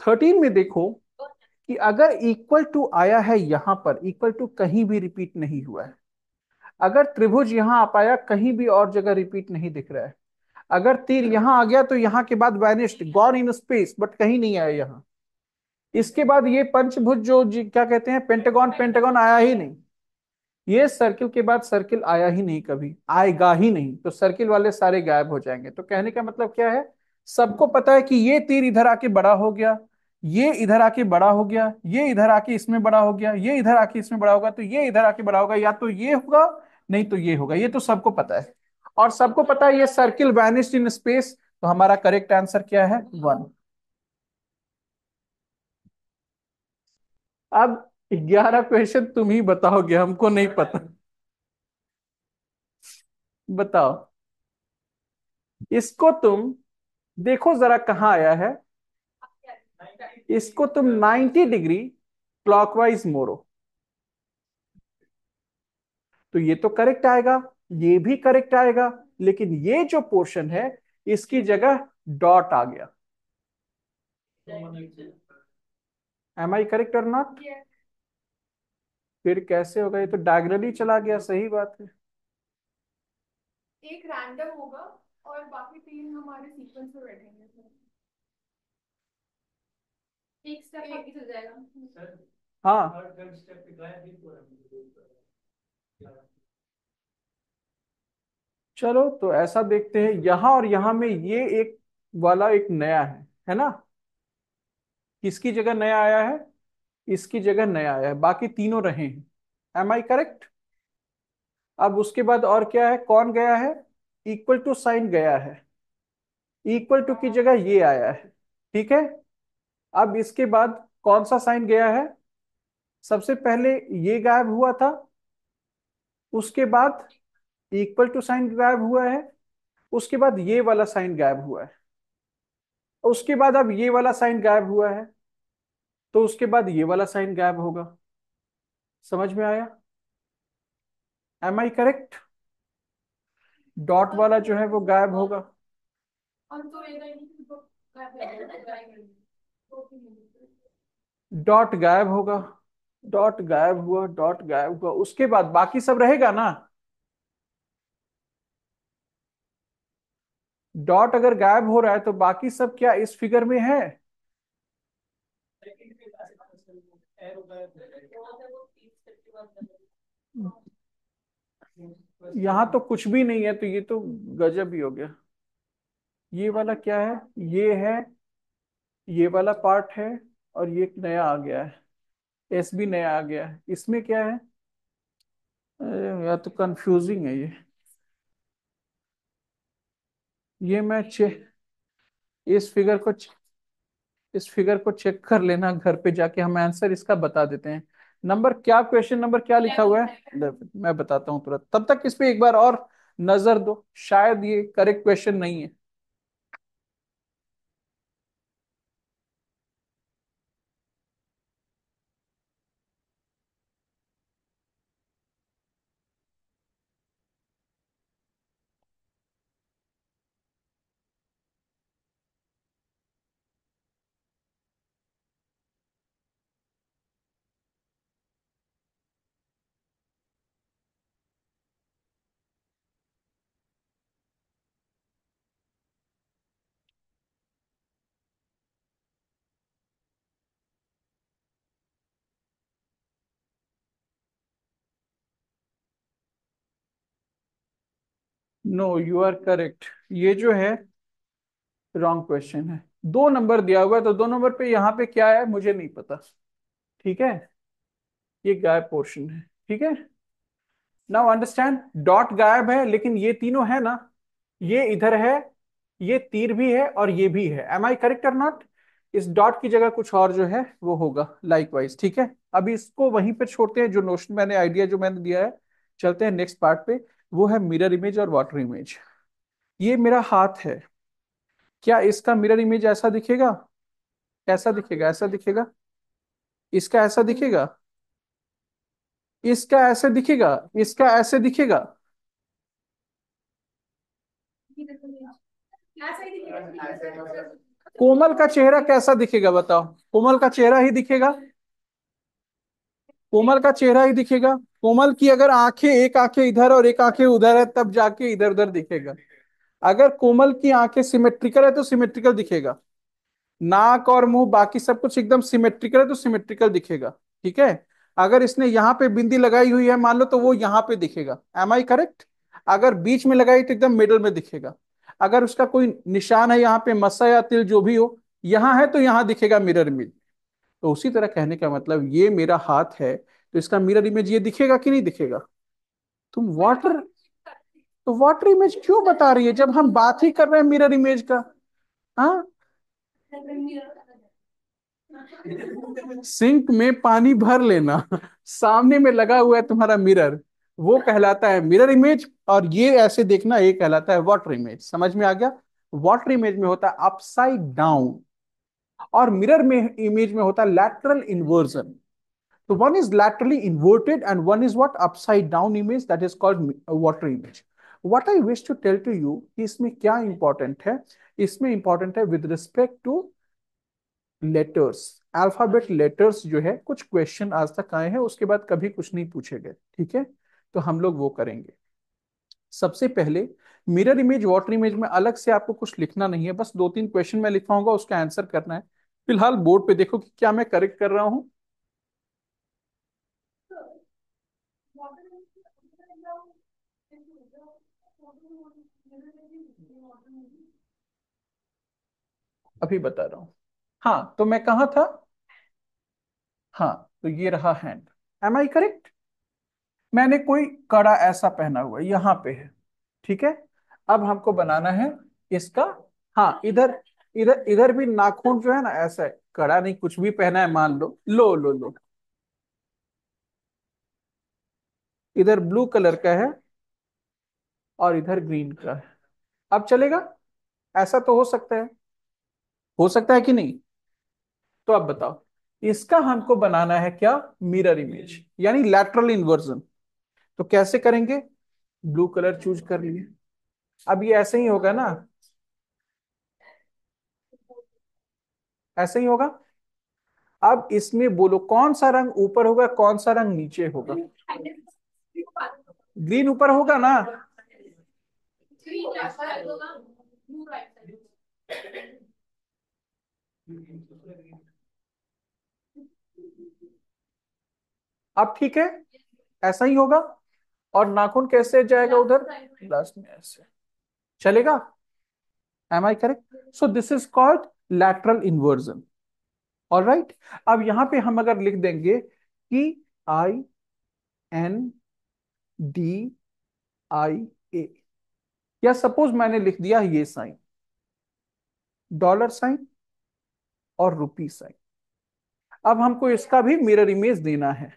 थर्टीन में देखो कि अगर इक्वल टू आया है यहाँ पर इक्वल टू कहीं भी रिपीट नहीं हुआ है। अगर त्रिभुज यहाँ आ पाया कहीं भी और जगह रिपीट नहीं दिख रहा है। अगर तीर यहाँ आ गया तो यहाँ के बाद vanished gone in space but कहीं नहीं आया यहाँ। इसके बाद ये पंचभुज जो क्या कहते हैं पेंटागन पेंटागन आया ही नहीं। ये सर्किल के बाद सर्किल आया ही नहीं कभी आएगा ही नहीं तो सर्किल वाले सारे गायब हो जाएँगे। तो कहने का मतलब क्या है? सबको पता है कि ये तीर इधर आके बड़ा हो गया ये इधर आके बड़ा हो गया ये इधर आके इसमें बड़ा हो गया ये इधर आके इसमें बड़ा होगा तो ये इधर आके बड़ा होगा या तो ये होगा नहीं तो ये होगा। ये तो सबको पता है। और सबको पता है ये सर्किल वैनिस्ड इन स्पेस तो हमारा करेक्ट आंसर क्या है? वन अब ग्यारह क्वेश्चन तुम ही बताओगे, हमको नहीं पता। बताओ। इसको तुम, देखो जरा कहाँ आया है। इसको तुम 90 डिग्री क्लॉकवाइज मोड़ो। तो ये तो करेक्ट आएगा। ये भी करेक्ट आएगा लेकिन ये जो पोर्शन है इसकी जगह डॉट आ गया। Am I correct or not फिर कैसे होगा ये तो डायगनली चला गया सही बात है। एक रैंडम होगा और बाकी तीन हमारे सीक्वेंस में बैठेंगे एक स्टेप आगे चल जाएगा। हाँ। चलो तो ऐसा देखते हैं, यहाँ और यहाँ में ये एक वाला एक नया है है ना? किसकी जगह नया आया है? इसकी जगह नया आया है, बाकी तीनों रहे हैं। एम आई करेक्ट अब उसके बाद और क्या है? कौन गया है? इक्वल टू साइन गया है। इक्वल टू की जगह ये आया है, ठीक है? अब इसके बाद कौन सा साइन गया है? सबसे पहले ये गायब हुआ था, उसके बाद इक्वल टू साइन गायब हुआ है उसके बाद ये वाला साइन गायब हुआ है। उसके बाद अब ये वाला साइन गायब हुआ है तो उसके बाद ये वाला साइन गायब होगा। समझ में आया? एम आई करेक्ट डॉट वाला जो है वो गायब होगा। और तो डॉट गायब होगा। डॉट गायब हुआ डॉट गायब हुआ उसके बाद बाकी सब रहेगा ना? डॉट अगर गायब हो रहा है तो बाकी सब क्या इस फिगर में है? यहाँ तो कुछ भी नहीं है तो ये तो गजब ही हो गया। ये वाला क्या है? ये है, ये वाला पार्ट है, और ये नया आ गया है। एस भी नया आ गया है। इसमें क्या है? या तो कंफ्यूजिंग है ये। ये मैं चे इस फिगर को इस फिगर को चेक कर लेना घर पे जाके हम आंसर इसका बता देते हैं। नंबर क्या क्वेश्चन नंबर क्या लिखा हुआ है? मैं बताता हूँ तुरंत। तब तक इस पे एक बार और नज़र दो। शायद ये करेक्ट क्वेश्चन नहीं है। नो यू आर करेक्ट ये जो है रॉन्ग क्वेश्चन है। दो नंबर दिया हुआ है तो दो नंबर पे यहाँ पे क्या है, मुझे नहीं पता। ठीक है? ये गायब पोर्शन है। ठीक है? नाउ अंडरस्टैंड डॉट गायब है, लेकिन ये तीनों है ना? ये इधर है, ये तीर भी है और ये भी है। Am I correct or not इस डॉट की जगह कुछ और जो है, वो होगा लाइकवाइज ठीक है? अभी इसको वहीं पे छोड़ते हैं, जो नोशन मैंने आइडिया जो मैंने दिया है, चलते हैं नेक्स्ट पार्ट पे। वो है मिरर इमेज और वाटर इमेज ये मेरा हाथ है। क्या इसका मिरर इमेज ऐसा दिखेगा? ऐसा दिखेगा ऐसा दिखेगा? इसका ऐसा दिखेगा? इसका ऐसे दिखेगा? इसका ऐसे दिखेगा? कोमल का चेहरा कैसा दिखेगा बताओ? कोमल का चेहरा ही दिखेगा? कोमल का चेहरा ही दिखेगा? कोमल की अगर आँखें एक आँखें इधर और एक आँखें उधर है, तब जाके इधर उधर दिखेगा। अगर कोमल की आँखें सिमेट्रिकल है तो सिमेट्रिकल दिखेगा। नाक और मुँह, बाकी सब कुछ एकदम सिमेट्रिकल है तो सिमेट्रिकल दिखेगा। ठीक है? अगर इसने यहाँ पे बिंदी लगाई हुई है, मान लो तो वो यहाँ पे दिखेगा। एम आई करेक्ट अगर बीच में लगाई तो एकदम मिडल में दिखेगा। अगर उसका कोई निशान है यहाँ पे मसा या तिल जो भी हो, यहाँ है तो यहाँ दिखेगा मिरर मिल तो उसी तरह कहने का मतलब ये मेरा हाथ है तो इसका मिरर इमेज ये दिखेगा कि नहीं दिखेगा? तुम वाटर तो वाटर इमेज क्यों बता रही है? जब हम बात ही कर रहे हैं मिरर इमेज का हाँ? सिंक में पानी भर लेना। सामने में लगा हुआ है तुम्हारा मिरर वो कहलाता है मिरर इमेज और ये ऐसे देखना, ये कहलाता है वाटर इमेज समझ में आ गया? वाटर इमेज में होता है अपसाइड डाउन और मिरर में इमेज में होता है लैटरल इन्वर्जन तो one is laterally inverted and one is what upside down image that is called water image what I wish to tell to you कि इसमें क्या इंपॉर्टेंट है? इसमें इंपॉर्टेंट है with respect to letters alphabet letters जो है, कुछ question आज तक आए हैं, उसके बाद कभी कुछ नहीं पूछे गए ठीक है? तो हम लोग वो करेंगे। सबसे पहले मिरर इमेज वाटर इमेज में अलग से आपको कुछ लिखना नहीं है, बस दो तीन क्वेश्चन मैं लिखवाऊँगा उसका आंसर करना है। फ़िलहाल बोर्ड पे देखो कि क्या मैं करेक्ट कर रहा हूँ। अभी बता रहा हूँ। हाँ तो मैं कहा था? हाँ तो ये रहा हैंड एम आई करेक्ट मैंने कोई कड़ा ऐसा पहना हुआ, यहाँ पे है। ठीक है? अब हमको बनाना है इसका। हाँ इधर इधर इधर भी नाखून जो है ना, ऐसा है। कड़ा नहीं, कुछ भी पहना है, मान लो। लो लो लो। इधर ब्लू कलर का है और इधर ग्रीन का है। अब चलेगा? ऐसा तो हो सकता है। हो सकता है कि नहीं तो अब बताओ इसका हमको बनाना है क्या मिरर इमेज यानी लैटरल इन्वर्जन तो कैसे करेंगे ब्लू कलर चूज़ कर लिए अब ये ऐसे ही होगा ना ऐसे ही होगा अब इसमें बोलो कौन सा रंग ऊपर होगा कौन सा रंग नीचे होगा ग्रीन ऊपर होगा ना अब ठीक है? ऐसा ही होगा? और नाखून कैसे जाएगा उधर? लास्ट में ऐसे। चलेगा? Am I correct so this is called lateral inversion all right यहाँ पे हम अगर लिख देंगे कि आई एन डी आई ए या सपोज़ मैंने लिख दिया ये साइन डॉलर साइन और रुपी साइन अब हमको इसका भी मिरर इमेज देना है।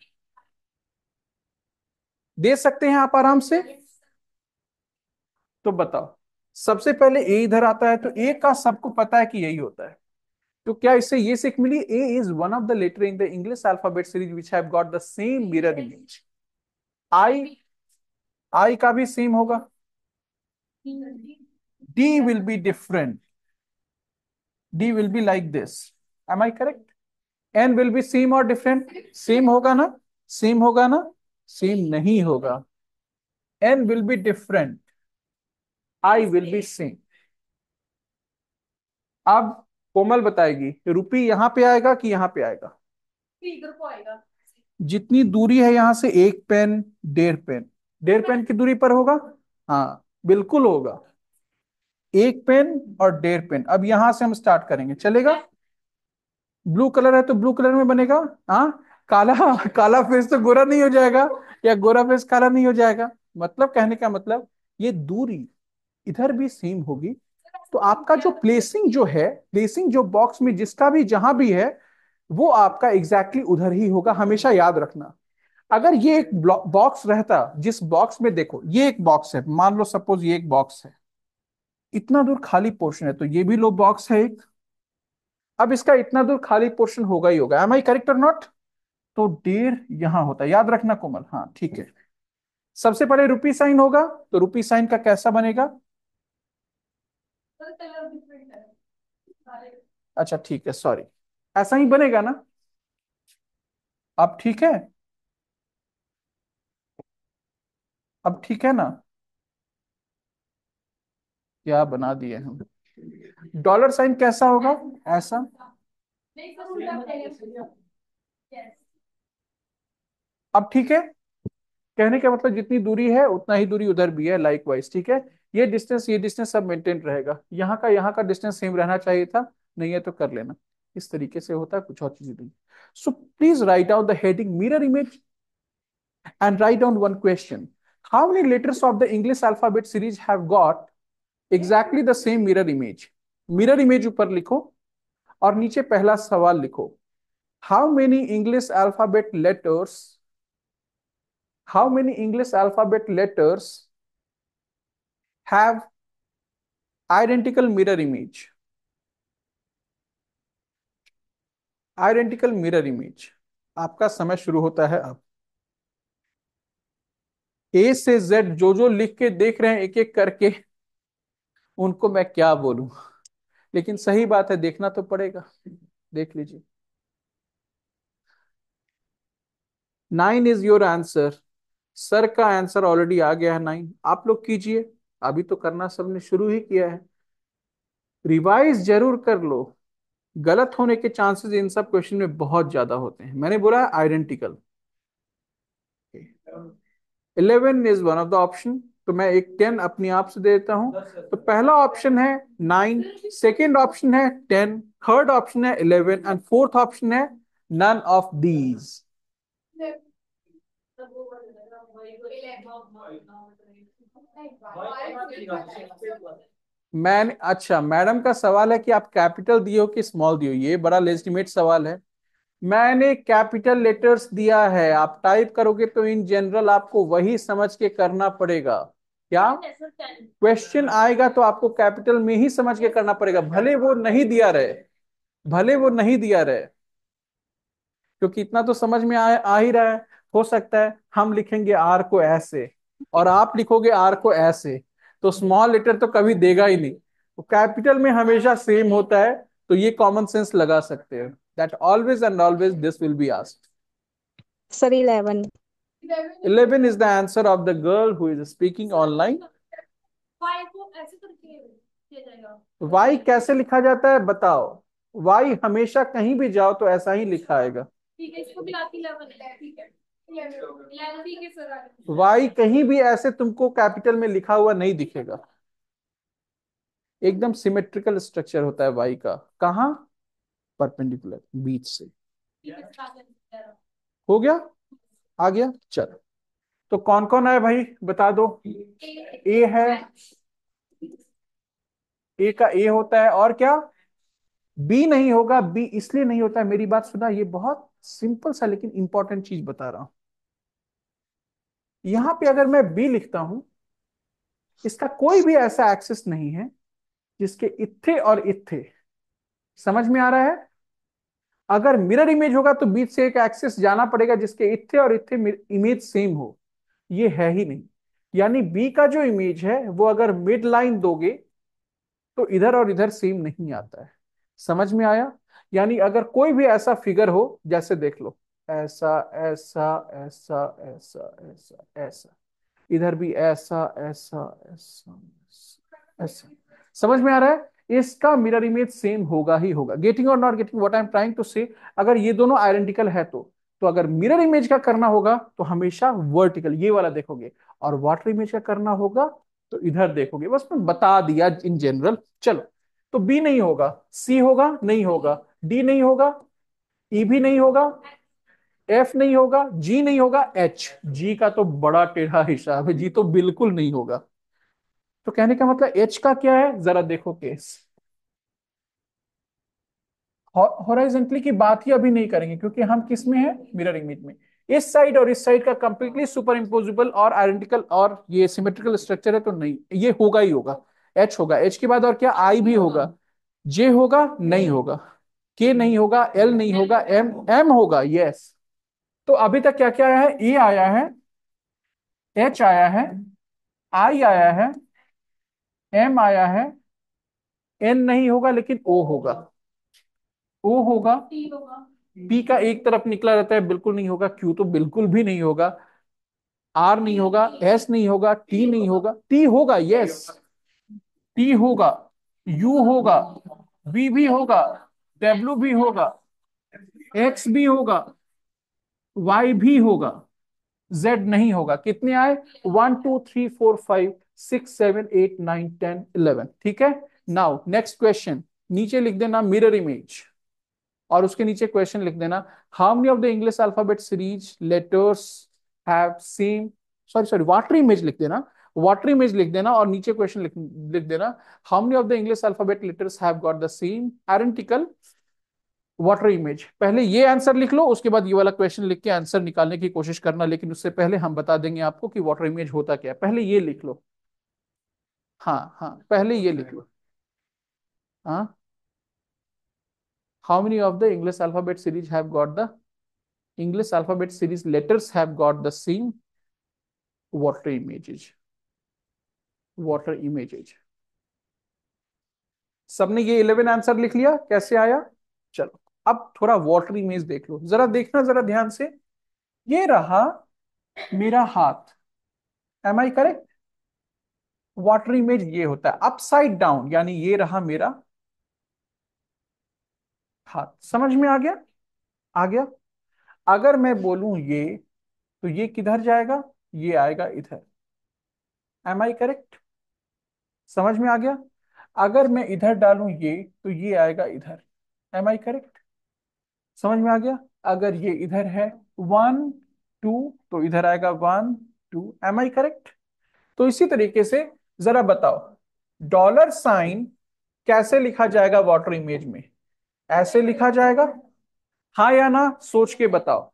दे सकते हैं आप आराम से? तो बताओ, सबसे पहले ए इधर आता है तो ए का सबको पता है कि यही होता है। तो क्या इससे ये सीख मिली? A is one of the letter in the English alphabet series which have got the same mirror image I I का भी सेम होगा। D will be different D will be like this am I correct N will be same or different same होगा ना? Same होगा ना? Same नहीं होगा. N will be different I will be same अब कोमल बताएगी, रुपी यहाँ पे आएगा कि यहाँ पे आएगा इधर को आएगा? जितनी दूरी है यहाँ से एक पेन, डेढ़ पेन। डेढ़ पेन की दूरी पर होगा? हाँ बिल्कुल होगा। एक पेन और डेढ़ पेन। अब यहाँ से हम स्टार्ट करेंगे। चलेगा? ब्लू कलर है तो ब्लू कलर में बनेगा। हाँ? काला काला फेस तो गोरा नहीं हो जाएगा। या गोरा फेस काला नहीं हो जाएगा। मतलब कहने का मतलब ये दूरी इधर भी सेम होगी। तो आपका जो प्लेसिंग जो है प्लेसिंग जो बॉक्स में जिसका भी, जहाँ भी है, वो आपका एग्जैक्टली exactly उधर ही होगा। हमेशा याद रखना। अगर ये एक बॉक्स रहता, जिस बॉक्स में देखो, ये एक बॉक्स है। मान लो सपोज़ ये एक बॉक्स है। इतना दूर खाली पोर्शन है तो ये भी लो बॉक्स है एक। अब इसका इतना दूर खाली पोर्शन होगा ही होगा। Am I correct or not तो डेढ़ यहाँ होता है। याद रखना कोमल। हाँ ठीक है। सबसे पहले रुपी साइन होगा तो रुपी साइन का कैसा बनेगा? अच्छा ठीक है सॉरी ऐसा ही बनेगा ना? अब ठीक है? अब ठीक है ना? क्या बना दिए हम? डॉलर साइन कैसा होगा? ऐसा? अब ठीक है। कहने का मतलब जितनी दूरी है, उतना ही दूरी उधर भी है लाइक वाइज ठीक है? ये डिस्टेंस ये डिस्टेंस सब मेंटेन रहेगा। यहाँ का यहाँ का डिस्टेंस सेम रहना चाहिए था, नहीं है तो कर लेना। इस तरीके से होता है कुछ और चीज़ें नहीं। So please write down the heading mirror image and write down one question how many letters of the English alphabet series have got exactly the same mirror image mirror image ऊपर लिखो और नीचे पहला सवाल लिखो how many English alphabet letters how many English alphabet letters have identical mirror image? Identical mirror image. आपका समय शुरू होता है अब ए से जेड जो जो लिख के देख रहे हैं एक एक करके उनको मैं क्या बोलूँ? लेकिन सही बात है, देखना तो पड़ेगा। देख लीजिए। Nine is your answer. Sir का आंसर ऑलरेडी आ गया है नाइन। आप लोग कीजिए। अभी तो करना सबने शुरू ही किया है। रिवाइज ज़रूर कर लो। गलत होने के चांसेस इन सब क्वेश्चन में बहुत ज़्यादा होते हैं। मैंने बोला identical. Eleven is one of the option तो मैं एक टेन अपने आप से दे देता हूँ। तो पहला ऑप्शन है नाइन सेकेंड ऑप्शन है टेन थर्ड ऑप्शन है इलेवन एंड फोर्थ ऑप्शन है नन ऑफ़ दीज मैंने अच्छा मैडम का सवाल है कि आप कैपिटल दिए हो कि स्मॉल दिए हो? ये बड़ा लेजिटिमेट सवाल है। मैंने कैपिटल लेटर्स दिया है आप टाइप करोगे तो इन जनरल आपको वही समझ के करना पड़ेगा। क्या? क्वेश्चन आएगा तो आपको कैपिटल में ही समझ के करना पड़ेगा। भले वो नहीं दिया रहे भले वो नहीं दिया रहे क्योंकि इतना तो समझ में आ, आ ही रहा है। हो सकता है हम लिखेंगे आर को ऐसे और आप लिखोगे आर को ऐसे तो स्मॉल लेटर तो कभी देगा ही नहीं। तो कैपिटल में हमेशा सेम होता है तो ये कॉमन सेंस लगा सकते हैं। That always and always this will be asked sir eleven 11 is the answer of the girl who is speaking online. जाएगा। Y कैसे लिखा जाता है बताओ। Y हमेशा कहीं भी जाओ तो ऐसा ही लिखा आएगा। y कहीं भी ऐसे तुमको कैपिटल में लिखा हुआ नहीं दिखेगा। एकदम सिमेट्रिकल स्ट्रक्चर होता है वाई का। कहाँ? परपेंडिकुलर बीच से। हो गया? आ गया? चलो। तो कौन कौन है भाई? बता दो। ए है। ए का ए होता है। और क्या? बी नहीं होगा। बी इसलिए नहीं होता है। मेरी बात सुना। ये बहुत सिंपल सा लेकिन इंपॉर्टेंट चीज़ बता रहा हूँ। यहाँ पे अगर मैं बी लिखता हूँ, इसका कोई भी ऐसा एक्सेस नहीं है जिसके इत्थे और इत्थे। समझ में आ रहा है? अगर मिरर इमेज होगा तो बीच से एक एक्सेस जाना पड़ेगा जिसके इत्थे और इत्थे इमेज सेम हो। ये है ही नहीं। यानी बी का जो इमेज है, वो अगर मिड लाइन दोगे तो इधर और इधर सेम नहीं आता है। समझ में आया? यानी अगर कोई भी ऐसा फिगर हो, जैसे देख लो, ऐसा ऐसा ऐसा ऐसा ऐसा ऐसा। इधर भी ऐसा ऐसा ऐसा ऐसा। समझ में आ रहा है? इसका मिरर इमेज सेम होगा ही होगा। Getting or not getting what I am trying to say अगर ये दोनों आइडेंटिकल है तो तो अगर मिरर इमेज का करना होगा तो हमेशा वर्टिकल ये वाला देखोगे। और वाटर इमेज का करना होगा तो इधर देखोगे। बस मैं बता दिया इन जनरल चलो तो बी नहीं होगा सी होगा, नहीं होगा डी नहीं होगा ई e भी नहीं होगा एफ़ नहीं होगा जी नहीं होगा एच जी का तो बड़ा टेढ़ा हिसाब है जी तो बिल्कुल नहीं होगा। तो कहने का मतलब एच का क्या है? जरा देखो केस। हॉराइजेंटली की बात ही अभी नहीं करेंगे क्योंकि हम किसमें है? मिरर इमेज में। इस साइड और इस साइड का कंप्लीटली सुपर इम्पोजिबल और आइडेंटिकल और ये सिमेट्रिकल स्ट्रक्चर है तो नहीं ये होगा ही होगा। एच होगा। एच के बाद और क्या? आई भी होगा। जे होगा? नहीं होगा। के नहीं होगा। एल नहीं होगा। एम एम होगा। यस तो अभी तक क्या क्या आया है? ए आया है। एच आया है। आई आया है। एम आया है एन नहीं होगा लेकिन ओ होगा। ओ होगा पी का एक तरफ़ निकला रहता है बिल्कुल नहीं होगा क्यू तो बिल्कुल भी नहीं होगा। आर नहीं होगा एस नहीं होगा टी नहीं होगा। टी होगा यस टी होगा यू होगा बी भी होगा डब्ल्यू भी होगा एक्स भी होगा वाई भी होगा जेड नहीं होगा। कितने आए? One two three four five six, seven, eight, nine, ten, eleven. ठीक है? नाउ नेक्स्ट क्वेश्चन नीचे लिख देना मिरर इमेज और उसके नीचे क्वेश्चन लिख देना how many of the English alphabet series letters have same sorry sorry water image लिख देना। वाटर इमेज लिख देना और नीचे क्वेश्चन लिख लिख देना how many of the English alphabet letters have got the same identical water image पहले ये आंसर लिख लो, उसके बाद ये वाला क्वेश्चन लिख के आंसर निकालने की कोशिश करना, लेकिन उससे पहले हम बता देंगे आपको कि वाटर इमेज होता क्या है। पहले ये लिख लो। हाँ हाँ पहले ये लिख। लो हाँ? How many of the English alphabet series have got the English alphabet series letters have got the same water images water images सबने ये इलेवन आंसर लिख लिया? कैसे आया? चलो अब थोड़ा वॉटर इमेज देख लो। जरा देखना जरा ध्यान से। ये रहा मेरा हाथ। Am I correct water image ये होता है। अपसाइड डाउन यानी ये रहा मेरा हाथ। समझ में आ गया? आ गया? अगर मैं बोलूँ ये तो ये किधर जाएगा? ये आएगा इधर। एम आई करेक्ट समझ में आ गया? अगर मैं इधर डालूं ये तो ये आएगा इधर। एम आई करेक्ट समझ में आ गया? अगर ये इधर है वन टू तो इधर आएगा one two am I correct तो इसी तरीके से जरा बताओ डॉलर साइन कैसे लिखा जाएगा वाटर इमेज में? ऐसे लिखा जाएगा? हाँ या ना, सोच के बताओ।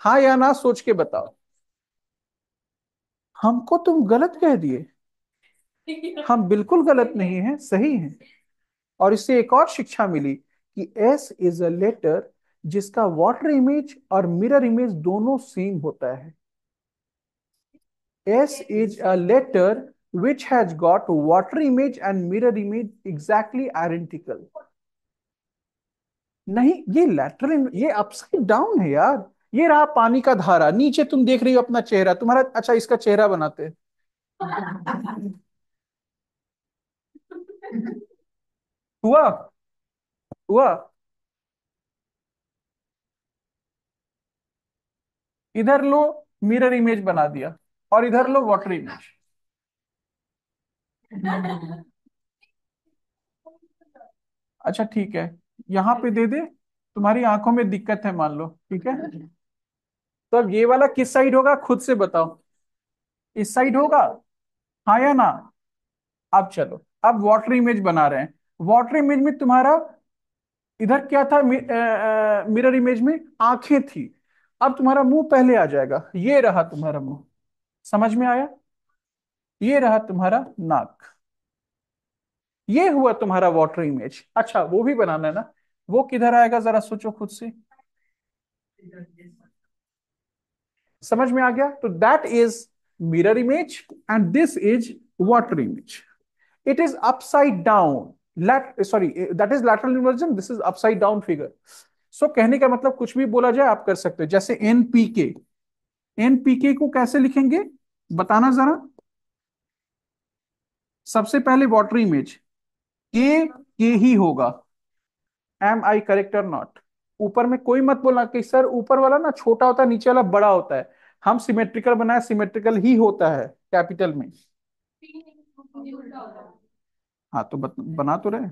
हाँ या ना, सोच के बताओ। हमको तुम गलत कह दिए। हम बिल्कुल गलत नहीं है, सही है। और इससे एक और शिक्षा मिली कि एस इज़ अ लेटर जिसका वाटर इमेज और मिरर इमेज दोनों सेम होता है। S is a letter which has got water image and mirror image exactly identical नहीं, ये लैटरल ये अपसाइड डाउन है यार। ये रहा पानी का धारा। नीचे तुम देख रही हो अपना चेहरा। तुम्हारा अच्छा इसका चेहरा बनाते हुआ? हुआ? इधर लो मिरर इमेज बना दिया। और इधर लो वाटर इमेज अच्छा ठीक है। यहाँ पे दे दे। तुम्हारी आँखों में दिक्कत है, मान लो, ठीक है? तो अब ये वाला किस साइड होगा, खुद से बताओ। इस साइड होगा? हाँ या ना? अब चलो, अब वाटर इमेज बना रहे हैं। वाटर इमेज में तुम्हारा इधर क्या था? मिरर इमेज में आँखें थी। अब तुम्हारा मुँह पहले आ जाएगा। ये रहा तुम्हारा मुँह। समझ में आया? ये रहा तुम्हारा नाक। ये हुआ तुम्हारा वाटर इमेज अच्छा वो भी बनाना है ना? वो किधर आएगा जरा सोचो खुद से। समझ में आ गया? तो that is mirror image and this is water image is upside down. Lat, sorry, that is lateral inversion, this is upside down figure. So कहने का मतलब कुछ भी बोला जाए, आप कर सकते हो। जैसे एनपीके एनपीके को कैसे लिखेंगे? बताना जरा। सबसे पहले वाटर इमेज के के ही होगा. Am I correct or not ऊपर में कोई मत बोलना कि सर ऊपर वाला ना छोटा होता है, नीचे वाला बड़ा होता है। हम सिमेट्रिकल बनाए सिमेट्रिकल ही होता है कैपिटल में। हाँ तो बना तो रहे।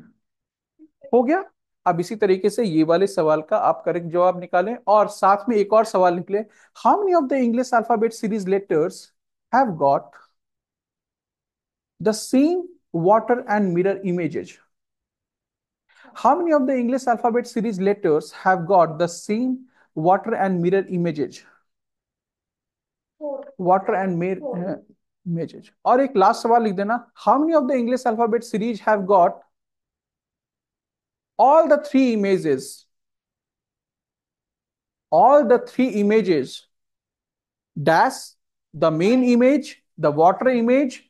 हो गया? अब इसी तरीके से ये वाले सवाल का आप करेक्ट जवाब निकालें और साथ में एक और सवाल निकले। How many of the English alphabet series letters have got The same water and mirror images. How many of the English alphabet series letters have got the same water and mirror images? Water and mirror uh, images. और एक last सवाल लिख देना How many of the English alphabet series have got all the three images? All the three images dash the main image, the water image,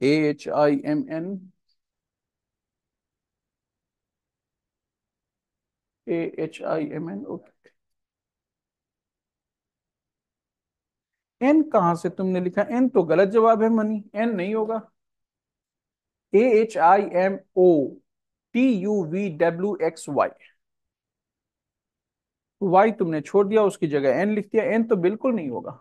A H I M N. A H I M N okay N कहाँ से तुमने लिखा? N तो गलत जवाब है, money. N नहीं होगा। A H I M O T U V W X Y Y तुमने छोड़ दिया, उसकी जगह एन लिख दिया। एन तो बिल्कुल नहीं होगा।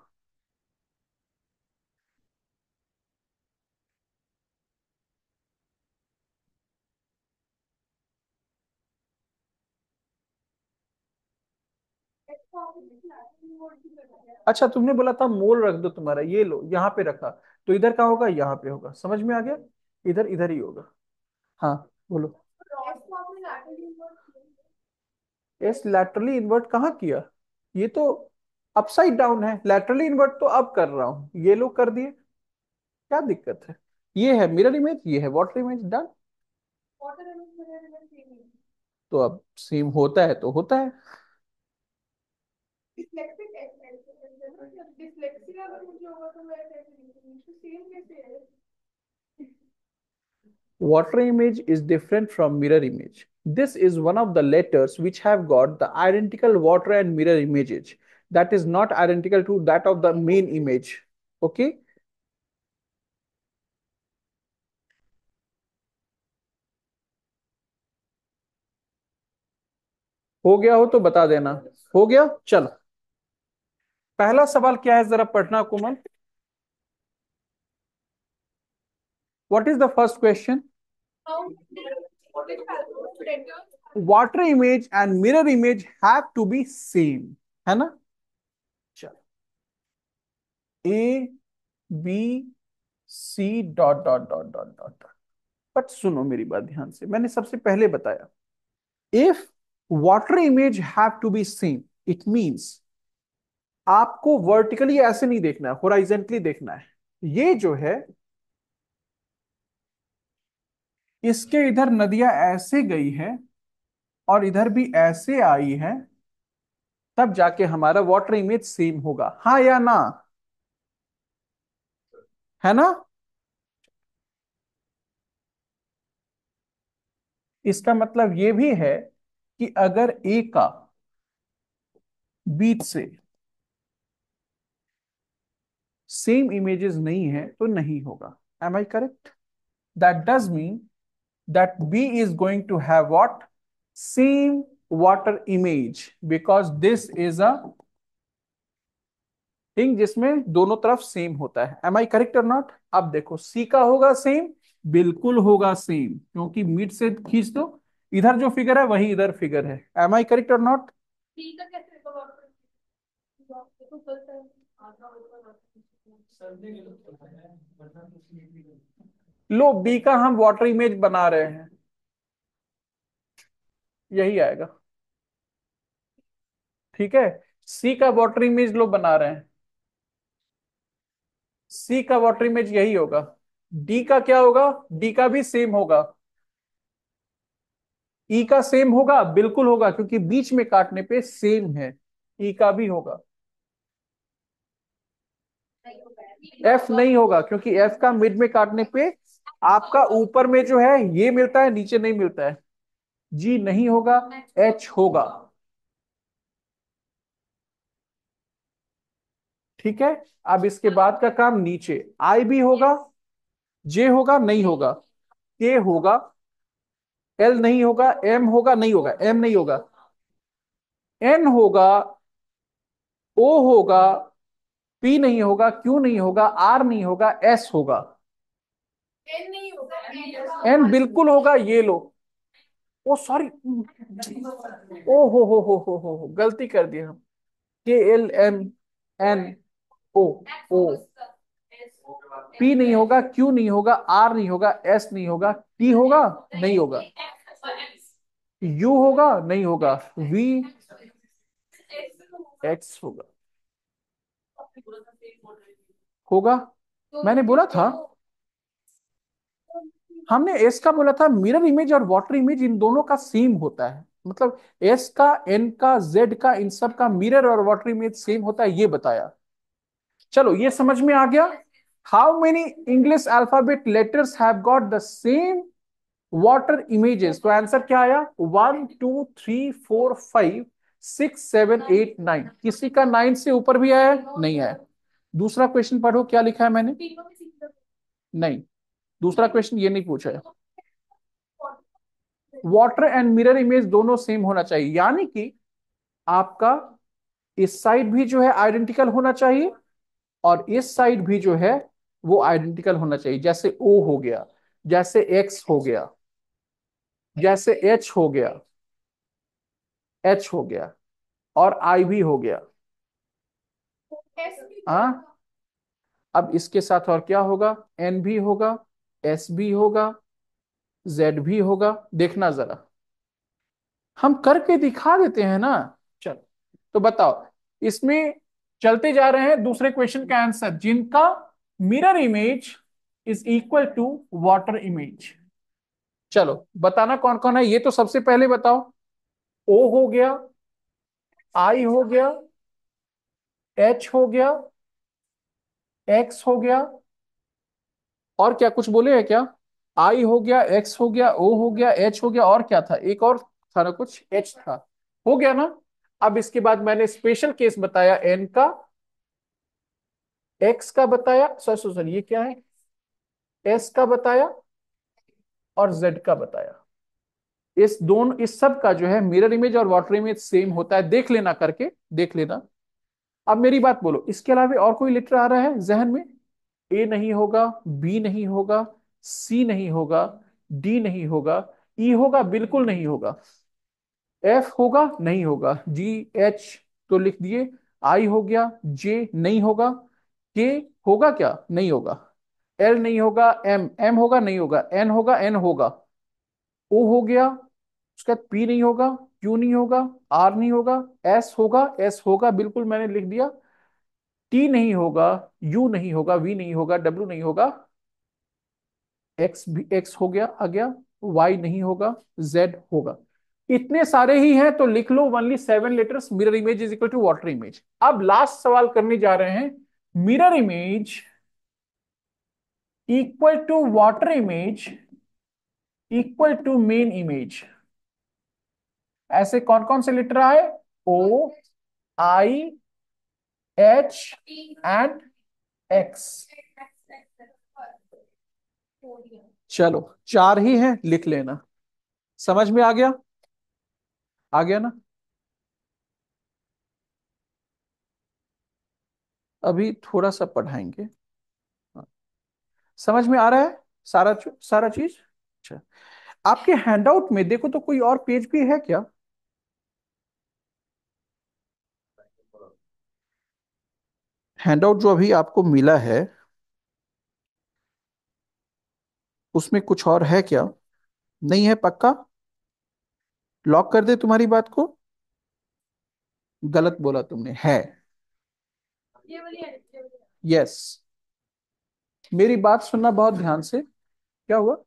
अच्छा तुमने बोला था मोल रख दो तुम्हारा, ये लो, यहाँ पे रखा। तो इधर कहाँ होगा? यहाँ पे होगा। समझ में आ गया? इधर इधर ही होगा। हाँ बोलो। एस लैटरली इन्वर्ट कहाँ किया? ये तो अपसाइड डाउन है। लैटरली इन्वर्ट तो अब कर रहा हूँ। ये लोग कर दिए। क्या दिक्कत है? ये है मिरर इमेज ये है वाटर इमेज डन तो अब सेम होता है तो होता है? Water image is different from mirror image. This is one of the letters which have got the identical water and mirror images. That is not identical to that of the main image. Okay. हो गया हो तो बता देना हो गया चलो पहला सवाल क्या है जरा पढ़ना Komal what is the first question water image and mirror image have to be same, है ना? चलो। A B C dot dot dot dot dot but सुनो मेरी बात ध्यान से। मैंने सबसे पहले बताया। If water image have to be same it means आपको वर्टिकली ऐसे नहीं देखना है होराइजेंटली देखना है। ये जो है इसके इधर नदियाँ ऐसे गई है और इधर भी ऐसे आई है, तब जाके हमारा वाटर इमेज सेम होगा। हाँ या ना? है ना? इसका मतलब यह भी है कि अगर ए का बीच से सेम इमेजेस नहीं है तो नहीं होगा। Am I correct that does mean that B is going to have what? Same water image because this is a thing जिसमें दोनों तरफ़ सेम होता है। Am I correct or not अब देखो सी का होगा सेम बिल्कुल होगा सेम क्योंकि मिड से खींच दो। इधर जो फिगर है वही इधर फिगर है। Am I correct or not B low B का हम वाटर इमेज बना रहे हैं। यही आएगा। ठीक है? सी का वाटर इमेज लो बना रहे हैं। सी का वाटर इमेज यही होगा। डी का क्या होगा? डी का भी सेम होगा। ई e का सेम होगा? बिल्कुल होगा, क्योंकि बीच में काटने पे सेम है। ई e का भी होगा। एफ़ नहीं होगा, क्योंकि एफ़ का मिड में काटने पे आपका ऊपर में जो है, ये मिलता है, नीचे नहीं मिलता है। जी नहीं होगा, एच होगा। ठीक है? अब इसके बाद का काम नीचे। आई भी होगा, जे होगा, नहीं होगा। के होगा, एल नहीं होगा, एम होगा, नहीं होगा। एम नहीं होगा। एन होगा, ओ होगा, पी नहीं होगा, क्यू नहीं होगा, आर नहीं होगा, एस होगा। एन बिल्कुल होगा ये लो। ओ सॉरी ओ, हो हो हो हो हो गलती कर दी हम। K L M N O O P नहीं होगा क्यू नहीं होगा आर नहीं होगा एस नहीं होगा टी होगा, नहीं होगा। यू होगा, नहीं होगा। वी एक्स होगा। होगा? मैंने बोला था। हमने एस का बोला था मिरर इमेज और वाटर इमेज इन दोनों का सेम होता है। मतलब एस का एन का जेड का इन सब का मिरर और वाटर इमेज सेम होता है ये बताया। चलो ये समझ में आ गया। How many English alphabet letters have got the same water images तो आंसर क्या आया? One two three four five six seven eight nine किसी का नाइन से ऊपर भी आया नहीं आया। दूसरा क्वेश्चन पढ़ो क्या लिखा है मैंने? नहीं। दूसरा क्वेश्चन ये नहीं पूछा है। वाटर एंड मिरर इमेज दोनों सेम होना चाहिए। यानी कि आपका इस साइड भी जो है आइडेंटिकल होना चाहिए और इस साइड भी जो है वो आइडेंटिकल होना चाहिए। जैसे ओ हो गया जैसे एक्स हो गया जैसे एच हो गया एच हो गया और आई भी हो गया। हाँ? अब इसके साथ और क्या होगा? एन भी होगा। एस भी होगा जेड भी होगा देखना जरा। हम करके दिखा देते हैं ना। चलो। तो बताओ इसमें चलते जा रहे हैं दूसरे क्वेश्चन का आंसर जिनका mirror image is equal to water image चलो बताना कौन कौन है ये तो सबसे पहले बताओ। ओ हो गया आई हो गया एच हो गया एक्स हो गया और क्या कुछ बोले है क्या? आई हो गया एक्स हो गया ओ हो गया एच हो गया, और क्या था? एक और था ना कुछ? एच था। हो गया ना? अब इसके बाद मैंने स्पेशल केस बताया एन का। एक्स का बताया सर सर ये क्या है? एस का बताया और जेड का बताया। इस दोनों, इस सब का जो है मिरर इमेज और वाटर इमेज सेम होता है। देख लेना करके, देख लेना। अब मेरी बात बोलो, इसके अलावा और कोई लेटर आ रहा है जहन में? ए नहीं होगा बी नहीं होगा सी नहीं होगा डी नहीं होगा ई e होगा, बिल्कुल नहीं होगा। एफ़ होगा, नहीं होगा। जी एच तो लिख दिए। आई हो गया जे नहीं होगा। के होगा क्या? नहीं होगा। एल नहीं होगा एम एम होगा, नहीं होगा। एन होगा एन होगा। ओ हो गया, उसके बाद पी नहीं होगा क्यू नहीं होगा आर नहीं होगा एस होगा एस होगा, बिल्कुल मैंने लिख दिया। टी नहीं होगा यू नहीं होगा वी नहीं होगा डब्ल्यू नहीं होगा एक्स भी एक्स हो गया, आ गया वाई नहीं होगा जेड होगा। इतने सारे ही हैं तो लिख लो only seven letters mirror image is equal to water image अब लास्ट सवाल करने जा रहे हैं mirror image equal to water image equal to main image ऐसे कौन कौन से लेटर आए? O I H and X चलो, चार ही हैं, लिख लेना। समझ में आ गया? आ गया ना? अभी थोड़ा सा पढ़ाएँगे। हाँ। समझ में आ रहा है? सारा सारा चीज़? अच्छा। आपके हैंडआउट में देखो तो कोई और पेज भी है क्या? हैंडआउट जो अभी आपको मिला है, उसमें कुछ और है क्या? नहीं है पक्का? लॉक कर दे तुम्हारी बात को। गलत बोला तुमने, है। Yes yes. मेरी बात सुनना बहुत ध्यान से। क्या हुआ?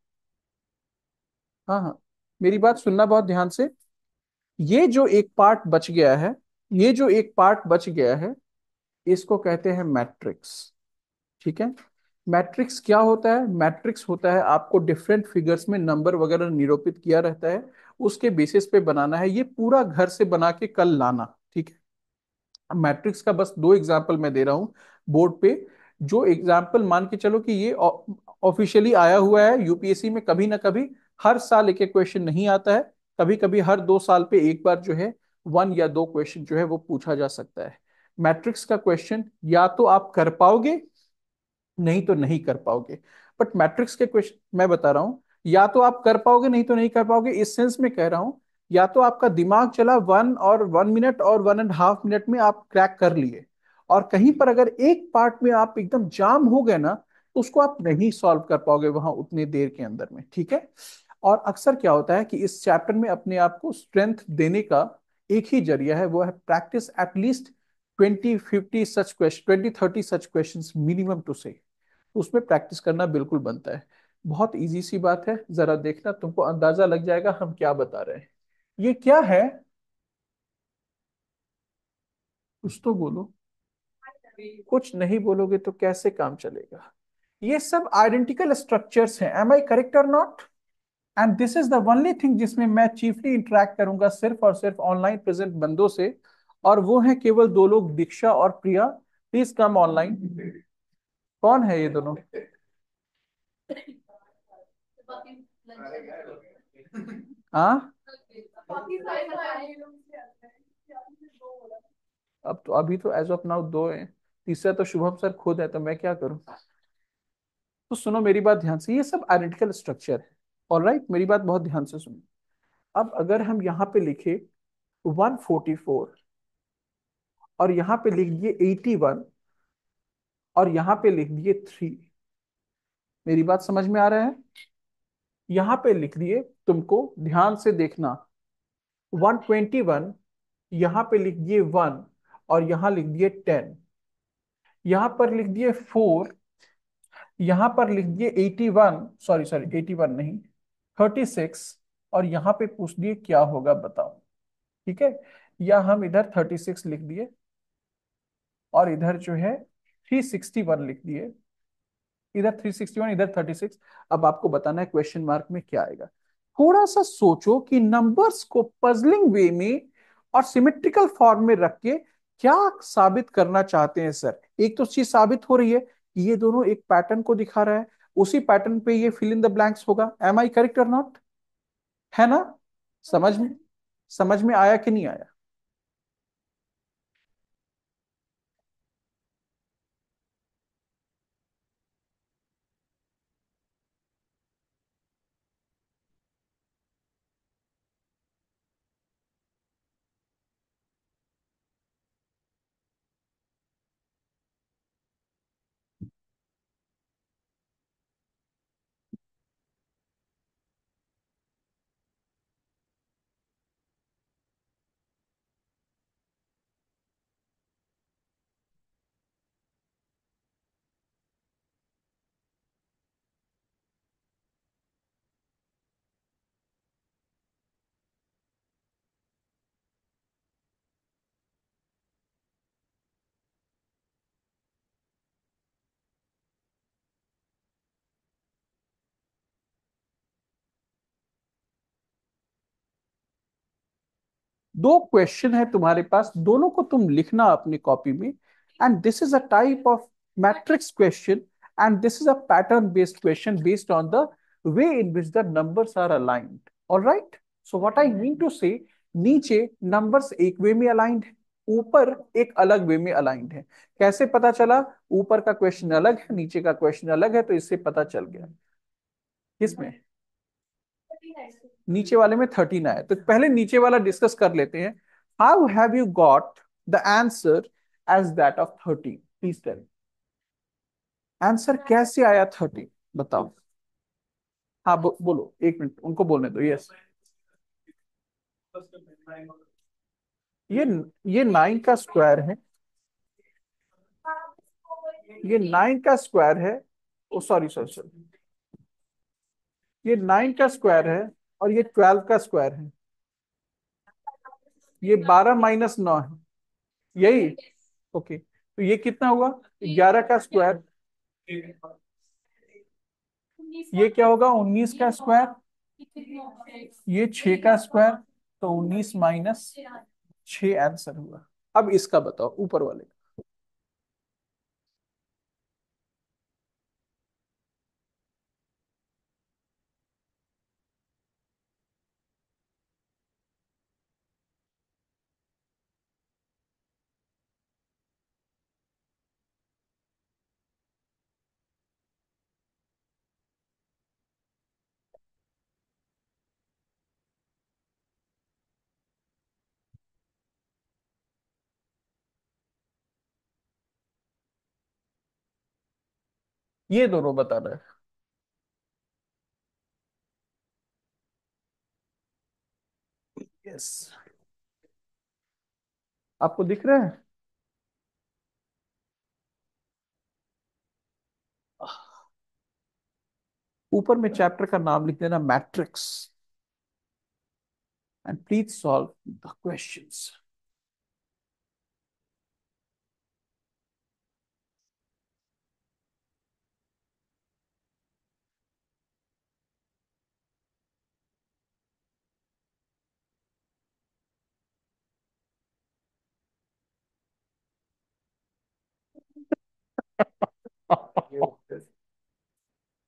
हाँ हाँ। मेरी बात सुनना बहुत ध्यान से। ये जो एक पार्ट बच गया है, ये जो एक पार्ट बच गया है इसको कहते हैं मैट्रिक्स। ठीक है? मैट्रिक्स क्या होता है? मैट्रिक्स होता है आपको डिफरेंट फिगर्स में नंबर वगैरह निरूपित किया रहता है, उसके बेसिस पे बनाना है। ये पूरा घर से बना के कल लाना, ठीक है? मैट्रिक्स का बस दो एग्ज़ाम्पल मैं दे रहा हूँ बोर्ड पे। जो एग्ज़ाम्पल मान के चलो कि ये ऑफिशियली आया हुआ है यूपीएससी में, कभी ना कभी हर साल एक एक क्वेश्चन नहीं आता है। कभी कभी हर दो साल पे एक बार जो है वन या दो क्वेश्चन जो है वो पूछा जा सकता है। मैट्रिक्स का क्वेश्चन, या तो आप कर पाओगे, नहीं तो नहीं कर पाओगे। बट मैट्रिक्स के क्वेश्चन मैं बता रहा हूँ, या तो आप कर पाओगे, नहीं तो नहीं कर पाओगे, इस सेंस में कह रहा हूँ, या तो आपका दिमाग चला वन और वन मिनट और वन एंड हाफ़ मिनट में आप क्रैक कर लिए। और कहीं पर अगर एक पार्ट में आप एकदम जाम हो गए ना तो उसको आप नहीं सॉल्व कर पाओगे वहाँ उतने देर के अंदर में, ठीक है? और अक्सर क्या होता है कि इस चैप्टर में अपने आप को स्ट्रेंथ देने का एक ही ज़रिया है, वो है practice at least twenty fifty such question twenty thirty such question minimum two से उसमें प्रैक्टिस करना बिल्कुल बनता है। बहुत इजी सी बात है। जरा देखना, तुमको अंदाज़ा लग जाएगा हम क्या बता रहे हैं। ये क्या है? कुछ तो बोलो। कुछ नहीं बोलोगे तो कैसे काम चलेगा? ये सब आइडेंटिकल स्ट्रक्चर्स हैं। एम आई करेक्ट और not and this is the only thing जिसमें मैं चीफली इंटरेक्ट करूँगा सिर्फ़ और सिर्फ़ ऑनलाइन प्रेजेंट बंदों से। और वो है केवल दो लोग, दीक्षा और प्रिया। प्लीज़ कम ऑनलाइन कौन है ये दोनों? हाँ? अब तो अभी तो एज ऑफ़ नाउ दो है। तीसरा तो शुभम सर खुद है तो मैं क्या करूँ? तो सुनो, मेरी बात ध्यान से, ये सब आइडेंटिकल स्ट्रक्चर है। ऑल राइट मेरी बात बहुत ध्यान से सुनो। अब अगर हम यहाँ पे लिखे 144 और यहाँ पे लिख दिए 81 और यहाँ पे लिख दिए 3 मेरी बात समझ में आ रहा है? यहाँ पे लिख दिए तुमको, ध्यान से देखना। 121 यहाँ पे लिख दिए 1 और यहाँ लिख दिए 10 यहाँ पर लिख दिए 4 यहाँ पर लिख दिए 81 सॉरी सॉरी 81 नहीं 36 और यहाँ पे पूछ दिए क्या होगा, बताओ। ठीक है? या हम इधर 36 लिख दिए। और इधर जो है 361 लिख दिए। इधर 361 इधर 36 अब आपको बताना है क्वेश्चन मार्क में क्या आएगा। थोड़ा सा सोचो कि नंबर्स को पजलिंग वे में और सिमेट्रिकल फॉर्म में रख के क्या साबित करना चाहते हैं सर एक तो चीज़ साबित हो रही है कि ये दोनों एक पैटर्न को दिखा रहा है। उसी पैटर्न पे ये फिल इन द ब्लैंक्स होगा। एम आई करेक्ट और नॉट है ना? समझ में? समझ में आया कि नहीं आया? दो क्वेश्चन है तुम्हारे पास, दोनों को तुम लिखना अपनी कॉपी में and this is a type of question, and this is a pattern based question based on the way in which the numbers are aligned. All right? So what i mean to say, नीचे numbers एक way में aligned है, ऊपर एक अलग वे में aligned है। कैसे पता चला? ऊपर का क्वेश्चन अलग है, नीचे का क्वेश्चन अलग है तो इससे पता चल गया। किसमें? नीचे वाले में थर्टीन आया तो पहले नीचे वाला डिस्कस कर लेते हैं। How have you got the answer as that of thirteen please tell answer कैसे आया थर्टीन बताओ। हाँ बो, बोलो। एक मिनट उनको बोलने दो। यस ये ये नाइन का स्क्वायर है। ये नाइन का स्क्वायर है। ओ सॉरी सॉरी सॉरी ये नाइन का स्क्वायर है। और ये ट्वेल्व का स्क्वायर है। ये बारह माइनस नौ है। यही? ओके तो ये कितना हुआ? ग्यारह का स्क्वायर ये क्या होगा? उन्नीस का स्क्वायर ये छ का स्क्वायर तो उन्नीस माइनस छ आंसर हुआ। अब इसका बताओ, ऊपर वाले ये दोनों बता रहे हैं। यस आपको दिख रहा है? ऊपर में चैप्टर का नाम लिख देना matrix. And please solve the questions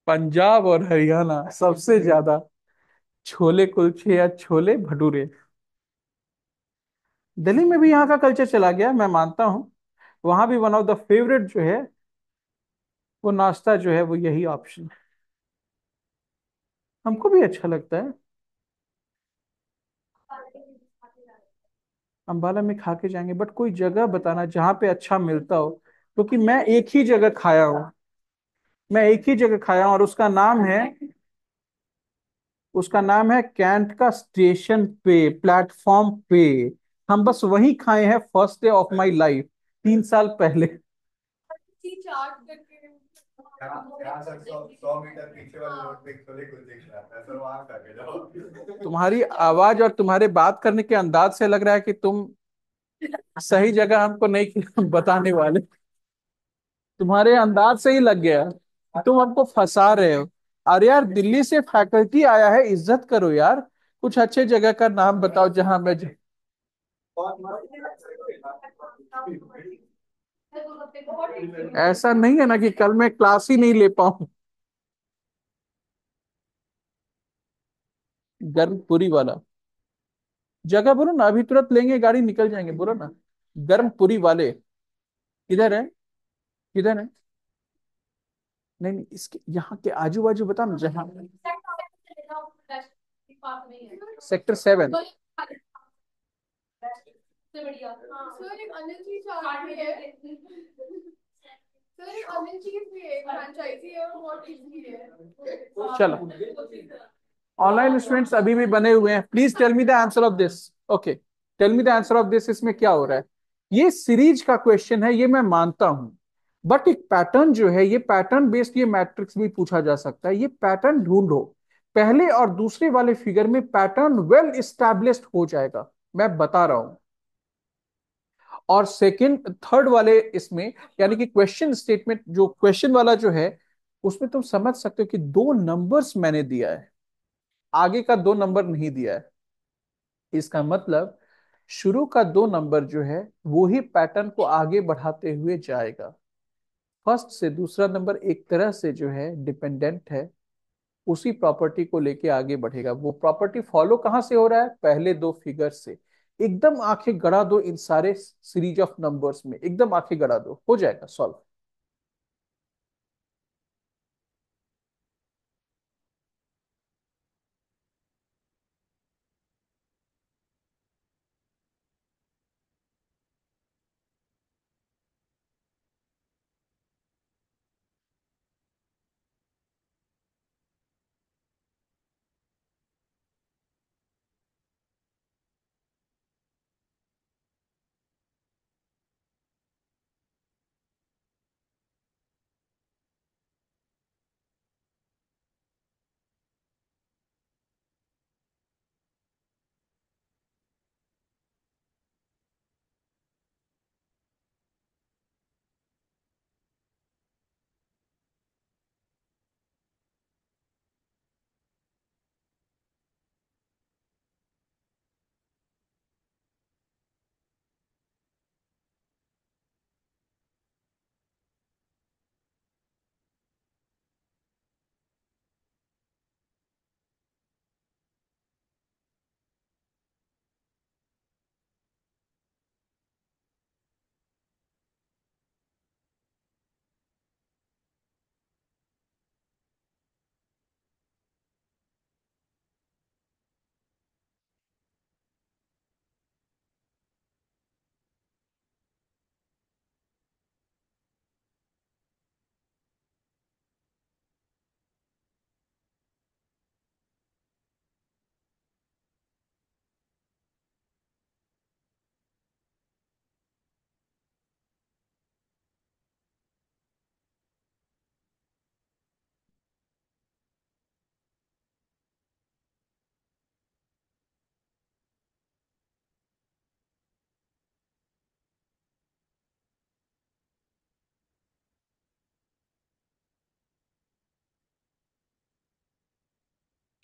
Punjab और हरियाणा सबसे ज़्यादा छोले कुलचे या छोले भटूरे। दिल्ली में भी यहाँ का कल्चर चला गया, मैं मानता हूँ। वहाँ भी वन ऑफ़ द फेवरेट जो है, वो नाश्ता जो है, वो यही ऑप्शन है। हमको भी अच्छा लगता है। अम्बाला में खा के जाएँगे बट कोई जगह बताना जहाँ पे अच्छा मिलता हो। क्योंकि मैं एक ही जगह खाया हूँ। मैं एक ही जगह खाया हूँ और उसका नाम है, उसका नाम है कैंट का स्टेशन पे, प्लेटफॉर्म पे। हम बस वही खाए हैं first day of my life, तीन साल पहले। तुम्हारी आवाज़ और तुम्हारे बात करने के अंदाज से लग रहा है कि तुम सही जगह हमको नहीं बताने वाले। तुम्हारे अंदाज से ही लग गया। तुम हमको फंसा रहे हो। अरे यार, दिल्ली से फैकल्टी आया है, इज़्ज़त करो यार। कुछ अच्छे जगह का नाम बताओ जहाँ मैं ज... ऐसा नहीं है ना कि कल मैं क्लास ही नहीं ले पाऊँ। गर्म पूरी वाला। जगह बोलो ना, अभी तुरंत लेंगे, गाड़ी निकल जाएँगे, बोलो ना। गर्म पूरी वाले। किधर है? किधर है? नहीं नहीं, इसके, यहाँ के आजू बाजू बता ना, जहाँ। सेक्टर सेवन चलो। ऑनलाइन स्टूडेंट्स अभी भी बने हुए हैं। Please tell me the answer of this okay tell me the answer of this इसमें क्या हो रहा है? ये सीरीज़ का क्वेश्चन है, ये मैं मानता हूँ। बट एक पैटर्न जो है, ये पैटर्न बेस्ड ये मैट्रिक्स भी पूछा जा सकता है, ये पैटर्न ढूंढो। पहले और दूसरे वाले फिगर में पैटर्न वेल इस्टेब्लिश्ड हो जाएगा, मैं बता रहा हूँ। और सेकंड थर्ड वाले इसमें, यानी कि क्वेश्चन स्टेटमेंट जो क्वेश्चन वाला जो है, उसमें तुम समझ सकते हो कि दो नंबर्स मैंने दिया है। आगे का दो नंबर नहीं दिया है। इसका मतलब शुरू का दो नंबर जो है, वो ही पैटर्न को आगे बढ़ाते हुए जाएगा। फ़र्स्ट से दूसरा नंबर एक तरह से जो है डिपेंडेंट है, उसी प्रॉपर्टी को लेके आगे बढ़ेगा। वो प्रॉपर्टी फॉलो कहाँ से हो रहा है? पहले दो फिगर से। एकदम आँखें गड़ा दो इन सारे सीरीज़ ऑफ़ नंबर्स में। एकदम आँखें गड़ा दो। हो जाएगा solve.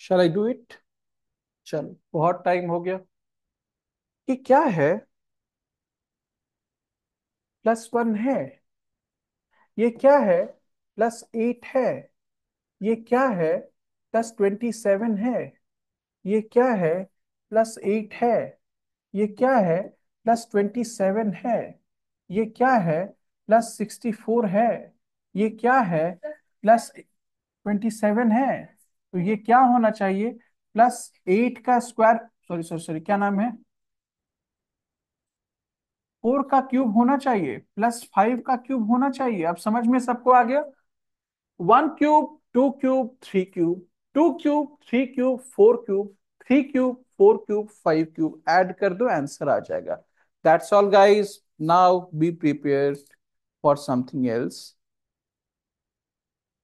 Shall I do it चलो, बहुत टाइम हो गया। ये क्या है? प्लस वन है। ये क्या है? प्लस एट है। ये क्या है? प्लस ट्वेंटी सेवन है। ये क्या है? प्लस एट है। ये क्या है? प्लस ट्वेंटी सेवन है। ये क्या है? प्लस सिक्सटी फोर है। ये क्या है? प्लस ट्वेंटी सेवन है। तो ये क्या होना चाहिए? प्लस एट का स्क्वायर, सॉरी सॉरी सॉरी, क्या नाम है? फोर का क्यूब होना चाहिए, प्लस फाइव का क्यूब होना चाहिए। अब समझ में सबको आ गया? One cube, two cube, three cube, two cube, three cube, four cube, three cube, four cube, five cube. Add कर दो आंसर आ जाएगा। That's all guys now be prepare for something else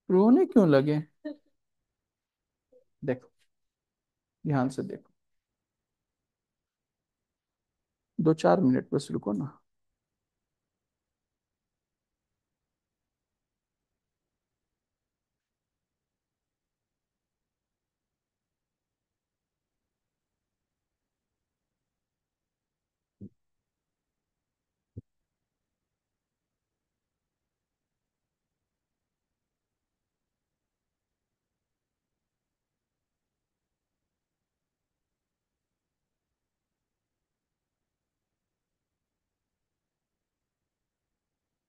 रोने क्यों लगे? देखो ध्यान से देखो। दो चार मिनट बस रुको ना।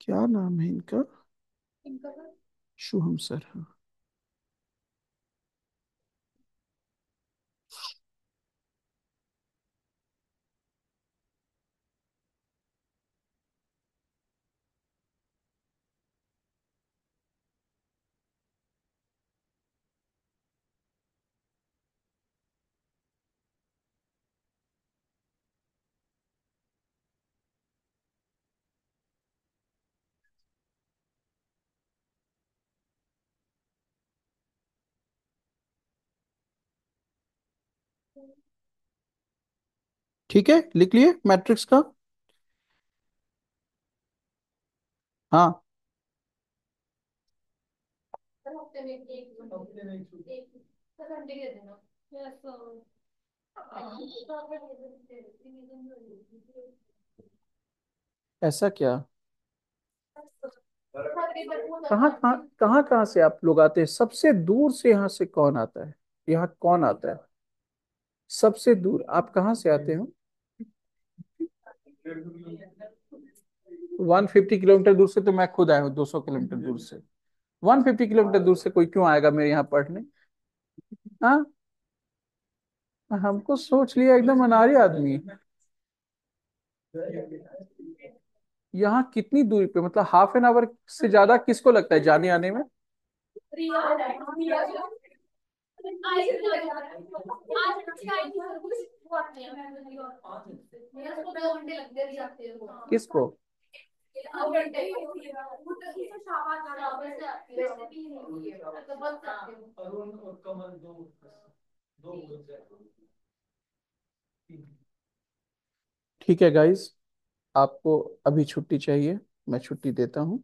क्या नाम है इनका? इनका शुभम सर हाँ। ठीक है, लिख लिए मैट्रिक्स का? हाँ। ऐसा क्या? कहाँ कहाँ कहाँ कहाँ से आप लोग आते हैं? सबसे दूर से यहाँ से कौन आता है? यहाँ कौन आता है? सबसे दूर, आप कहाँ से आते हो? 150 किलोमीटर दूर से तो मैं खुद आया हूँ 200 किलोमीटर दूर से। 150 किलोमीटर दूर से कोई क्यों आएगा मेरे यहाँ पढ़ने? हाँ? हमको सोच लिया, एकदम अनारी आदमी। यहाँ कितनी दूरी पे मतलब हाफ़ एन आवर से ज़्यादा किसको लगता है जाने आने में? किसको? ठीक है गाइस आपको अभी छुट्टी चाहिए मैं छुट्टी देता हूँ।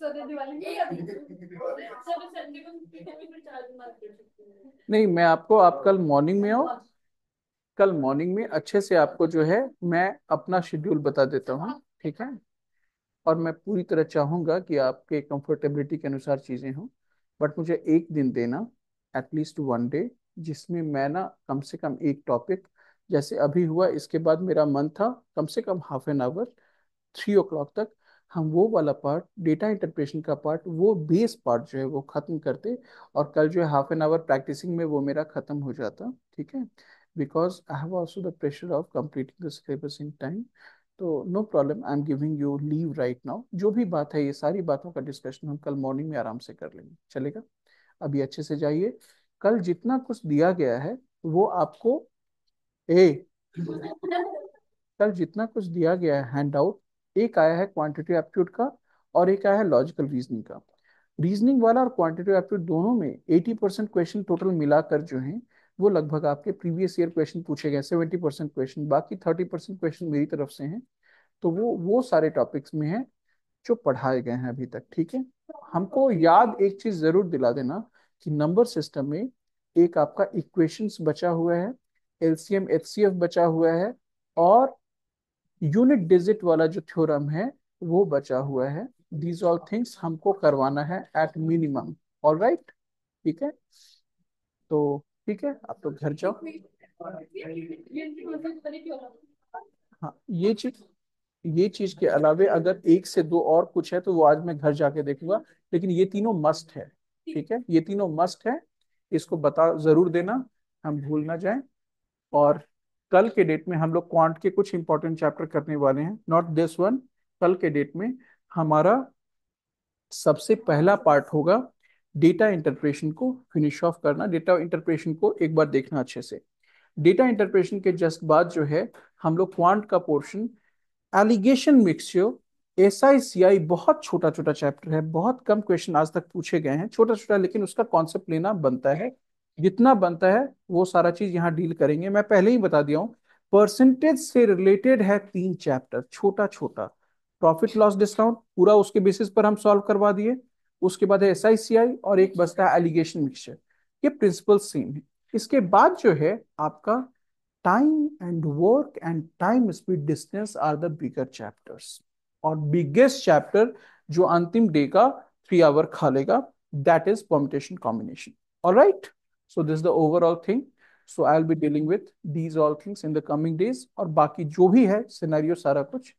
नहीं मैं आपको आप कल मॉर्निंग में आओ। कल मॉर्निंग में अच्छे से आपको जो है मैं अपना शेड्यूल बता देता हूँ ठीक है? और मैं पूरी तरह चाहूँगा कि आपके कंफर्टेबिलिटी के अनुसार चीज़ें हों बट मुझे एक दिन देना एटलीस्ट वन डे जिसमें मैं ना कम से कम एक टॉपिक जैसे अभी हुआ इसके बाद मेरा मन था कम से कम half an hour three o'clock तक हम वो वाला पार्ट डेटा इंटरप्रेशन का पार्ट वो बेस पार्ट जो है वो खत्म करते और कल जो है हाफ़ एन आवर प्रैक्टिसिंग में वो मेरा खत्म हो जाता, ठीक है? Because I have also the pressure of completing the syllabus in time तो no problem I am giving you leave right now जो भी बात है, ये सारी बातों का डिस्कशन हम कल मॉर्निंग में आराम से कर लेंगे। चलेगा? अभी अच्छे से जाइए। कल जितना कुछ दिया गया है, वो आपको ए, कल जितना कुछ दिया गया है हैंड आउट एक आया है क्वांटिटी एप्टीट्यूड का और एक आया है लॉजिकल रीजनिंग का। रीजनिंग वाला और क्वांटिटी एप्टीट्यूड दोनों में 80 परसेंट क्वेश्चन टोटल मिलाकर जो है, वो लगभग आपके प्रीवियस ईयर क्वेश्चन पूछे गए सेवेंटी परसेंट क्वेश्चन बाकी थर्टी परसेंट क्वेश्चन मेरी तरफ़ से हैं। तो वो वो सारे टॉपिक्स में हैं जो पढ़ाए गए हैं अभी तक, ठीक है? हमको याद एक चीज़ ज़रूर दिला देना कि नंबर सिस्टम में एक आपका इक्वेशंस बचा हुआ है एलसीएम एचसीएफ बचा हुआ है और यूनिट डिजिट वाला जो थ्योरम है, वो बचा हुआ है। दीज ऑल थिंग्स हमको करवाना है एट मिनिमम ऑल राइट ठीक है? तो ठीक है, आप तो घर जाओ। हाँ ये चीज़ ये चीज़ के अलावे अगर एक से दो और कुछ है तो वो आज मैं घर जाके देखूँगा। लेकिन ये तीनों मस्ट है, ठीक है? ये तीनों मस्ट है। इसको बता, ज़रूर देना, हम भूल ना जाएँ। और कल के डेट में हम लोग क्वांट के कुछ इंपॉर्टेंट चैप्टर करने वाले हैं। नॉट दिस वन कल के डेट में हमारा सबसे पहला पार्ट होगा डेटा इंटरप्रेशन को फिनिश ऑफ़ करना। डेटा इंटरप्रेशन को एक बार देखना अच्छे से। डेटा इंटरप्रेशन के जस्ट बाद जो है, हम लोग क्वांट का portion alligation mixture S I C I बहुत छोटा छोटा चैप्टर है। बहुत कम क्वेश्चन आज तक पूछे गए हैं। छोटा छोटा लेकिन उसका कॉन्सेप्ट लेना बनता है। जितना बनता है, वो सारा चीज़ यहाँ डील करेंगे। मैं पहले ही बता दिया हूँ परसेंटेज से रिलेटेड है तीन चैप्टर छोटा छोटा प्रॉफिट लॉस डिस्काउंट पूरा उसके बेसिस पर हम सॉल्व करवा दिए। उसके बाद है एस और एक बचता है एलिगेशन मिक्सचर ये प्रिंसिपल सेम है। इसके बाद जो है, आपका time and work and time speed distance are the bigger chapters और बिगेस्ट चैप्टर जो अंतिम डे का थ्री आवर खा लेगा that is permutation combination all right so this is the overall thing. So i'll be dealing with these all things in the और बाकी जो भी है सिनेरियो सारा कुछ,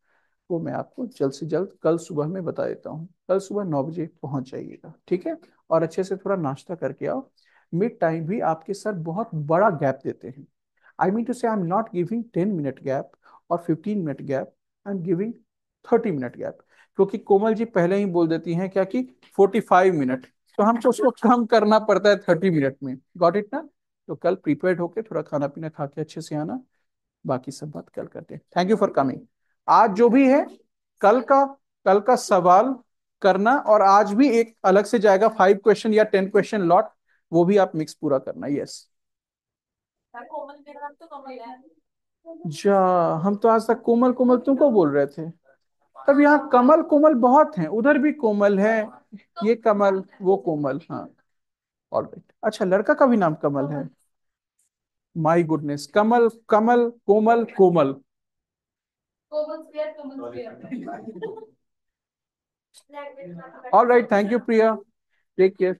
वो मैं आपको जल्द से जल्द कल सुबह में बता देता हूँ। कल सुबह नौ बजे पहुँच जाइएगा ठीक है? और अच्छे से थोड़ा नाश्ता करके आओ। मिड टाइम भी आपके सर बहुत बड़ा गैप देते हैं। I mean to say I am not giving ten minute gap और fifteen minute gap I am giving thirty minute gap क्योंकि कोमल जी पहले ही बोल देती हैं क्या कि फोर्टी फाइव मिनट तो हमको उसको कम करना पड़ता है थर्टी मिनट में। गॉट इट ना? तो कल प्रिपेयर्ड होके थोड़ा खाना पीना खा के अच्छे से आना। बाकी सब बात कल करते हैं। थैंक यू फॉर कमिंग आज जो भी है कल का कल का सवाल करना और आज भी एक अलग से जाएगा फाइव क्वेश्चन या टेन क्वेश्चन लॉट वो भी आप मिक्स पूरा करना। यस तो जा हम तो आज तक कोमल कोमल तुमको बोल रहे थे। तब यहाँ कमल कोमल बहुत हैं उधर भी कोमल है ये कमल वो कोमल हाँ। ऑलराइट अच्छा लड़का का भी नाम कमल है। My goodness Kamal Kamal Komal Komal. All right thank you Priya take care